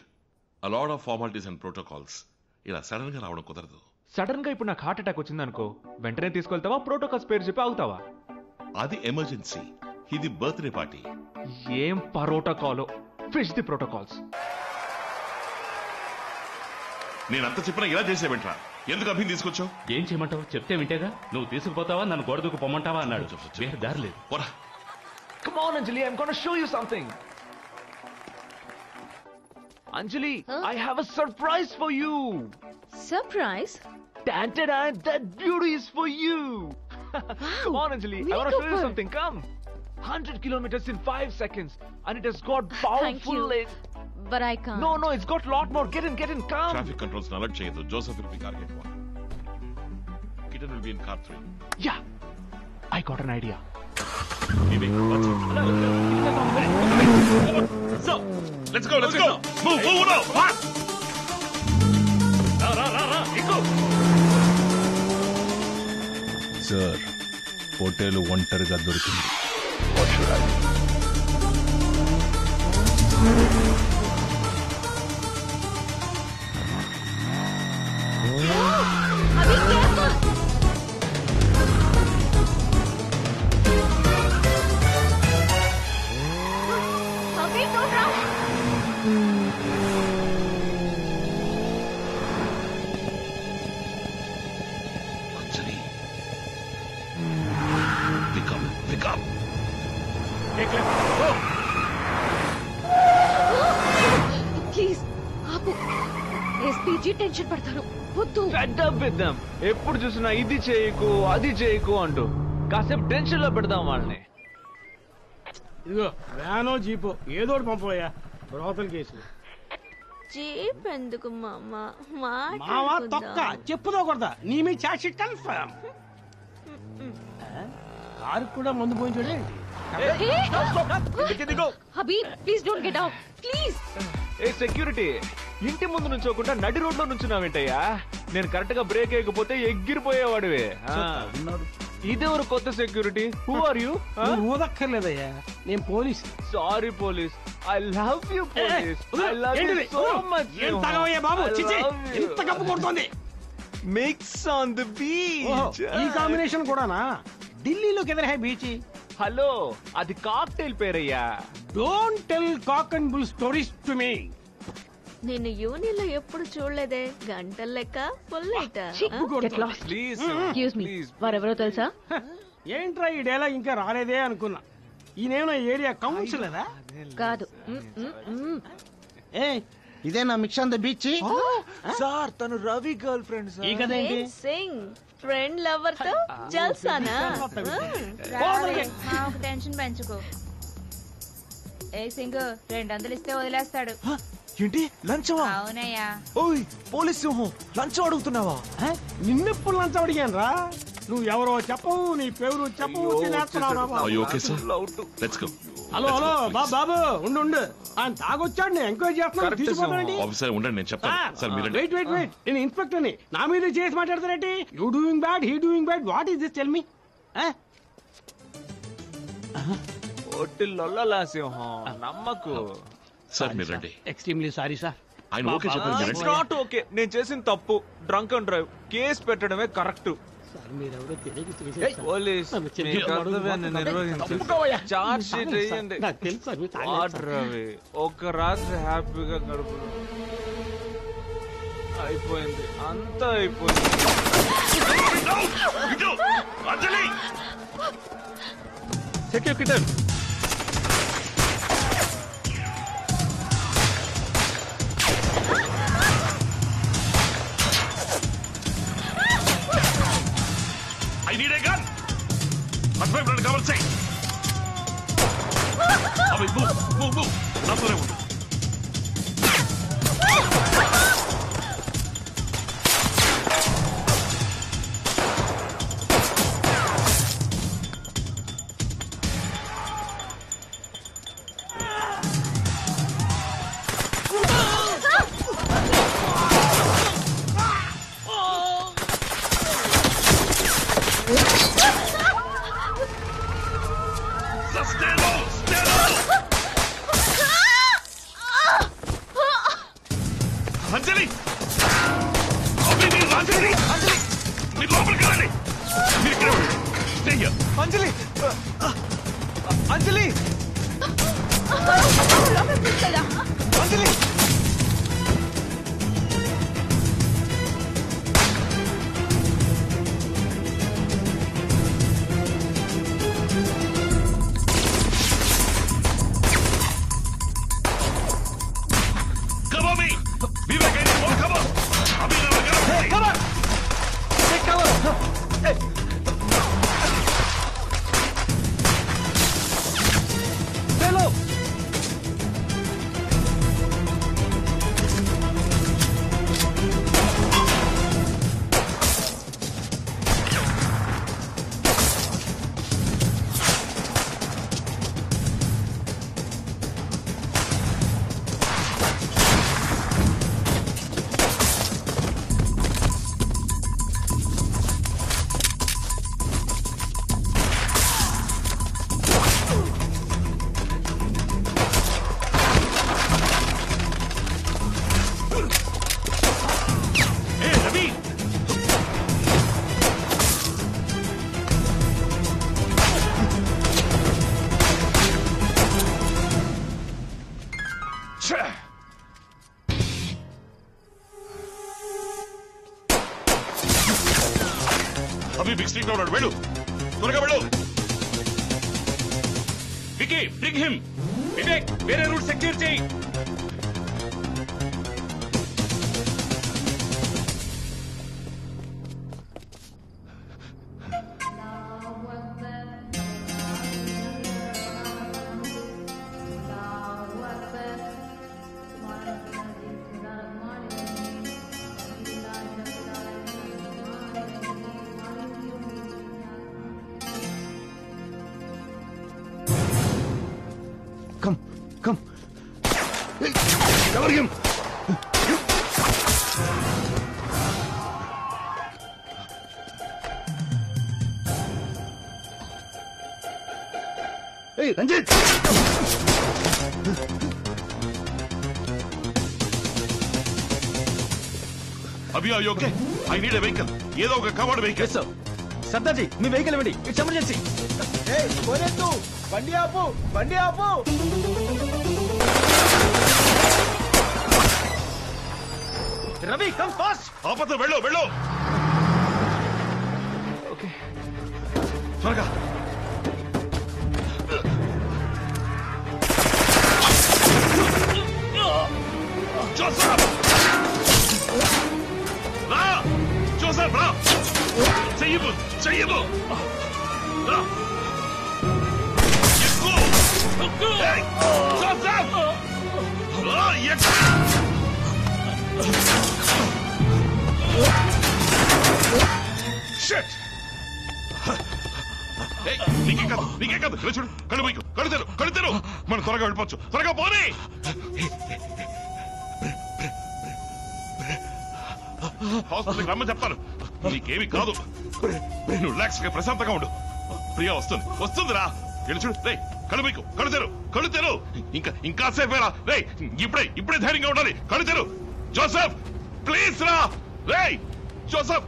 అలాడ్ ఆఫ్ ఫార్మాలిటీస్ అండ్ ప్రోటోకాల్స్ ఇలా సడన్గా రావడం కుదరదు. సడన్గా ఇప్పుడు నాకు హార్ట్ అటాక్ వచ్చింది అనుకో వెంటనే తీసుకెళ్తావా? ప్రోటోకాల్స్ పేరు చెప్పి అవుతావా అది ఎమర్జెన్సీ ఇది బర్త్డే పార్టీ ఏం పరోటోకాలో ఫిష్ ది ప్రోటోకాల్స్ నేను అంత చెప్పినా ఇలా చేసేవేంట్రా ఎందుకు అభిని తీసుకొచ్చావు ఏం చేయమంటావు చెప్తే వింటేగా నువ్వు తీసుకుపోతావా నన్ను గొడవకు పొమ్మంటావా అన్నాడు వేరే దారి లేదు Come on, Anjali, I'm gonna show you something. Anjali, I have a surprise for you. Dan, dan, that beauty is for you. Come on, Anjali, I wanna show you Makeover. something. Come. 100 kilometers in 5 seconds. And it has got Thank powerful... you. leg- But I can't. No, no, it's got a lot more. Get in, get in, come. Traffic controls alert చేయొద్దు Joseph will be target one kitten will be in car 3 Yeah. I got an idea. So, let's go, let's go. Move, move now. Fast. Sir hotel ఒంటరిగా దొరికింది. Anjali. Pick up, pick up. Please వద్దు. with them. ఎప్పుడు చూసినా ఇది చేయకు అది చేయకు అంటూ. కాసేపు టెన్షన్లో పెడదాం వాళ్ళని. ఇదిగో వ్యానో జీపో ఏదో ఒకటి పంపోయా బ్రోతల కేసు. జీప్ ఎందుకు మామ? మావా తొక్క. చెప్పుదో కొడతా. నీ మీ చాట్ షీట్ కన్ఫర్మ్. కారు కూడా మందు పోయించాడే Abhi please don't get out. Please. A security. ఇంటి ముందు నుంచోకుండా నడి రోడ్లో నుంచున్నావేంటయ్యా నేను కరెక్ట్గా బ్రేక్ వేయకపోతే ఎగిరిపోయేవాడివే ఆ. ఇదెవరు కొత్త సెక్యూరిటీ హూ ఆర్ యూ ఊదక్కర్లేదయ్యా నేను police. Sorry police I love you police I love you? So much ఏం తాగవయ్యా బాబు? చిచి, ఇంత కప్పు కొడుతోంది. మిక్స్ ఆన్ ది బీచ్ ఈ కాంబినేషన్ కూడానా? ఢిల్లీలో కిదర్ హై బీచ్. హలో అది cocktail పేరయ్యా. Don't tell cock and bull stories to me నేను యూనియన్లో ఎప్పుడు చూడలేదే? గంటల లెక్క పొల్లైట get lost please excuse me వారెవరో తెలుసా? ఏంట్రా ఈ డైలాగ్ ఇంకా రాలేదే అనుకున్నా. ఈయనేమో ఏరియా కౌన్సిలరా కాదు. ఏ ఇదే నా mix on the beach? Sir తను రవి గర్ల్ ఫ్రెండ్ ఈ ఏంటి? సింగ్ ఫ్రెండ్ లవర్తో జల్సానా? ఒక టెన్షన్ పెంచుకో. ఏ సింగ్ రెండు వందలు ఇస్తే వదిలేస్తాడు. ఏంటి? లంచ్ అవునయ్యా. ఓయ్ పోలీస్ సింహం లంచం అడుగుతున్నావా? నిన్నెప్పుడు లంచం అడిగాను రా నువ్వు ఎవరో చెప్పవు నీ పేరు చెప్పవు తినేస్తున్నావు రా బాబు. Are you okay, sir? Let's go. Hello hello బాబు బాబు ఉండు ఉండు. ఆయన తాగొచ్చాడు నేను ఎంక్వైరీ చేస్తున్నాను ఉండండి నేను చెప్తాను. సార్ మీరు వెయిట్ వెయిట్ వెయిట్ నేను ఇన్స్పెక్టర్ని నా మీద చేసి మాట్లాడతారేంటి? You doing bad he doing bad what is this tell me సింహం నమ్మకు. సార్ మీరు రండి ఎక్స్ట్రీమ్లీ సారీ సార్ ఆయన ఓకే చెప్పారు మీరు ఇట్స్ రండి నాట్ ఓకే నేను చేసిన తప్పు. డ్రంక్ అండ్ డ్రైవ్ కేసు పెట్టడమే కరెక్ట్ మీరెవరో తెలియక పోలీస్ నన్ను మీ చెప్పి కర్తవ్యాన్ని నిర్వహించండి తప్పుకోవయ్యా. చార్జ్ షీట్ సార్, వేయండి. నాకు తెలుసు సార్, మీరు తాగలేదు వాట్ సార్. రవి ఒక రాత్రి హ్యాపీగా గడుపు అయిపోయింది. అంతా అయిపోయింది. సెక్యూ అటువైపు రెండు కవర్ చేయి అవి మూవ్ మూవ్ మూవ్ నాతోనే ఉండు Ranjit! అభి ఆ okay I need a vehicle ఏదో ఒక కవర్డ్ వెహికల్ సార్ సర్దార్జీ మీ వెహికల్ ఇవ్వండి ఇట్స్ ఎమర్జెన్సీ బండి ఆపు బండి ఆపు రవి కమ్ ఫాస్ట్ ఆపద వెళ్ళు వెళ్ళు రిలాక్స్గా ప్రశాంతంగా ఉండు. ప్రియా వస్తుంది. వస్తుంది రా వెళ్ళి చూడు. రే కళ్ళు మీకు కళ్ళు తెరు. కళ్ళు తెరు. ఇంకా ఇంకా సేపేరా రే ఇప్పుడే ఇప్పుడే ధైర్యంగా ఉండాలి. కళ్ళు తెరు. జోసెఫ్ ప్లీజ్ రా. రే జోసెఫ్.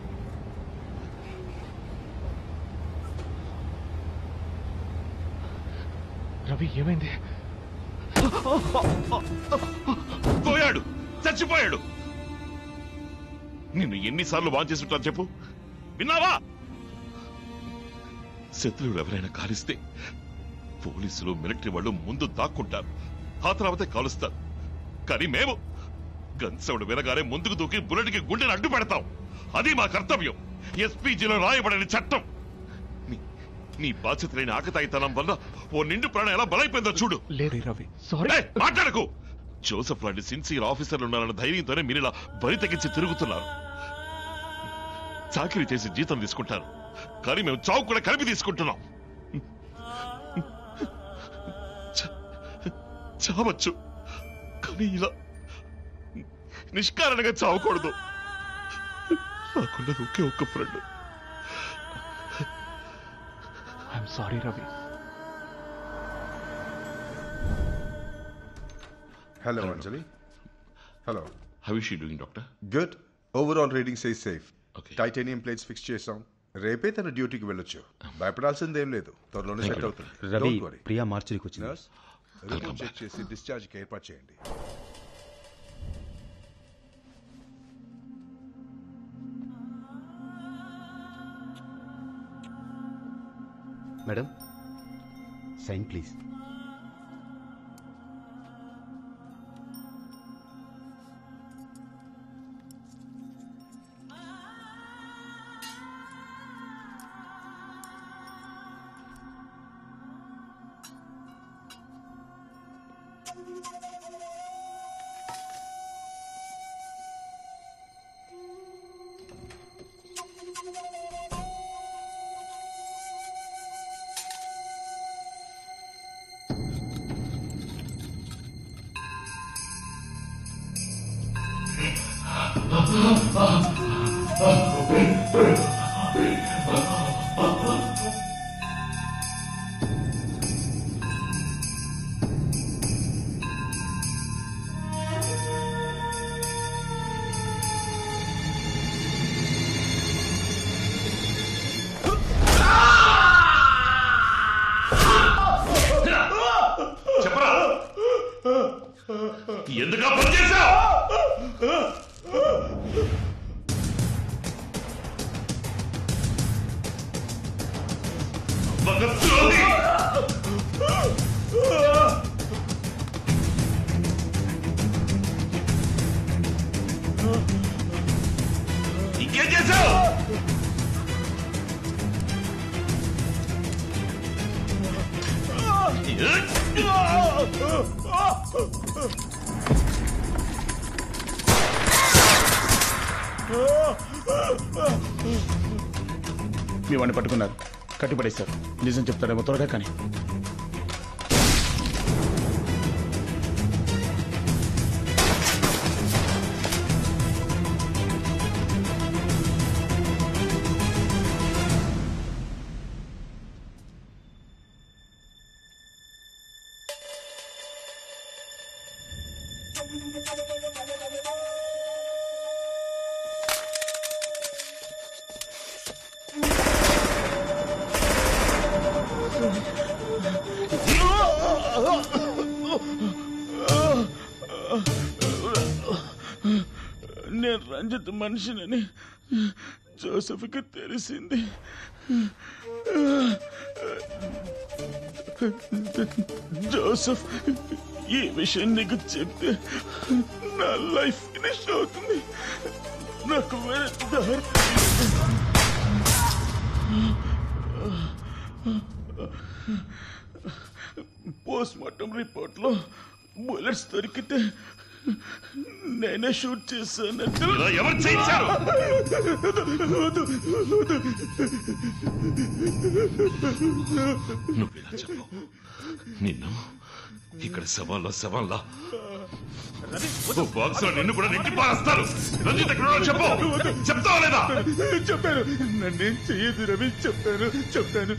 రవి ఏమైంది? పోయాడు. చచ్చిపోయాడు. నిన్ను ఎన్నిసార్లు వాన్ చేసుంటాను చెప్పు. విన్నావా? శత్రువులు ఎవరైనా కాలిస్తే పోలీసులు మిలిటరీ వాళ్ళు ముందు దాక్కుంటారు. ఆ తర్వాతే కాలుస్తారు. కానీ మేము గన్సౌడు వినగానే ముందుకు దూకి బుల్లెట్కి గుండెని అడ్డు పెడతాం. అది మా కర్తవ్యం. ఎస్పీజీలో రాయబడిన చట్టం. నీ- బాధ్యత లేని ఆకతాయితనం వల్ల ఓ నిండు ప్రాణం ఎలా బలైపోయిందో చూడు. లేదు రవి. ఏయ్, మాట్లాడకు! జోసఫ్ లాంటి సిన్సియర్ ఆఫీసర్లు ఉన్నారన్న ధైర్యంతోనే మీరు ఇలా బరి తెగించి తిరుగుతున్నారు. చాకరీ చేసి జీతం తీసుకుంటారు. కానీ మేము చావు కూడా కలిపి తీసుకుంటున్నాం చ- చావచ్చు కానీ ఇలా నిష్కారణంగా చావకూడదు నాకున్నది ఒకే ఒక్క friend I'm sorry Ravi Hello, Anjali. Hello. How is she doing, doctor? Good. Overall reading says safe. Titanium plates fix చేసాం రేపే తన డ్యూటీకి వెళ్ళొచ్చు భయపడాల్సిందేం లేదు త్వరలోనే సెట్ అవుతుంది doctor. Ravi, Don't worry. Priya మార్చిరికి వచ్చింది. రిపోర్ట్ చెక్ చేసి డిశ్చార్జ్కి ఏర్పాటు చేయండి మేడం సైన్ ప్లీజ్ నిజం చెప్తాడేమో త్వరగా కానీ. నేను మనిషినని. జోసఫ్కి తెలిసింది. జోసఫ్ ఈ విషయం నీకు చెప్తే నా లైఫ్ ఫినిష్ అవుతుంది. నాకు వేరే దారి పోస్ట్ మార్టం రిపోర్ట్లో బుల్లెట్స్ దొరికితే నేనే షూట్ చేశానంటే ఇలా ఎవరు చేయించారు? నువ్వు ఇలా చెప్పు. నిన్ను ఇక్కడ శవాల్లో శవాల్లా ఓ బాక్స్లో నిన్ను కూడా నెట్టి పారేస్తారు. రంజిత్ ఎక్కడ ఉన్నాడో చెప్పు. చెప్తావా లేదా? చెప్పాను. నన్నేం చెయ్యదు రవి చెప్పాను చెప్పాను.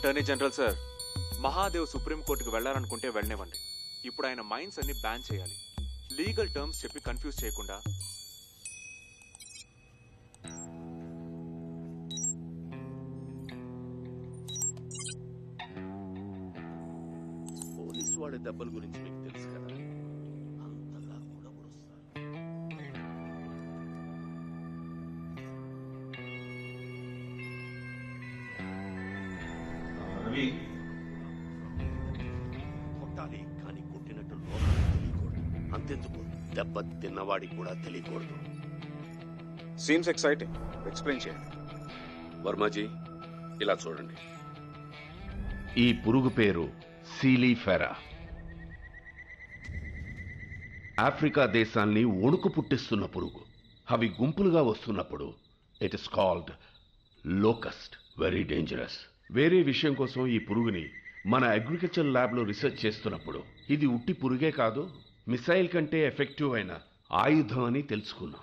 అటార్నీ జనరల్ సార్ మహాదేవ్ సుప్రీంకోర్టుకు వెళ్ళాలనుకుంటే వెళ్ళనివ్వండి. ఇప్పుడు ఆయన మైండ్స్ అన్ని బ్యాన్ చేయాలి. లీగల్ టర్మ్స్ చెప్పి కన్ఫ్యూజ్ చేయకుండా. దెబ్బల గురించి మీకు తెలుసు. తిన్నవాడికి కూడా తెలియకూడదు. సీమ్స్ ఎక్సైటింగ్ ఎక్స్ప్లెయిన్ చేయండి. వర్మాజీ ఇలా చూడండి. ఈ పురుగు పేరు సీలీఫెరా ఆఫ్రికా దేశాల్ని వణుకు పుట్టిస్తున్న పురుగు. అవి గుంపులుగా వస్తున్నప్పుడు it is called locust very dangerous వేరే విషయం కోసం ఈ పురుగుని మన అగ్రికల్చర్ ల్యాబ్లో రీసెర్చ్ చేస్తున్నప్పుడు ఇది ఉట్టి పురుగే కాదు మిసైల్ కంటే ఎఫెక్టివ్ అయిన ఆయుధం అని తెలుసుకున్నాం.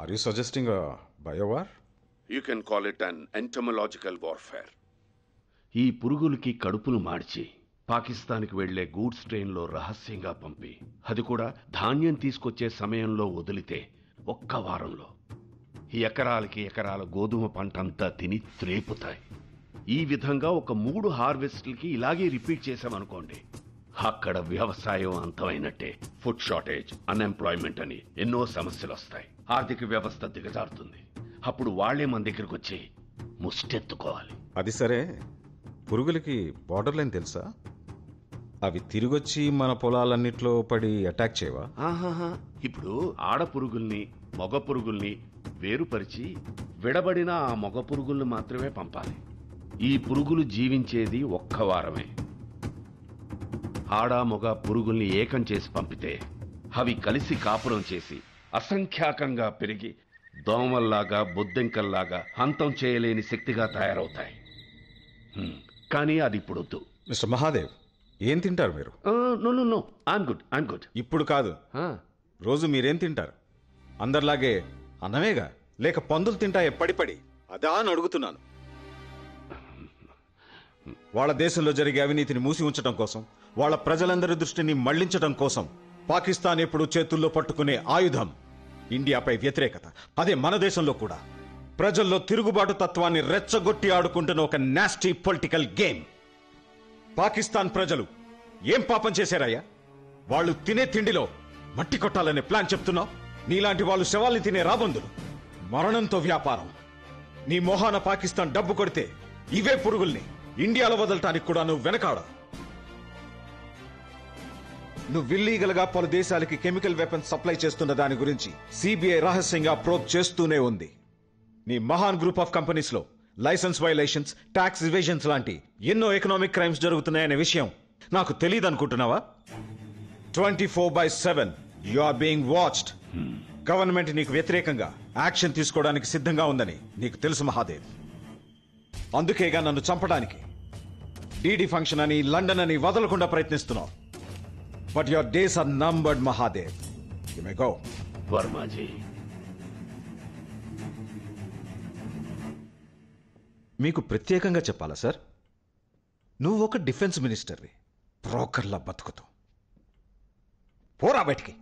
Are you suggesting biowar you can call it an entomological warfare ఈ పురుగులకి కడుపులు మార్చి పాకిస్తాన్కి వెళ్ళే గూడ్స్ ట్రైన్లో రహస్యంగా పంపి అది కూడా ధాన్యం తీసుకొచ్చే సమయంలో వదిలితే ఒక్క వారంలో. ఈ ఎకరాలకి ఎకరాల గోధుమ పంటంతా తిని త్రేపుతాయి. ఈ విధంగా ఒక మూడు హార్వెస్ట్లకి ఇలాగే రిపీట్ చేశామనుకోండి అక్కడ వ్యవసాయం అంతమైనట్టే. ఫుడ్ షార్టేజ్ అన్ఎంప్లాయ్మెంట్ అని ఎన్నో సమస్యలు వస్తాయి ఆర్థిక వ్యవస్థ దిగజారుతుంది. అప్పుడు వాళ్ళే మన దగ్గరికి వచ్చి ముష్టెత్తుకోవాలి. అది సరే. పురుగులకి బార్డర్ లైన్ తెలుసా? అవి తిరిగొచ్చి మన పొలాలన్నిట్లో పడి అటాక్ చేయవా? ఆహాహా. ఇప్పుడు ఆడ పురుగుల్ని మగ పురుగుల్ని వేరుపరిచి విడబడిన ఆ మగ పురుగుల్ని మాత్రమే పంపాలి. ఈ పురుగులు జీవించేది ఒక్క వారమే. ఆడ మగ పురుగుల్ని ఏకం చేసి పంపితే అవి కలిసి కాపురం చేసి అసంఖ్యాకంగా పెరిగి దోమల్లాగా బొద్దెంకల్లాగా అంతం చేయలేని శక్తిగా తయారవుతాయి. హ్మ్. కానీ అది ఇప్పుడు వద్దు మిస్టర్ మహాదేవ్ ఏం తింటారు మీరు? No no no. I'm good I'm good ఇప్పుడు కాదు. రోజు మీరేం తింటారు? అందరిలాగే అన్నమేగా? లేక పందులు తింటాయే పడి పడి అదా అని అడుగుతున్నాను. వాళ్ళ దేశంలో జరిగే అవినీతిని మూసి ఉంచడం కోసం వాళ్ళ ప్రజలందరి దృష్టిని మళ్ళించడం కోసం పాకిస్తాన్ ఎప్పుడు చేతుల్లో పట్టుకునే ఆయుధం ఇండియాపై వ్యతిరేకత. అదే మన దేశంలో కూడా. ప్రజల్లో తిరుగుబాటు తత్వాన్ని రెచ్చగొట్టి ఆడుకుంటున్న ఒక నాస్టీ పొలిటికల్ గేమ్ పాకిస్తాన్ ప్రజలు ఏం పాపం చేశారయ్యా? వాళ్ళు తినే తిండిలో మట్టి కొట్టాలనే ప్లాన్ చెప్తున్నావు? నీలాంటి వాళ్ళు శవాల్ని తినే రాబందులు. మరణంతో వ్యాపారం. నీ మొహాన పాకిస్తాన్ డబ్బు కొడితే ఇవే పురుగుల్ని ఇండియాలో వదలటానికి కూడా నువ్వు వెనకాడ. నువ్వు ఇల్లీగల్గా పలు దేశాలకి కెమికల్ వెపన్స్ సప్లై చేస్తున్న దాని గురించి సిబిఐ రహస్యంగా ప్రోబ్ చేస్తూనే ఉంది. నీ మహాన్ గ్రూప్ ఆఫ్ కంపెనీస్లో లైసెన్స్ వైలేషన్స్ ట్యాక్స్ ఇవేషన్స్ లాంటి ఎన్నో ఎకనామిక్ క్రైమ్స్ జరుగుతున్నాయనే విషయం నాకు తెలియదు అనుకుంటున్నావా twenty four by seven you are being watched government నీకు వ్యతిరేకంగా యాక్షన్ తీసుకోవడానికి సిద్ధంగా ఉందని నీకు తెలుసు మహాదేవ్. అందుకేగా నన్ను చంపడానికి. డీడీ ఫంక్షన్ అని లండన్ అని వదలకుండా ప్రయత్నిస్తున్నావు. But your days are numbered Mahadev you may go Varmaji మీకు ప్రత్యేకంగా చెప్పాలా సార్? నువ్వు ఒక డిఫెన్స్ మినిస్టర్వి. బ్రోకర్లా బతుకుతూ. పోరా బయటికి.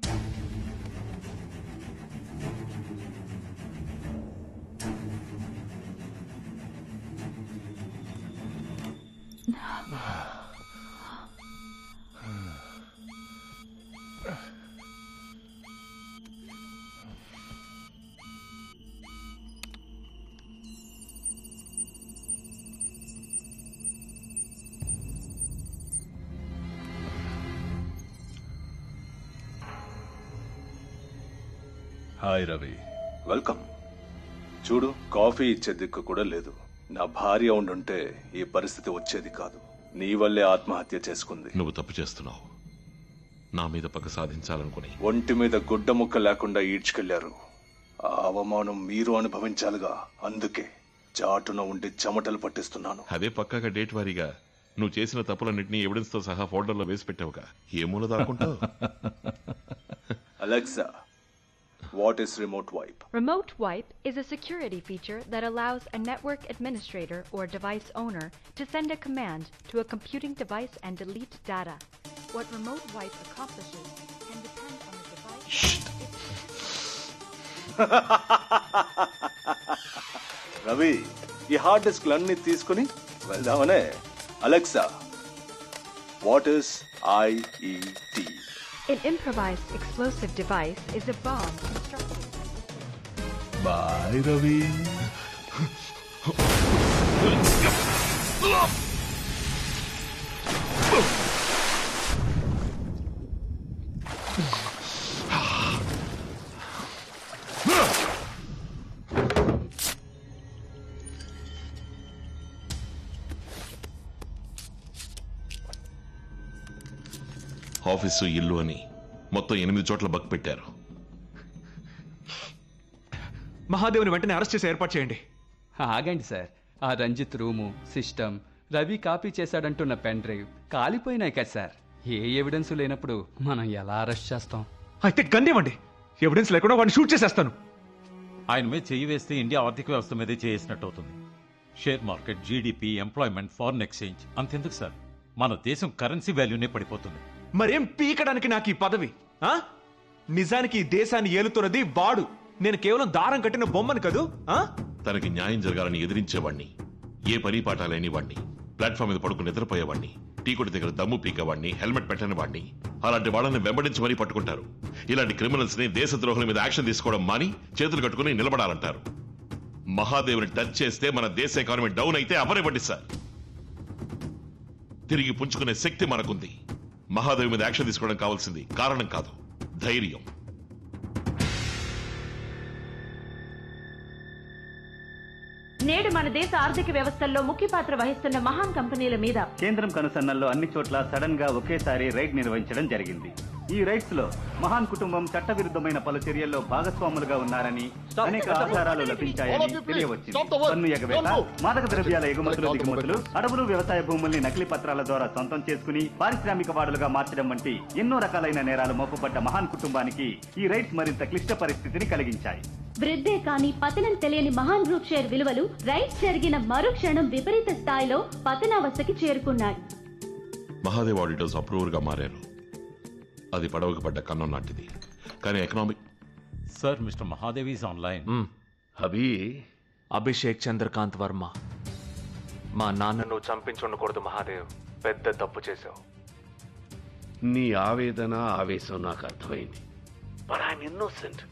హాయ్ రవి. వెల్కమ్. చూడు కాఫీ ఇచ్చే దిక్కు కూడా లేదు. నా భార్య ఉండుంటే ఈ పరిస్థితి వచ్చేది కాదు. నీ వల్లే ఆత్మహత్య చేసుకుంది. నువ్వు తప్పు చేస్తున్నావు. నా మీద పక్క సాధించాలనుకుని. ఒంటి మీద గుడ్డ ముక్క లేకుండా ఈడ్చుకెళ్ళారు. ఆ అవమానం మీరు అనుభవించాలిగా. అందుకే చాటున ఉండి చెమటలు పట్టిస్తున్నాను. అదే పక్కాగా డేట్ వారీగా. నువ్వు చేసిన తప్పులన్నింటినీ ఎవిడెన్స్తో సహా ఫోల్డర్లో వేసి పెట్టావుగా. ఏ మూల దాక్కుంటావు? Alexa What is remote wipe Remote Wipe is a security feature that allows a network administrator or device owner to send a command to a computing device and delete data. What Remote Wipe accomplishes can depend on the device. Ravi ఈ hard disk అన్ని తీసుకుని వెళ్దామనే Alexa what is IED An improvised explosive device is a bomb constructed. boy Ravi. Office ఇల్లు అని మొత్తం ఎనిమిది చోట్ల బక్ పెట్టారు. మహాదేవుని వెంటనే అరెస్ట్ చేసి ఏర్పాటు చేయండి. ఆగండి సార్. ఆ Ranjit room system Ravi copy చేశాడంటున్న pen drive కాలిపోయినాయి కదా సార్. ఏ ఎవిడెన్స్ లేనప్పుడు మనం ఎలా అరెస్ట్ చేస్తాం? అయితే గన్నివ్వండి ఎవిడెన్స్ లేకుండా వాడిని షూట్ చేసేస్తాను. ఆయన మీద చెయ్యి వేస్తే ఇండియా ఆర్థిక వ్యవస్థ మీదే చేసినట్టు అవుతుంది. Share market GDP employment foreign exchange అంతెందుకు సార్? మన దేశం కరెన్సీ వాల్యూనే పడిపోతుంది. మరేం పీకడానికి నాకు ఈ పదవి ఆ? నిజానికి ఈ దేశాన్ని ఏలుతున్నది వాడు. నేను కేవలం దారం కట్టిన బొమ్మను కదూ? ఆ? తనకి న్యాయం జరగాలని ఎదిరించేవాణ్ణి. ఏ పని పాట లేని వాణ్ణి. ప్లాట్ఫామ్ మీద పడుకుని నిద్రపోయేవాణ్ణి. టీ కొట్టి దగ్గర దమ్ము పీకేవాణ్ణి హెల్మెట్ పెట్టని వాణ్ణి అలాంటి వాళ్ళని వెంబడించి మరీ పట్టుకుంటారు. ఇలాంటి క్రిమినల్స్ని దేశద్రోహుల మీద యాక్షన్ తీసుకోవడం మాని చేతులు కట్టుకుని నిలబడాలంటారు. మహాదేవుని టచ్ చేస్తే మన దేశ ఎకానమీ డౌన్ అయితే అవనివ్వండి సార్. తిరిగి పుంజుకునే శక్తి మనకుంది. మహాదేవి మీద యాక్షన్ తీసుకోవడం కావాల్సింది కారణం కాదు ధైర్యం. నేడు మన దేశ ఆర్థిక వ్యవస్థల్లో ముఖ్య పాత్ర వహిస్తున్న మహాన్ కంపెనీల మీద కేంద్రం కనుసన్నల్లో అన్ని చోట్ల సడన్గా ఒకేసారి రైడ్ నిర్వహించడం జరిగింది. ఈ రైడ్స్లో మహాన్ కుటుంబం చట్టవిరుద్ధమైన పలు చర్యల్లో భాగస్వాములుగా ఉన్నారని అనేక ఆధారాలు లభించాయని తెలియవచ్చింది. పన్ను ఎగవేత మాదక ద్రవ్యాల ఎగుమతులు దిగుమతులు అడవులు వ్యవసాయ భూముల్ని నకిలీ పత్రాల ద్వారా సొంతం చేసుకుని పారిశ్రామిక వాడులుగా మార్చడం వంటి ఎన్నో రకాలైన నేరాలు మోపబడ్డ మహాన్ కుటుంబానికి ఈ రైడ్స్ మరింత క్లిష్ట పరిస్థితిని కలిగించాయి. వృద్ధే కాని పతనం తెలియని మహాన్ గ్రూప్ షేర్ విలువలు రైట్స్ జరిగిన మరుక్షణం విపరీత స్థాయిలో పతనావస్థకి చేరుకున్నాయి. మహాదేవ్ ఆడిటర్స్ అప్రూవర్గా మారారు. అది పడవకు పడ్డ కన్నం నాటిది కానీ economic sir mister Mahadev is online. Abhi Abhishek Chandrakant Varma. మా నాన్నను చంపించుండకూడదు మహాదేవ్. పెద్ద తప్పు చేశావు. నీ ఆవేదన ఆవేశం నాకు అర్థమైంది. బట్ ఐఎమ్ ఇన్నోసెంట్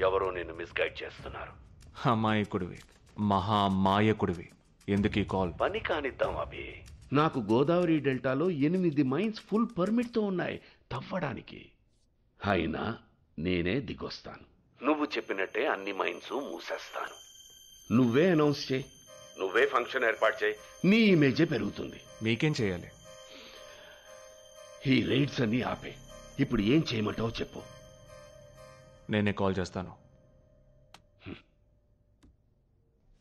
ఎవరో నిన్ను మిస్గైడ్ చేస్తున్నారు. అమాయకుడివి. మహా మాయకుడివి. ఎందుకు ఈ కాల్? పని కానిద్దాం అభి. నాకు గోదావరి డెల్టాలో ఎనిమిది మైన్స్ ఫుల్ పర్మిట్తో ఉన్నాయి. తవ్వడానికి. అయినా నేనే దిగొస్తాను. నువ్వు చెప్పినట్టే అన్ని మైన్స్ మూసేస్తాను. నువ్వే అనౌన్స్ చేయి. నువ్వే ఫంక్షన్ ఏర్పాటు చేయి. నీ ఇమేజే పెరుగుతుంది. మీకేం చేయాలి? ఈ రైడ్స్ అన్ని ఆపే. ఇప్పుడు ఏం చేయమంటావో చెప్పు. నేనే కాల్ చేస్తాను.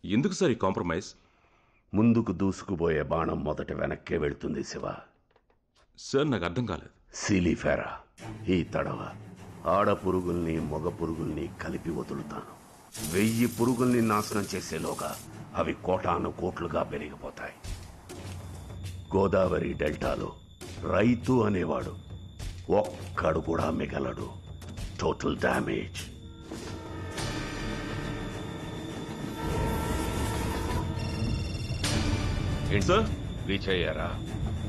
ఎందుకు సార్ ఈ కాంప్రమైజ్? ముందుకు దూసుకుపోయే బాణం మొదట వెనక్కే వెళ్తుంది శివ. సార్ నాకు అర్థం కాలేదు. సిలిఫెరా. ఈ తడవ ఆడ పురుగుల్ని మగ పురుగుల్ని కలిపి వదులుతాను. వెయ్యి పురుగుల్ని నాశనం చేసేలోగా అవి కోటాను కోట్లుగా పెరిగిపోతాయి. గోదావరి డెల్టాలో రైతు అనేవాడు ఒక్కడు కూడా మిగలడు. టోటల్ డ్యామేజ్ ఏంటి సార్? రీచ్ అయ్యారా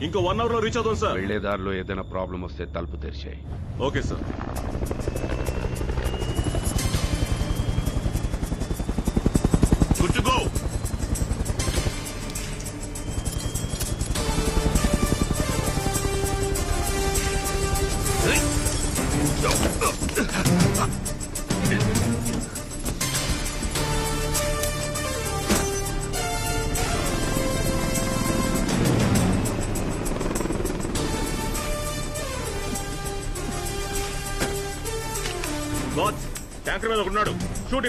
ఇంకో వన్ అవర్లో రీచ్ అవుతాం సార్. వెళ్ళేదారిలో ఏదైనా ప్రాబ్లం వస్తే తలుపు తెరిచాయి. Okay sir.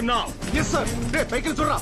ఉన్నాడు shoot him now. Yes sir రే పైకి చూడరా.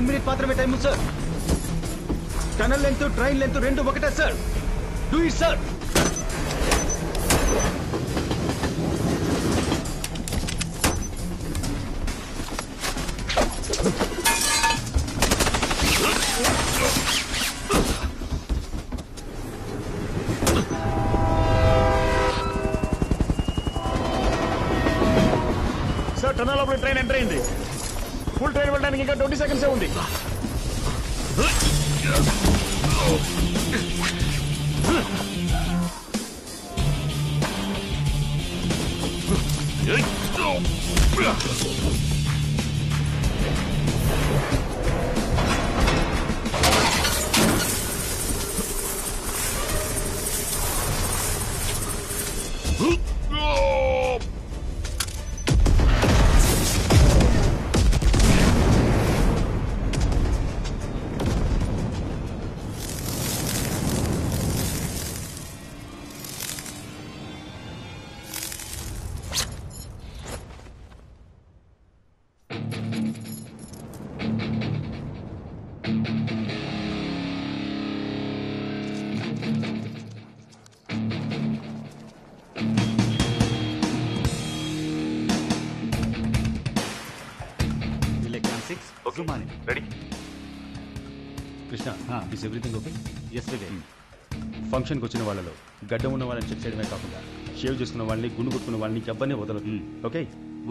వన్ మినిట్ మాత్రమే time sir tunnel length train length రెండు ఒకటే sir do it sir is everything okay yes ఫంక్షన్కి వచ్చిన వాళ్ళలో గడ్డ ఉన్న వాళ్ళని చెక్ చేయడమే కాకుండా షేవ్ చేసుకున్న వాళ్ళని గుండు కొట్టుకున్న వాళ్ళని ఎవ్వరిని వదలదు okay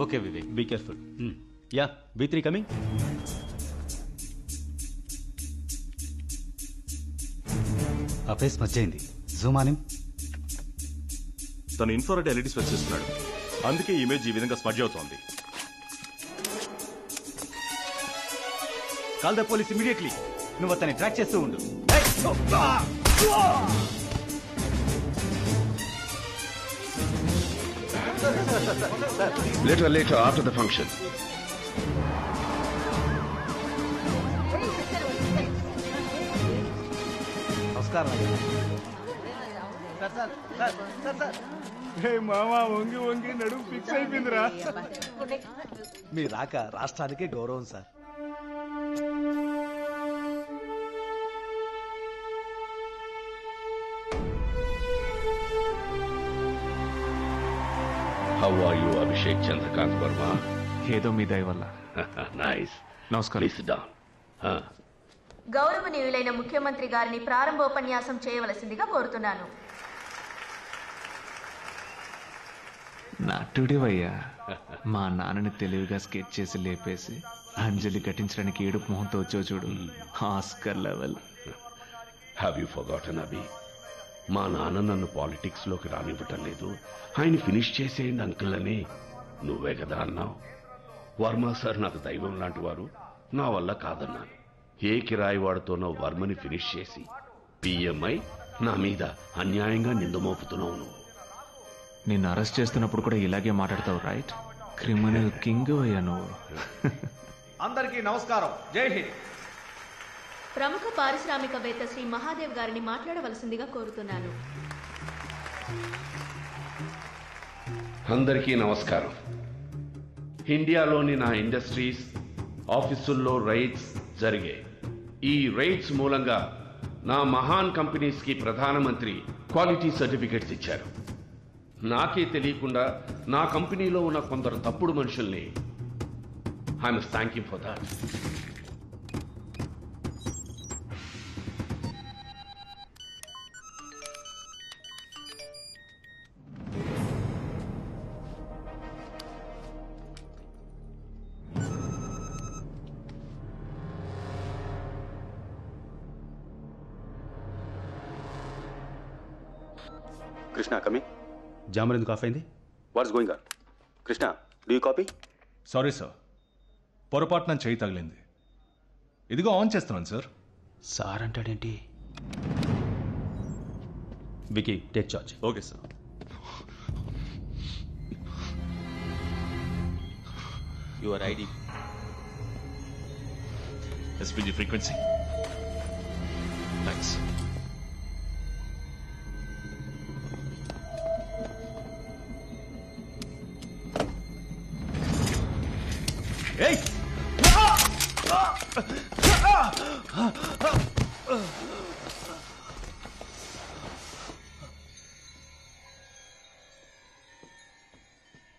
okay Vivek be careful ya B three coming ఆ ఫేస్ మర్చయింది జూమ్ ఆన్ తను ఇన్ఫ్రారెడ్ ఎల్ఈడి స్పెచ్ చేస్తున్నాడు. అందుకే ఇమేజ్ ఈ విధంగా స్మడ్జ్ అవుతోంది. కాల్ ద పోలీస్ ఇమీడియట్లీ నువ్వు అతన్ని ట్రాక్ చేస్తూ ఉండు. Later, later, after the function. నమస్కారం మామా వంగి వంగి నడుము ఫిక్స్ అయిపోయిందిరా. మీ రాక రాష్ట్రానికే గౌరవం sir. How are you, Abhishek Chandrakant Verma? ఏదో మీ దయ వల్ల nice. నమస్కారం Please sit down. Huh. గౌరవనీయులైన ముఖ్యమంత్రి గారిని ప్రారంభోపన్యాసం చేయవలసిందిగా కోరుతున్నాను నటుడివయ్యా మా నాన్నని తెలివిగా స్కెచ్ చేసి లేపేసి అంజలి ఘటించడానికి ఏడుపు మొహంతో వచ్చావు చూడు Oscar level have you forgotten Abhi మా నాన్న నన్ను పాలిటిక్స్లోకి రానివ్వటం లేదు. ఆయన ఫినిష్ చేసేయండి అంకుల్ అని నువ్వే కదా అన్నావు. వర్మ సార్ నాకు దైవం లాంటి వారు. నా వల్ల కాదన్నాను ఏ కిరాయి వాడుతోనో వర్మని ఫినిష్ చేసి పిఎంఐ నా మీద అన్యాయంగా నిందమోపుతున్నావు నువ్వు. నిన్ను అరెస్ట్ చేస్తున్నప్పుడు కూడా ఇలాగే మాట్లాడతావు రైట్? క్రిమినల్ కింగ్ అయ్యా నువ్వు. అందరికీ నమస్కారం. జై హింద్. ప్రముఖ పారిశ్రామికవేత్త శ్రీ మహాదేవ్ గారిని మాట్లాడవలసిందిగా కోరుతున్నాను. అందరికీ నమస్కారం. ఇండియాలోని నా ఇండస్ట్రీస్ ఆఫీసుల్లో రైడ్స్ జరిగాయి ఈ రైడ్స్ మూలంగా నా మహాన్ కంపెనీస్కి ప్రధానమంత్రి క్వాలిటీ సర్టిఫికెట్స్ ఇచ్చారు. నాకే తెలియకుండా నా కంపెనీలో ఉన్న కొందరు తప్పుడు మనుషుల్ని I'm thank you for that. Jammer ఎందుకు ఆఫ్ అయింది? What's going on Krishna do you copy sorry sir పొరపాటున చేయి తగిలింది. ఇదిగో ఆన్ చేస్తున్నాను sir sir అంటాడేంటి? Vicky take charge okay sir your ID SPG frequency thanks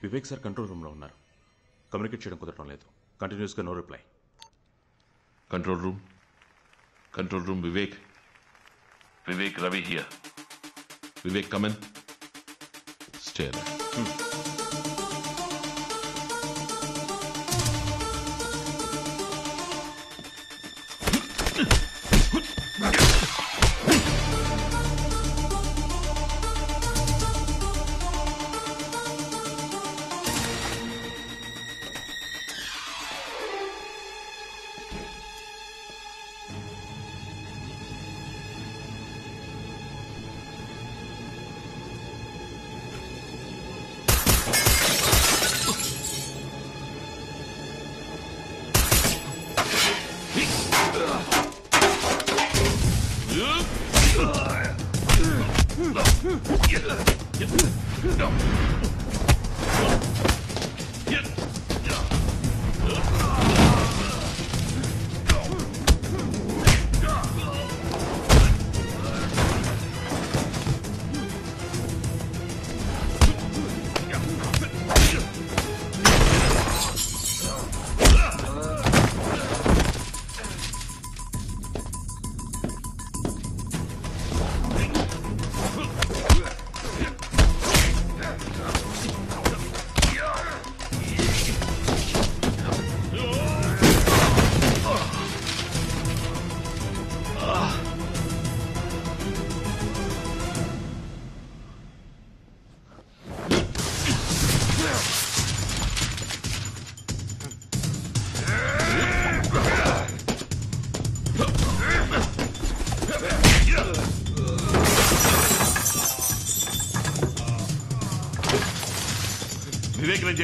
Vivek sir control రూమ్లో ఉన్నారు. Communicate చేయడం కుదరడం లేదు. కంటిన్యూస్గా no reply. Control room. Control room Vivek. Vivek Ravi here. Vivek come on stay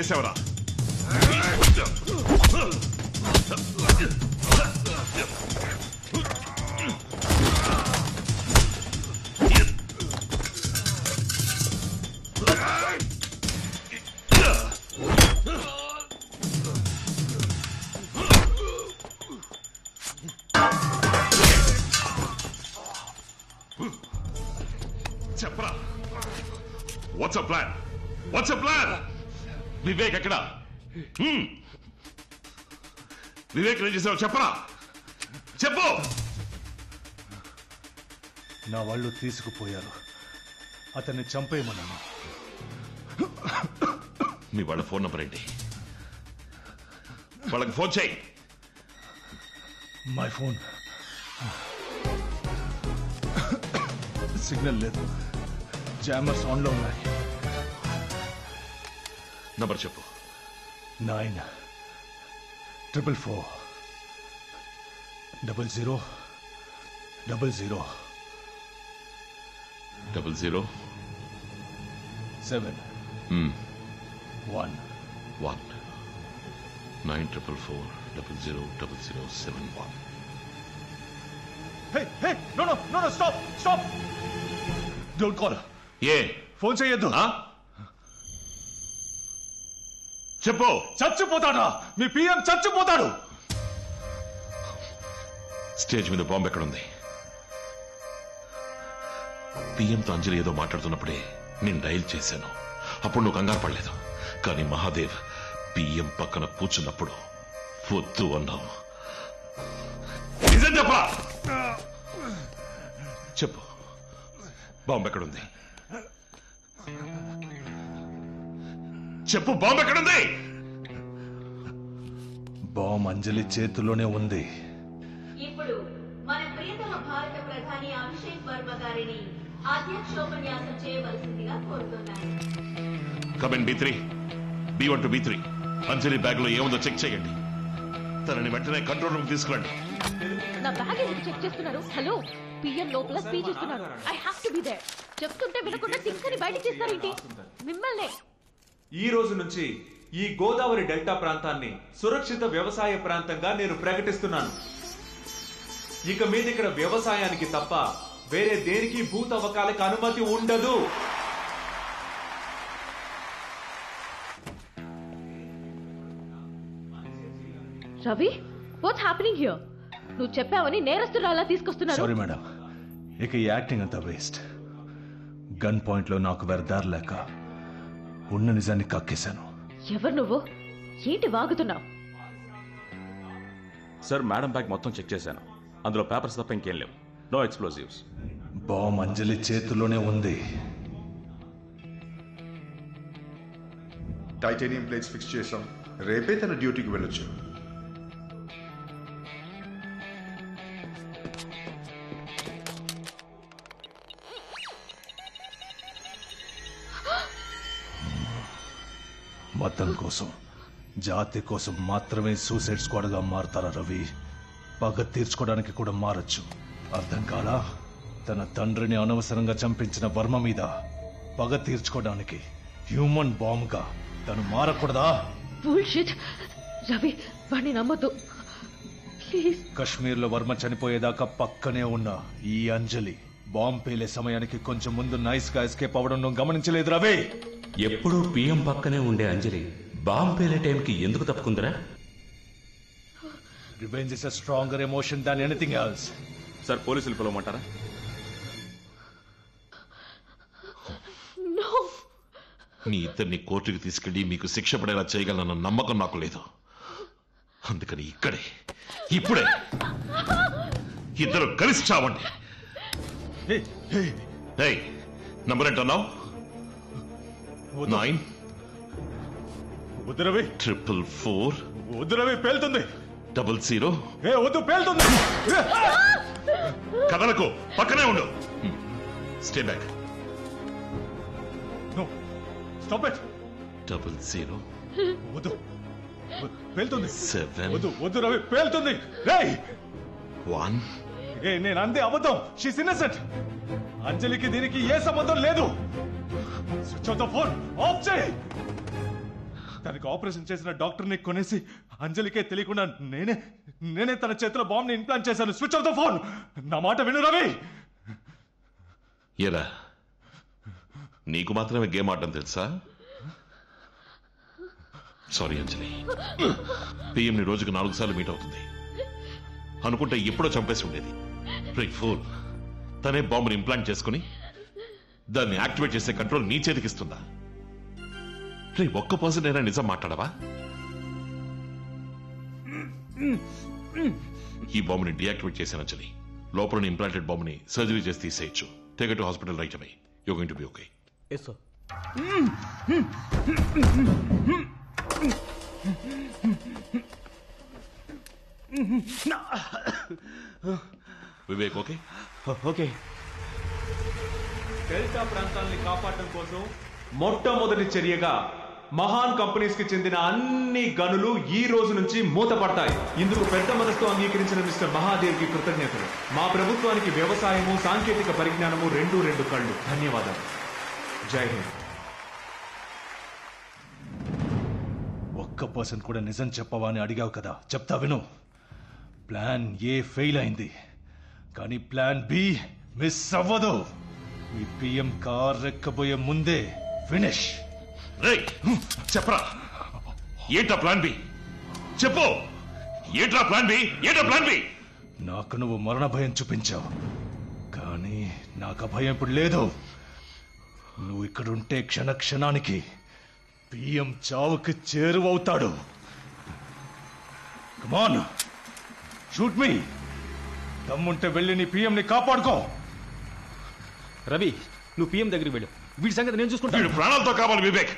Vivek చెప్పరా? What's plan what's plan Vivek ఎక్కడ? హ్మ్. వివేక్ ఏం చేసావు చెప్పరా? చెప్పు! నా వాళ్ళు తీసుకుపోయారు. అతన్ని చంపేయమన్నాను. మీ వాళ్ళ ఫోన్ నంబర్ ఏంటి? వాళ్ళకి ఫోన్ చేయి. మై ఫోన్ సిగ్నల్ లేదు. జామర్స్ ఆన్లో ఉన్నాయి. నంబర్ చెప్పు. Nine triple four double zero double zero double zero seven one one nine triple four double zero double zero seven one hey hey no no no no stop stop don't call A? Phone చేయొద్దు. చెప్పు. చచ్చిపోతాడా? మీ PM చచ్చిపోతాడు. Stage మీద bomb ఎక్కడుంది? పిఎంతో అంజలి ఏదో మాట్లాడుతున్నప్పుడే నేను డైల్ చేశాను. అప్పుడు నువ్వు కంగారు పడలేదు. కానీ మహాదేవ్ పిఎం పక్కన కూర్చున్నప్పుడు వద్దు అన్నావు. నిజం చెప్పా. చెప్పు. బాంబు ఎక్కడుంది? చెప్పు బాంబు ఎక్కడుంది? బాంబ్ అంజలి చేతిలోనే ఉంది. ఇప్పుడు మన ప్రియతమ భారత ప్రధాని అభిషేక్ వర్మ గారిని అధ్యక్షోపన్యాసం చేయవలసిందిగా కోరుతున్నాను. Comment B three B one two B three Anjali బ్యాగ్లో ఏముందో చెక్ చేయండి. తనని వెంటనే కంట్రోల్ రూమ్ తీసుకురండి. నా బ్యాగ్ ఎందుకు చెక్ చేస్తున్నారు? హలో పిఎం లోపల స్పీచ్ ఇస్తున్నారు I have to be there చెప్తుంటే వినకుండా థింగ్స్ని బయట చేస్తారేంటి? మిమ్మల్నే. ఈ రోజు నుంచి ఈ గోదావరి డెల్టా ప్రాంతాన్ని సురక్షిత వ్యవసాయ ప్రాంతంగా నేను ప్రకటిస్తున్నాను. ఇక మీద ఇక్కడ వ్యవసాయానికి తప్ప వేరే దేనికి భూ తవ్వకాలకు అనుమతి ఉండదు. రవి వాట్స్ హ్యాపెనింగ్ హియర్ నువ్వు చెప్పావని నేరస్తురాలా తీసుకొస్తున్నారు. సారీ మేడం ఇక ఈ యాక్టింగ్ అంతా వేస్ట్ గన్ పాయింట్లో నాకు వెరదారు లేక ఉన్న నిజాన్ని కక్కేశాను. ఎవరు నువ్వు? ఏంటి వాగుతున్నావు? సార్ మేడం బ్యాగ్ మొత్తం చెక్ చేశాను. అందులో పేపర్స్ తప్ప ఇంకేం లేవు. No explosives. బాంబ్ అంజలి చేతిలోనే ఉంది. టైటానియం ప్లేట్స్ ఫిక్స్ చేసాం రేపే తన డ్యూటీకి వెళ్ళొచ్చు. మతం కోసం జాతి కోసం మాత్రమే సూసైడ్ స్క్వాడ్గా మారతారా రవి? పగ తీర్చుకోవడానికి కూడా మారచ్చు. అర్థం కాలా? తన తండ్రిని అనవసరంగా చంపించిన వర్మ మీద పగ తీర్చుకోవడానికి హ్యూమన్ బాంబ్గా తను మారకూడదా? రవి వాడిని కశ్మీర్లో వర్మ చనిపోయేదాకా పక్కనే ఉన్న ఈ అంజలి బాంబ్ పేలే సమయానికి కొంచెం ముందు నైస్గా ఎస్కేప్ అవ్వడం గమనించలేదు రవి! ఎప్పుడూ పిఎం పక్కనే ఉండే అంజలి బాంబు పేలే టైంకి ఎందుకు తప్పుకుందిరా? Revenge is a stronger emotion than anything else sir పోలీసులు పిలవమంటారా? నో మీ ఇద్దరిని కోర్టుకి తీసుకెళ్ళి మీకు శిక్ష పడేలా చేయగలనన్న నమ్మకం నాకు లేదు. అందుకని ఇక్కడే ఇప్పుడే ఇద్దరు కలిసి చావండి. నంబర్ ఏంటన్నావు? నైన్. వద్దు రవి ట్రిపుల్ ఫోర్. వద్దు రవి పేలుతుంది. Double zero. ఏ వద్దు పేలుతుంది. కథలకు పక్కనే ఉండు. Stay back stop it double zero. వద్దు. పేలుతుంది. సెవెన్ వద్దు వద్దు రవి పేలుతుంది. రేయ్ వన్ ఏ నేను అందే అబద్ధం. షీస్ ఇన్నసెంట్ అంజలికి దీనికి ఏ సంబంధం లేదు. Switch off the phone off చేయి. తనకు ఆపరేషన్ చేసిన డాక్టర్ని కొనేసి అంజలికే తెలియకుండా నేనే నేనే తన చేతిలో బాంబుని ఇంప్లాంట్ చేశాను. స్విచ్ ఆఫ్ ద ఫోన్ నా మాట విను రవి. ఎలా? నీకు మాత్రమే గేమ్ ఆడడం తెలుసా? సారీ అంజలి. పిఎంని రోజుకు నాలుగు సార్లు మీట్ అవుతుంది. అనుకుంటే ఎప్పుడో చంపేసి ఉండేది. రే ఫోన్ తనే బాంబుని ఇంప్లాంట్ చేసుకుని దాన్ని యాక్టివేట్ చేసే కంట్రోల్ నీ చేతికి ఇస్తుందా? రే ఒక్క పర్సెంట్ అయినా నిజం మాట్లాడవా? ఈ బాంబుని డియాక్టివేట్ చేశాను అంజలి. లోపల ఇంప్లాంటెడ్ బాంబుని సర్జరీ చేసి తీసేయచ్చు. Take to hospital right away you going to be okay yes sir Vivek okay okay delta ప్రాంతాల్ని కాపాడటం కోసం మొట్టమొదటి చర్యగా మహాన్ కంపెనీస్కి చెందిన అన్ని గనులు ఈ రోజు నుంచి మూతపడతాయి. ఇందుకు పెద్ద మనసుతో అంగీకరించిన మిస్టర్ మహాదేవ్కి కృతజ్ఞతలు. మా ప్రభుత్వానికి వ్యవసాయము సాంకేతిక పరిజ్ఞానము రెండు రెండు కళ్ళు. ధన్యవాదాలు. జై హింద్. ఒక్క పర్సన్ కూడా నిజం చెప్పవా అని అడిగావు కదా. చెప్తా విను. ప్లాన్ ఏ ఫెయిల్ అయింది. కానీ ప్లాన్ బి మిస్ అవ్వదు. ఈ పిఎం కార్ ఎక్కబోయే ముందే ఫినిష్. రే చెప్పరా. ఏంటా ప్లాన్ బి? చెప్పు. ఏంట్రా ప్లాన్ బి? ఏంటా ప్లాన్ బి? నాకు నువ్వు మరణ భయం చూపించావు. కానీ నాకు ఆ భయం ఇప్పుడు లేదు. నువ్వు ఇక్కడుంటే క్షణ క్షణానికి పిఎం చావుకి చేరువవుతాడు. కమాన్ షూట్ మీ దమ్ముంటే వెళ్ళి నీ పిఎంని కాపాడుకో. రవి నువ్వు పిఎం దగ్గరికి వెళ్ళు. వీడి సంగతి నేను చూసుకుంటాను. వీడు ప్రాణాలతో కావాలి వివేక్.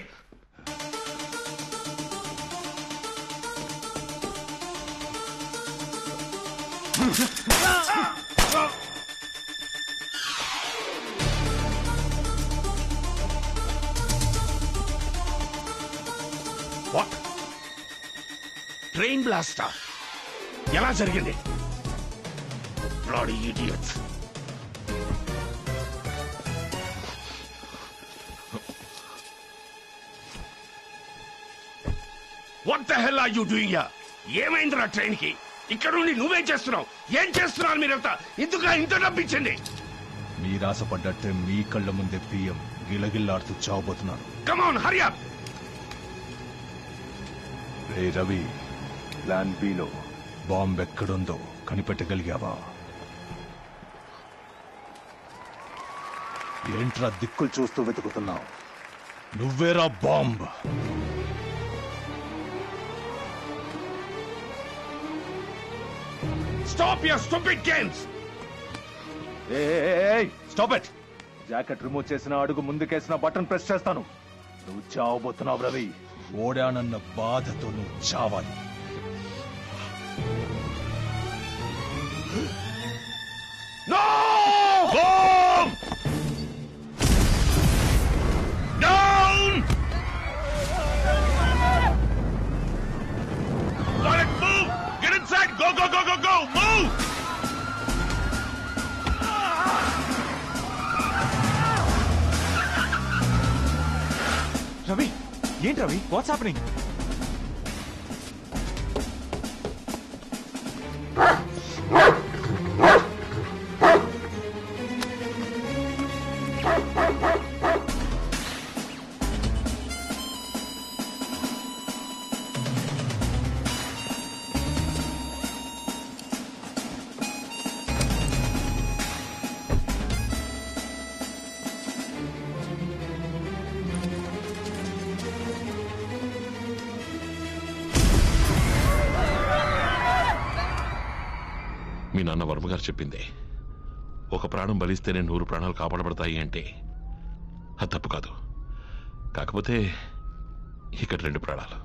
వాట్ ట్రైన్ బ్లాస్టా ఎలా జరిగింది? Bloody idiots what the hell are you doing yeah ఏమైందిరా ట్రైన్కి ఇక్కడ నుండి నువ్వేం చేస్తున్నావు? ఏం చేస్తున్నారు మీరంతా? ఎందుకు ఇంత డబ్బిచ్చింది మీరు ఆశపడ్డట్టే మీ కళ్ళ ముందే పిఎం గిలగిల్లాడుతూ చావబోతున్నాను. కమాన్ హరియప్ రే రవి ప్లాన్ బిలో బాంబు ఎక్కడుందో కనిపెట్టగలిగావా? ఏంట్రా దిక్కులు చూస్తూ వెతుకుతున్నావు? నువ్వేరా bomb? Stop your stupid games stop it jacket remove చేసిన అడుగు ముందుకేసిన బటన్ ప్రెస్ చేస్తాను నువ్వు చావబోతున్నావు రవి ఓడానన్న బాధతో నువ్వు చావాలి No! Bomb! Down! Got it, move! Get inside! Go, go, go, go, go! Move! Ravi ఏంటి రవి వాట్స్ హ్యాపెనింగ్ మీ చెప్పింది. ఒక ప్రాణం బలిస్తేనే నూరు ప్రాణాలు కాపాడబడతాయి అంటే అది తప్పు కాదు. కాకపోతే ఇక్కడ రెండు ప్రాణాలు.